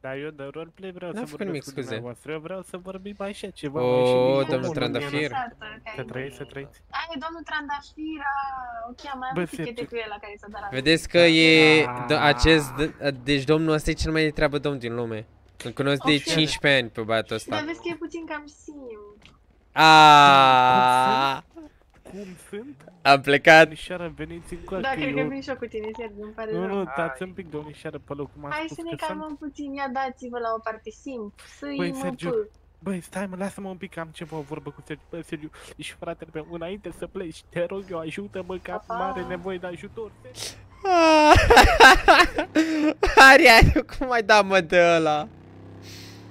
Dar eu de roleplay vreau N-am să făcut nimic, vorbesc cu scuze. dumneavoastră. Eu vreau să vorbim așa ceva. O, mai și din domnul comunul Trandafir. meu. Lăsată, Să că trăiți, să trăiți. Ai, domnul Trandafir, a, ok, am mai Bă, avut tichete Sergiu. cu el la care s-a dat la Vedeți că e d- acest, d- deci domnul ăsta e cel mai de treabă domn din lume. Îl cunosc de Ok. 15 ani pe băiatul Dar ăsta. vezi că e puțin cam simt. Aaaa, Cum sunt? am plecat. Domnișoară, veniți încoace. Da, cred că eu- vin și eu cu tine, Sergiu, îmi pare Nu, rău. nu, stați un pic, domnișoară, pe loc, cum am Hai spus să ne că sunt. calmăm puțin, ia dați-vă la o parte, simt. Să-i Băi, mă Sergiu, păl. băi, stai mă, lasă-mă un pic, că am ceva o vorbă cu Sergiu. Băi, Sergiu, ești fratele meu, înainte să pleci, te rog eu, ajută-mă, că am mare nevoie de ajutor. Aria, cum ai dat mă de ăla?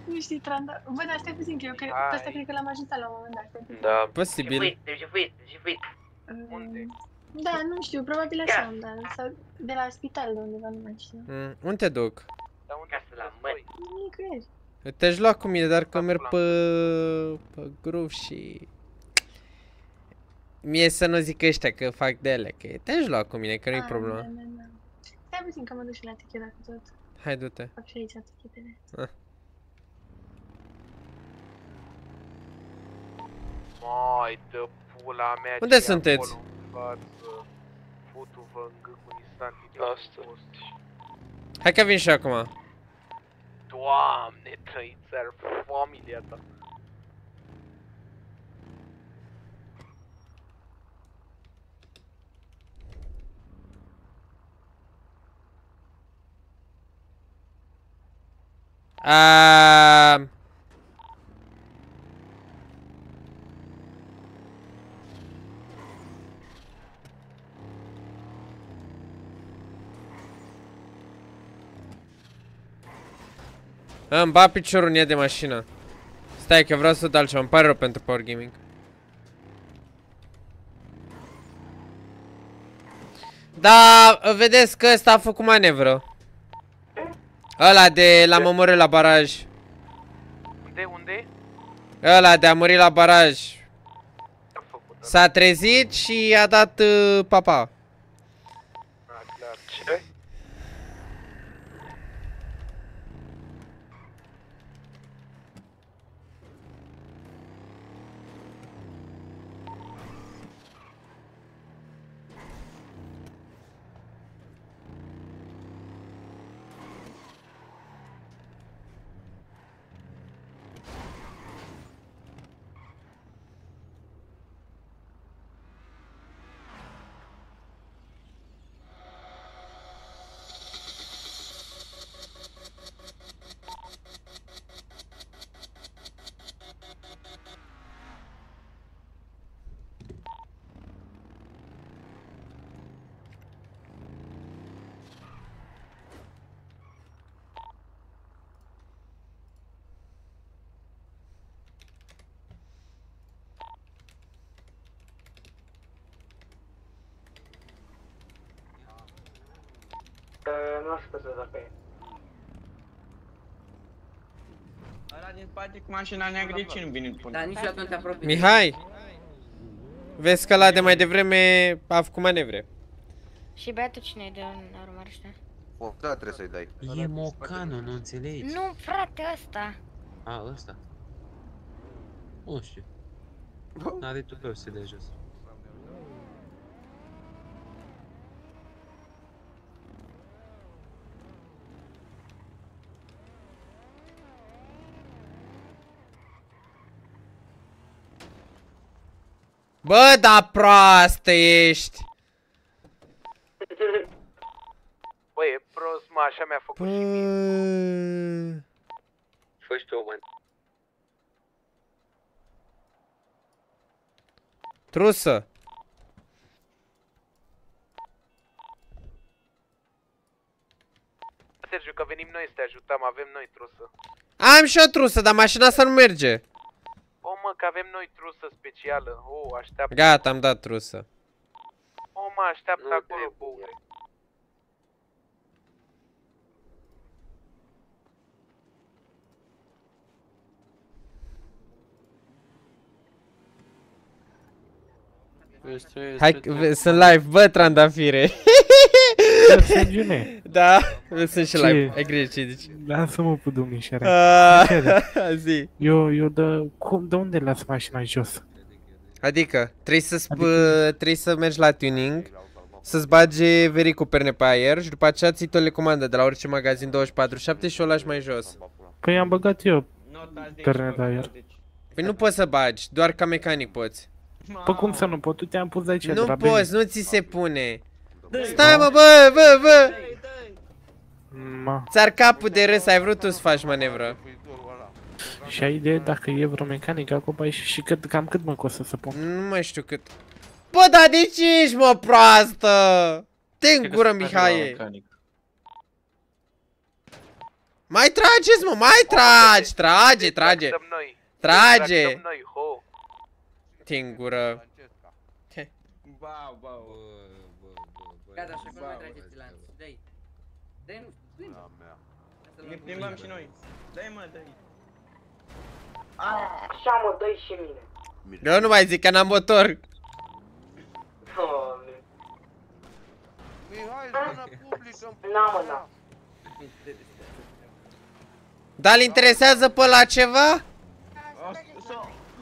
Nu știi, Tranda... Bă, dar stai puțin, că eu cred... Hai. Pe asta cred că l-am ajutat la un moment dat, stai puțin. Da, posibil. Unde? Da, nu știu, probabil așa, da, sau de la spital de undeva, nu mai știu. Mm, unde te duc? Casă la mări. Nicăieri. Te-aș lua cu mine, dar că merg pe, pe groove și... mie să nu zic ăștia că fac de ele, că te-aș lua cu mine, că nu-i Ah, problema. Da, da, da. Stai puțin că mă duc și la ticket dacă tot. Hai, du-te. Fac și aici ticketele. Ah. Mai dă pula mea Unde ce e sunteți? acolo în față. Futu-vă în gât cu Nissan Asta. Hai că vin și acum. Doamne, trăiți ar familia ta. Ah, Îmi bat piciorul în ea de mașină. Stai că vreau să dau altceva, îmi pare rău pentru Power Gaming. Da, vedeți că ăsta a făcut manevră. Ăla de l-am omorât la baraj. Unde, unde? Ăla de a murit la baraj. S-a trezit și a dat uh, papa. Ce? Nu aș putea dacă e. Ăla din spate cu mașina neagră, de ce nu vine până? Da, niciodată nu te apropii. Mihai! Vezi că la de mai devreme a făcut manevre. Și băiatul cine e de în urmă ăștia? O, da, trebuie să-i dai. E mocanul, nu înțelegi? Nu, frate, ăsta. A, ăsta. Nu știu. N-are tupeu să de jos. Bă, da proastă ești! Băi, e prost, mă, așa mi-a făcut și mie. Fă și tu, mă. Trusă! Sergiu, că venim noi să te ajutăm, avem noi trusă. Am și o trusă, dar mașina asta nu merge. O, mă, că avem noi trusă specială. O, așteaptă. Gata, am dat trusă. O, mă, așteaptă acolo, băure. Hai, v- sunt live, bă, trandafire. Sergiune. Da, sunt și Ce? live. Ai grijă ce zici. Lasă-mă cu domnișoara. Ah, Sincer. zi. Eu, eu de, cum, de unde las mașina jos? Adică, trebuie să, sp- trebuie să mergi la tuning, să-ți bage vericul perne pe aer și după aceea ții telecomandă de la orice magazin 24-7 și o lași mai jos. Păi am băgat eu perne de aer. Păi nu poți să bagi, doar ca mecanic poți. Păi cum să nu pot? Tu te-am pus aici de Nu la poți, nu ți se pune. Stai mă, bă, bă, bă! Ma. Ți-ar capul de râs, ai vrut tu să faci manevră. Și ai idee dacă e vreo mecanică acolo și, și cât, cam cât mă costă să pun? Nu mai știu cât. Bă, dar de ce ești, mă, proastă? Te în gură, Mihaie. Mai trageți, mă, mai tragi, trage, trage. Trage. Tractăm noi, ho. Te în gură. Bau, bau. Gata, și acum mai trageți lanț. Dă-i. Dă-i, nu, plângem. Ah, ne plimbam și noi. Dai mă, dai. Așa mă, dai și mine. Eu nu mai zic că n-am motor. Doamne. Mihai, zona publică. N-am mă, n-am. Dar-l interesează pe la ceva?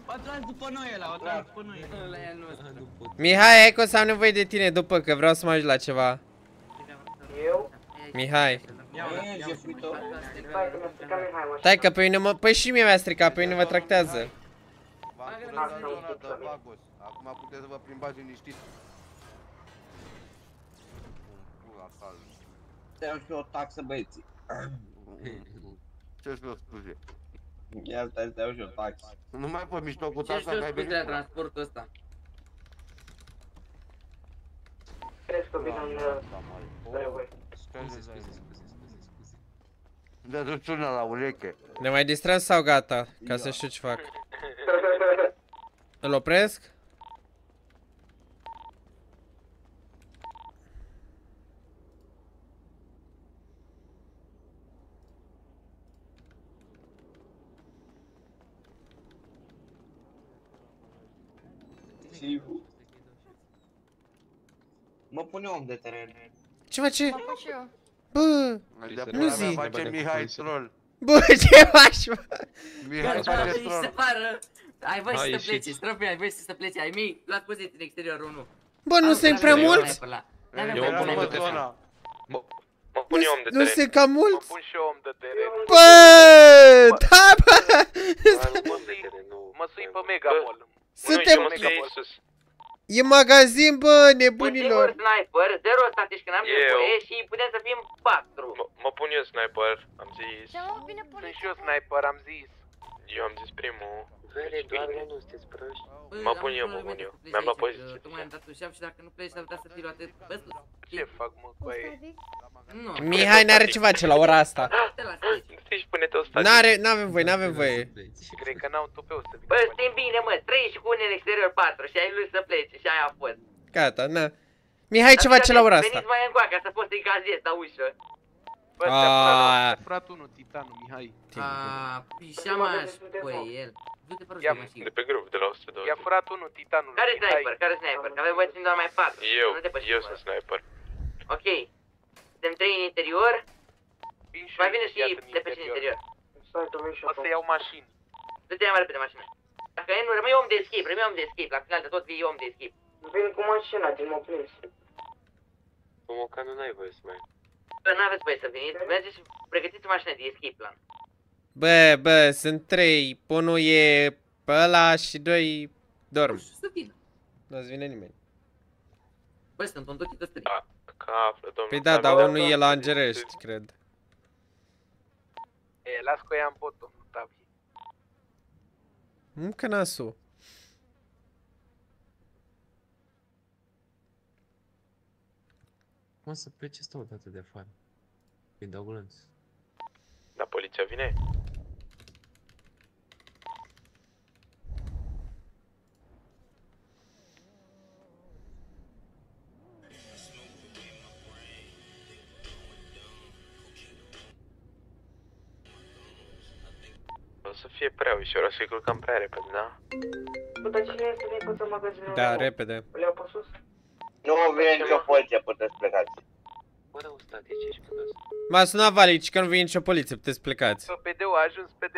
O după noi ăla, o după noi Mihai, hai că o să am nevoie de tine după, că vreau să mă ajut la ceva Eu? Mihai Stai că mi-a stricat Mihai mașina. Stai că pe mine mă... Păi și mie mi-a stricat, pe mine mă tractează. Acum puteți să vă plimbați liniștit. Pula ta. Te-am și o taxă, băieții. Ce-ți vreau scuze? Ia stai să te iau și o taxă. Nu mai pe mișto cu Ce taxa știu că ai scuze venit. la transportul ăsta? Crezi că vin în... spre voi. Scuze, scuze, scuze, scuze, scuze. De duci una la ureche. Ne mai distrăm sau gata? Ca să știu ce fac. Îl opresc? Mă pune om de teren. Ce face? Mă pun și eu. Bă, De nu pula zi. mea face Mihai troll. Bă, ce faci, mă? Mihai Gata, face ieși troll. afară! Ai voie Hai, să ieșiți. pleci, străpi, ai voie să pleci, ai mii, luați poziție în exterior, unul. Bă, nu sunt prea mulți? Eu mă pun om de teren. Mă mă pun eu om de Nu teren. sunt cam Mă mulți? pun și eu om de teren. Bă, da, bă. Mă sui pe Megamall. Suntem... E magazin, bă, Un singur nebunilor. sniper, zero statici când am Eu. nevoie și putem să fim patru. Mă pun eu sniper, am zis. Ce mă bine pune Sunt și eu sniper, am zis. Eu am zis primul. Vere, doar nu sunteți proști. Mă pun eu, mă pun eu. Mi-am luat poziție. Tocmai am dat un șaf și dacă nu pleci s-ar putea să fii luate pe sus. Ce fac, mă, cu ei? Nu. Mihai n-are ce face la ora asta. Te las aici. Deci pune-te o stație. N-are, n-avem voie, n-avem voie. Cred că n-au tupeu să vină. Bă, știm bine, mă, trei și cu unul în exterior patru și ai lui să plece și aia a fost. Gata, na. Mihai ce face la ora asta? Veniți mai încoa ca să poți să-i gazezi la ușă. Bă, A. ți-a furat- ți-a furat unul, titanul, Mihai. Aaa, pișamaș, băi, el. Du-te pe Ia, de mașină. De pe grup, de la 120. I-a furat unul, titanul. Care Mihai. sniper? Care sniper? Că avem voie să fim doar mai patru. Eu, Nu te păși eu mă. sunt sniper. Ok. Suntem trei în interior. Vin și Mai eu vine și imediat în de pe și în interior. Stai, tu vei și O să iau mașini. Du-te mai repede mașină. Dacă e, nu, rămâi om de escape, rămâi om de escape. La final de tot vii om de escape. Vin cu mașina din mă prins. Cu mocanul n-ai voie să mai... Bă, n-aveți voie să veniți. Mergeți și pregătiți o mașină de escape plan. Bă, bă, sunt trei. Unul e pe ăla și doi dorm. Să vină. Nu-ți vine nimeni. Bă, sunt întochit ăsta. Că află, domnul. Păi da, dar unul e la Angerești, cred. E, las că i-am pot, domnul Tavi. Încă nasul. Cum să plece stau dată de afară? Îi dau glonț. Da, poliția vine? Să fie prea ușor, o să-i culcăm prea repede, da? Bă, dar cine este din fața magazinului? Da, meu? repede. Îl iau pe sus? Nu vine nicio poliție, puteți plecați. Bă, rău statici ești cu asta. M-a sunat Valici că nu vine nicio poliție, puteți plecați. PD-ul a ajuns PD.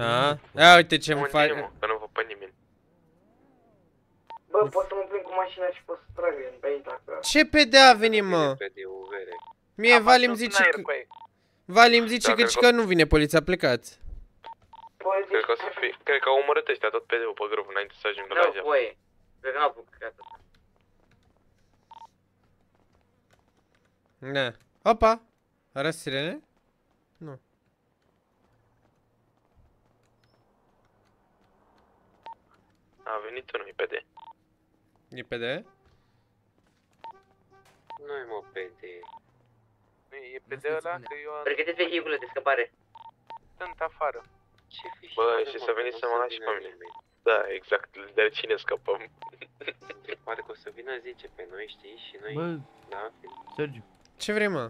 Da? Ia uite ce-mi Unde fac. e, mă? Că nu văd pe nimeni. Bă, pot să mă plin cu mașina și pot să trag în pe aici dacă... Ce PD a venit, mă? PD-ul, vere. Mie Vali îmi zice că... Vali îmi zice Da, că, cred că- că nu vine poliția, plecați. Cred că o să fie, cred că au omorât ăștia tot PD-ul pe grup înainte să ajungă la Nu, ea. voie. Cred că n-au făcut căcatul ăsta. Da. Opa! Are sirene? Nu. A venit unul, e PD. E PD? Nu-i mă PD. E PD ăla că eu am... Pregătiți vehiculul de scăpare. Sunt afară. Ce fiși? Bă, și să veniți să mă lași pe mine. Da, exact, de cine scăpăm? Se pare că o să vină zice pe noi, știi? Și noi... Bă, Da? Sergiu, Ce vrei, mă?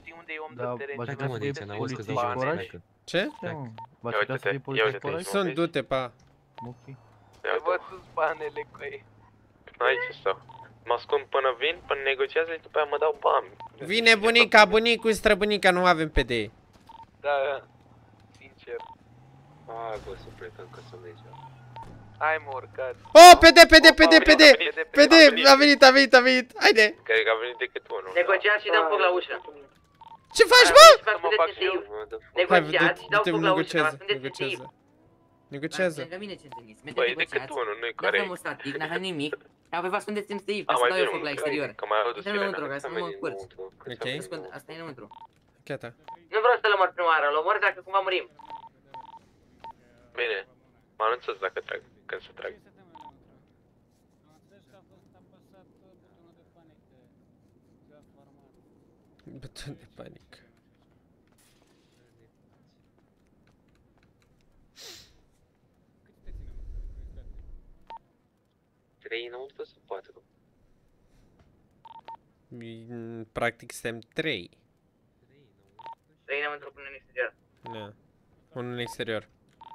Știi unde e om da, de teren? v-aș Hai putea că mă, să Niția, fie n-auzi că polițiști dau cu oraș? pleacă. Ce? Ce, mă? V-aș Ia putea să uite-te, fie ia polițiști uite-te. cu oraș? Sunt, du-te, pa. Ok. Văd sus banele cu ei. Aici stau. Mă ascund până vin, până negociază și după aia mă dau bani. Vine bunica, bunicul, străbunica, nu avem PD. Da, da. Sincer. Hai bă, să plecăm că să merge. Hai mă, urcat. Oh, PD, PD, PD, PD! A venit, PD, a venit, a venit, a venit. Haide! Cred că a venit decât unul. Negociați și dăm foc la ușă. Ce faci, bă? Să mă fac și eu. Hai, Negociați și dau du-te, foc la ușă, negociază, dar sunteți negociază. insitiv. Negociază. Lângă mine ce întâlniți. Bă, e decât unul, nu-i Nu care avem un static, n-avem nimic. Dar voi vă ascundeți în stiv, ca A, să mai dau eu bine, foc la mă, exterior. că mai aud o Intrăm sirena, înăuntru, ca să că nu mă veni încurci. Ok. Ascund, asta e înăuntru. Gata. Nu vreau să-l omor prima oară, îl omor dacă cumva murim. Bine. Mă anunțați dacă trag, când să trag. Buton de panică. Trei înăuntru sau patru? Mm, Practic suntem 3. Trei înăuntru până în exterior. Da. Unul în exterior.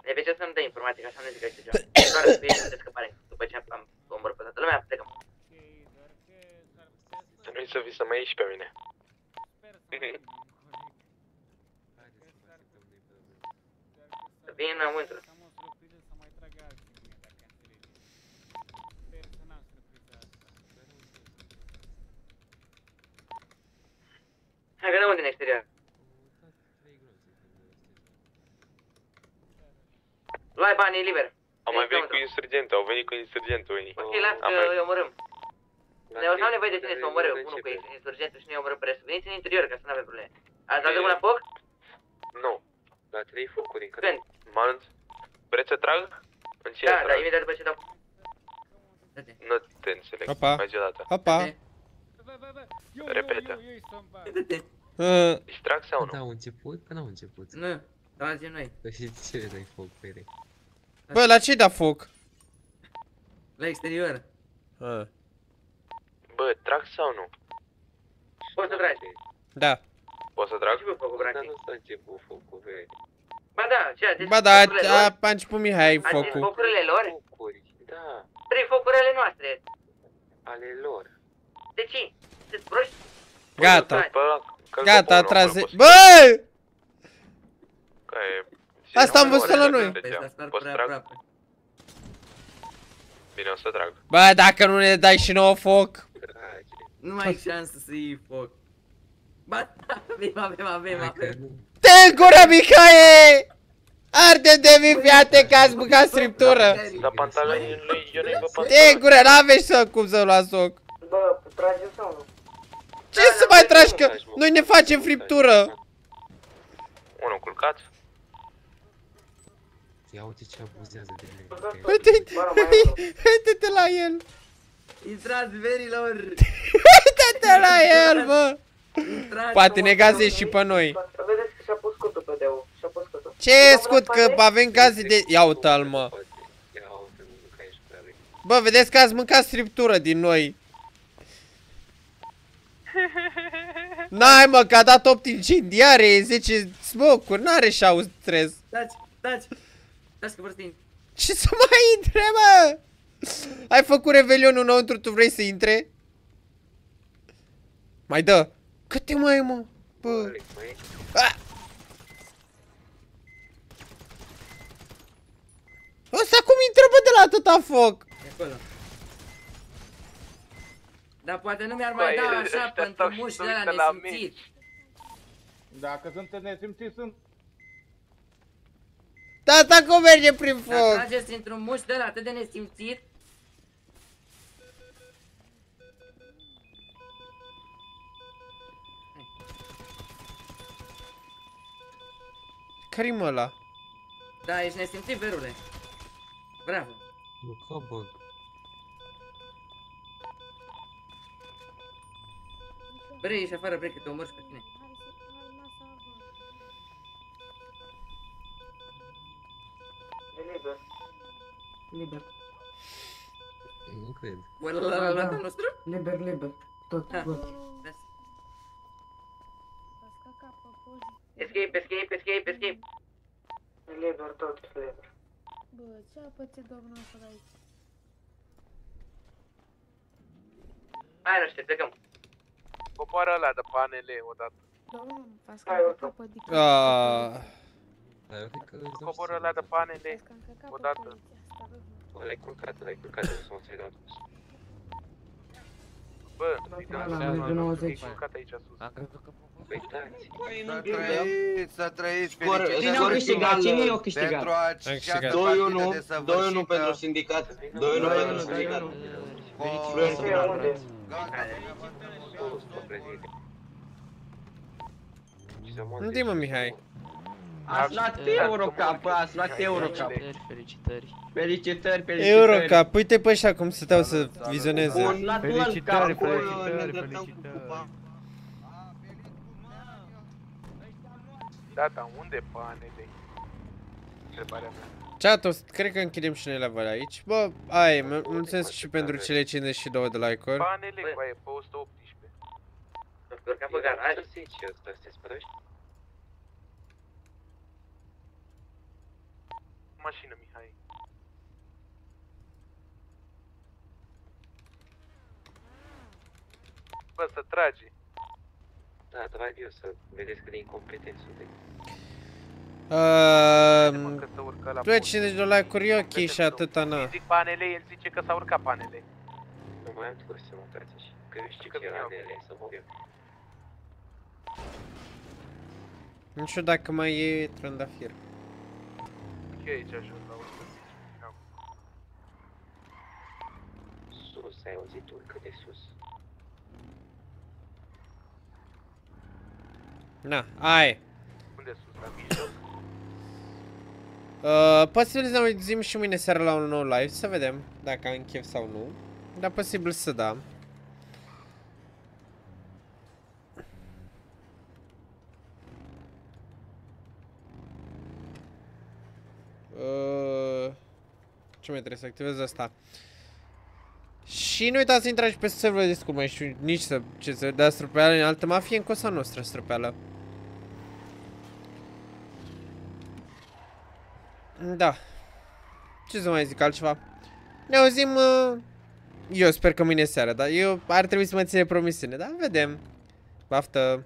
De pe ce să-mi dă informații, că așa nu zic că exterior. Doar să fie de scăpare. După ce am omor pe toată lumea, plecăm. Să nu-i să vii să mă ieși pe mine. Să fie înăuntru. Hai că dăm din exterior. Luai banii liber. Au mai venit cu insurgentul, au venit cu insurgentul unii. Ok, las Am că mai- îi omorâm. Ne au nevoie de tine să omorâm unul cu insurgentul și ne omorâm pe restul. Veniți în interior ca să nu avem probleme. Ați dat drumul la foc? Nu. La trei focuri încă. Când? Mă anunț. Vreți să trag? În ce Da, trag? da, imediat după ce dau. Nu te înțeleg. Opa. Mai zi o dată. Opa. Repetă. Uh, Distrag sau nu? Când au început? Când au început? Nu, tragem noi. Păi și ce le dai foc pe ele? Bă, la ce da foc? La exterior. Ah. Bă, trag sau nu? Poți să tragi. Da. Poți să trag? Și cu focul, practic. Nu s-a început focul pe ele. Ba da, ce, ați Ba da, focurile lor? a, a început Mihai Ați zis focul. focurile lor? Focuri, da, Trei focuri ale noastre. ale lor. De ce? Sunteți proști? Gata. Bă, că Gata, a acolo, tras. acolo, poți- Bă! Că e... Asta am văzut la noi. Poți să trag? Bine, o să trag. Bă, dacă nu ne dai și nouă foc. Nu mai ai șansă să iei foc. Ba da, avem, avem, avem, avem. Te în gură, Mihai! Arde de vii, fiate, că ați băgat striptură. Dar pantalonii lui, eu nu-i vă Te pantaloni. în gură, n-aveți să cum să luați foc. Bă, trage sau nu? Ce să mai tragi că noi ne facem friptură? Unul culcat. Ia uite ce abuzează de ele. Uite-te uite-te la el. Intrați, verilor! Uite-te la el, bă. Intrați! Poate ne gazezi și pe noi. Vedeți că și-a pus scutul pe deu. Și-a pus scutul. Ce scut că avem gaze de... Ia uite-l, mă. Bă, vedeți că ați mâncat striptură din noi. N-ai mă, că a dat 8 incendiare, 10 smoke-uri, n-are și-au stres. Taci, taci! Taci că vor să te Ce să mai intre, mă? Ai făcut revelionul înăuntru, tu vrei să intre? Mai dă. Câte mai e, mă? Bă. Ah! Ăsta cum intră, bă, de la atâta foc? E acolo. Dar poate nu mi-ar mai Băi, da ăștia așa stau pentru și mușchi se de la uită la nesimțit. Dacă sunt nesimțiți, sunt. Tata, cum merge prin Dar foc? trageți într-un mușchi de la atât de nesimțit. Care-i mă ăla? Da, ești nesimțit, verule. Bravo. Nu că băg. Bre, ești afară, bre, că te omor și pe tine. E liber. Liber. Nu cred. Oare la la la nostru? Liber, liber. Tot Ha. bun. Escape, escape, escape, escape. E liber, tot liber. Bă, ce a pățit domnul ăsta de aici? Hai, noștri, plecăm. Coboară ăla de panele odată. Domnul, v-ați Hai, căcat oricum. pe dică. Ah, Coboră ăla de panele odată. L-ai culcat, l-ai culcat de sunt segat. Bă, e culcat aici sus. Am crezut că Păi dați. Să trăiți, să trăiți, Scor- felicitări Cine a câștigat? personale Cine a câștigat? Pentru Am această câștigat. partidă 2-1, 2-1 desăvârșită. pentru sindicat. 2-1 pentru sindicat. unde mă, Mihai? Ați luat Eurocup, bă, ați luat Eurocup. Felicitări. Felicitări, felicitări. Eurocup, uite pe ăștia cum stăteau să vizioneze. Bun, la Felicitări, World Cup, felicitări, ne felicitări. Da, dar unde panele? Întrebarea mea. Chat, cred că închidem și noi la voi aici. Bă, ai, mul- mulțumesc și pentru cele 52 de like-uri. Panele, bă, e pe 118. Urca pe garaj. Ce asta, te spărăști? Mașină, Mihai. Bă, să tragi. Da, trag eu să vedeți cât de incompetent sunteți. Uh, Că să urcă la tu 50 de like-uri e ok și atâta, na. Zic panele, el zice că s-a urcat panele. Nu mai am timp să mă uitați și că eu știu Că ce era mi-au. de ele, să mor eu. Nu știu dacă mai e trandafir. E aici jos la 110. Sus, ai auzit tu cât de sus. Na, ai. Unde sus, la mijloc? Uh, posibil să ne auzim și mâine seara la un nou live, să vedem dacă am chef sau nu. Dar posibil să da. Uh, ce mai trebuie să activez asta? Și nu uitați să intrați pe serverul Discord, mai știu nici să, ce să dea străpeală în altă mafie, în cosa noastră străpeală. Da. Ce să mai zic altceva? Ne auzim, uh, eu sper că mâine seara, dar eu ar trebui să mă ține promisiune, dar vedem. Baftă!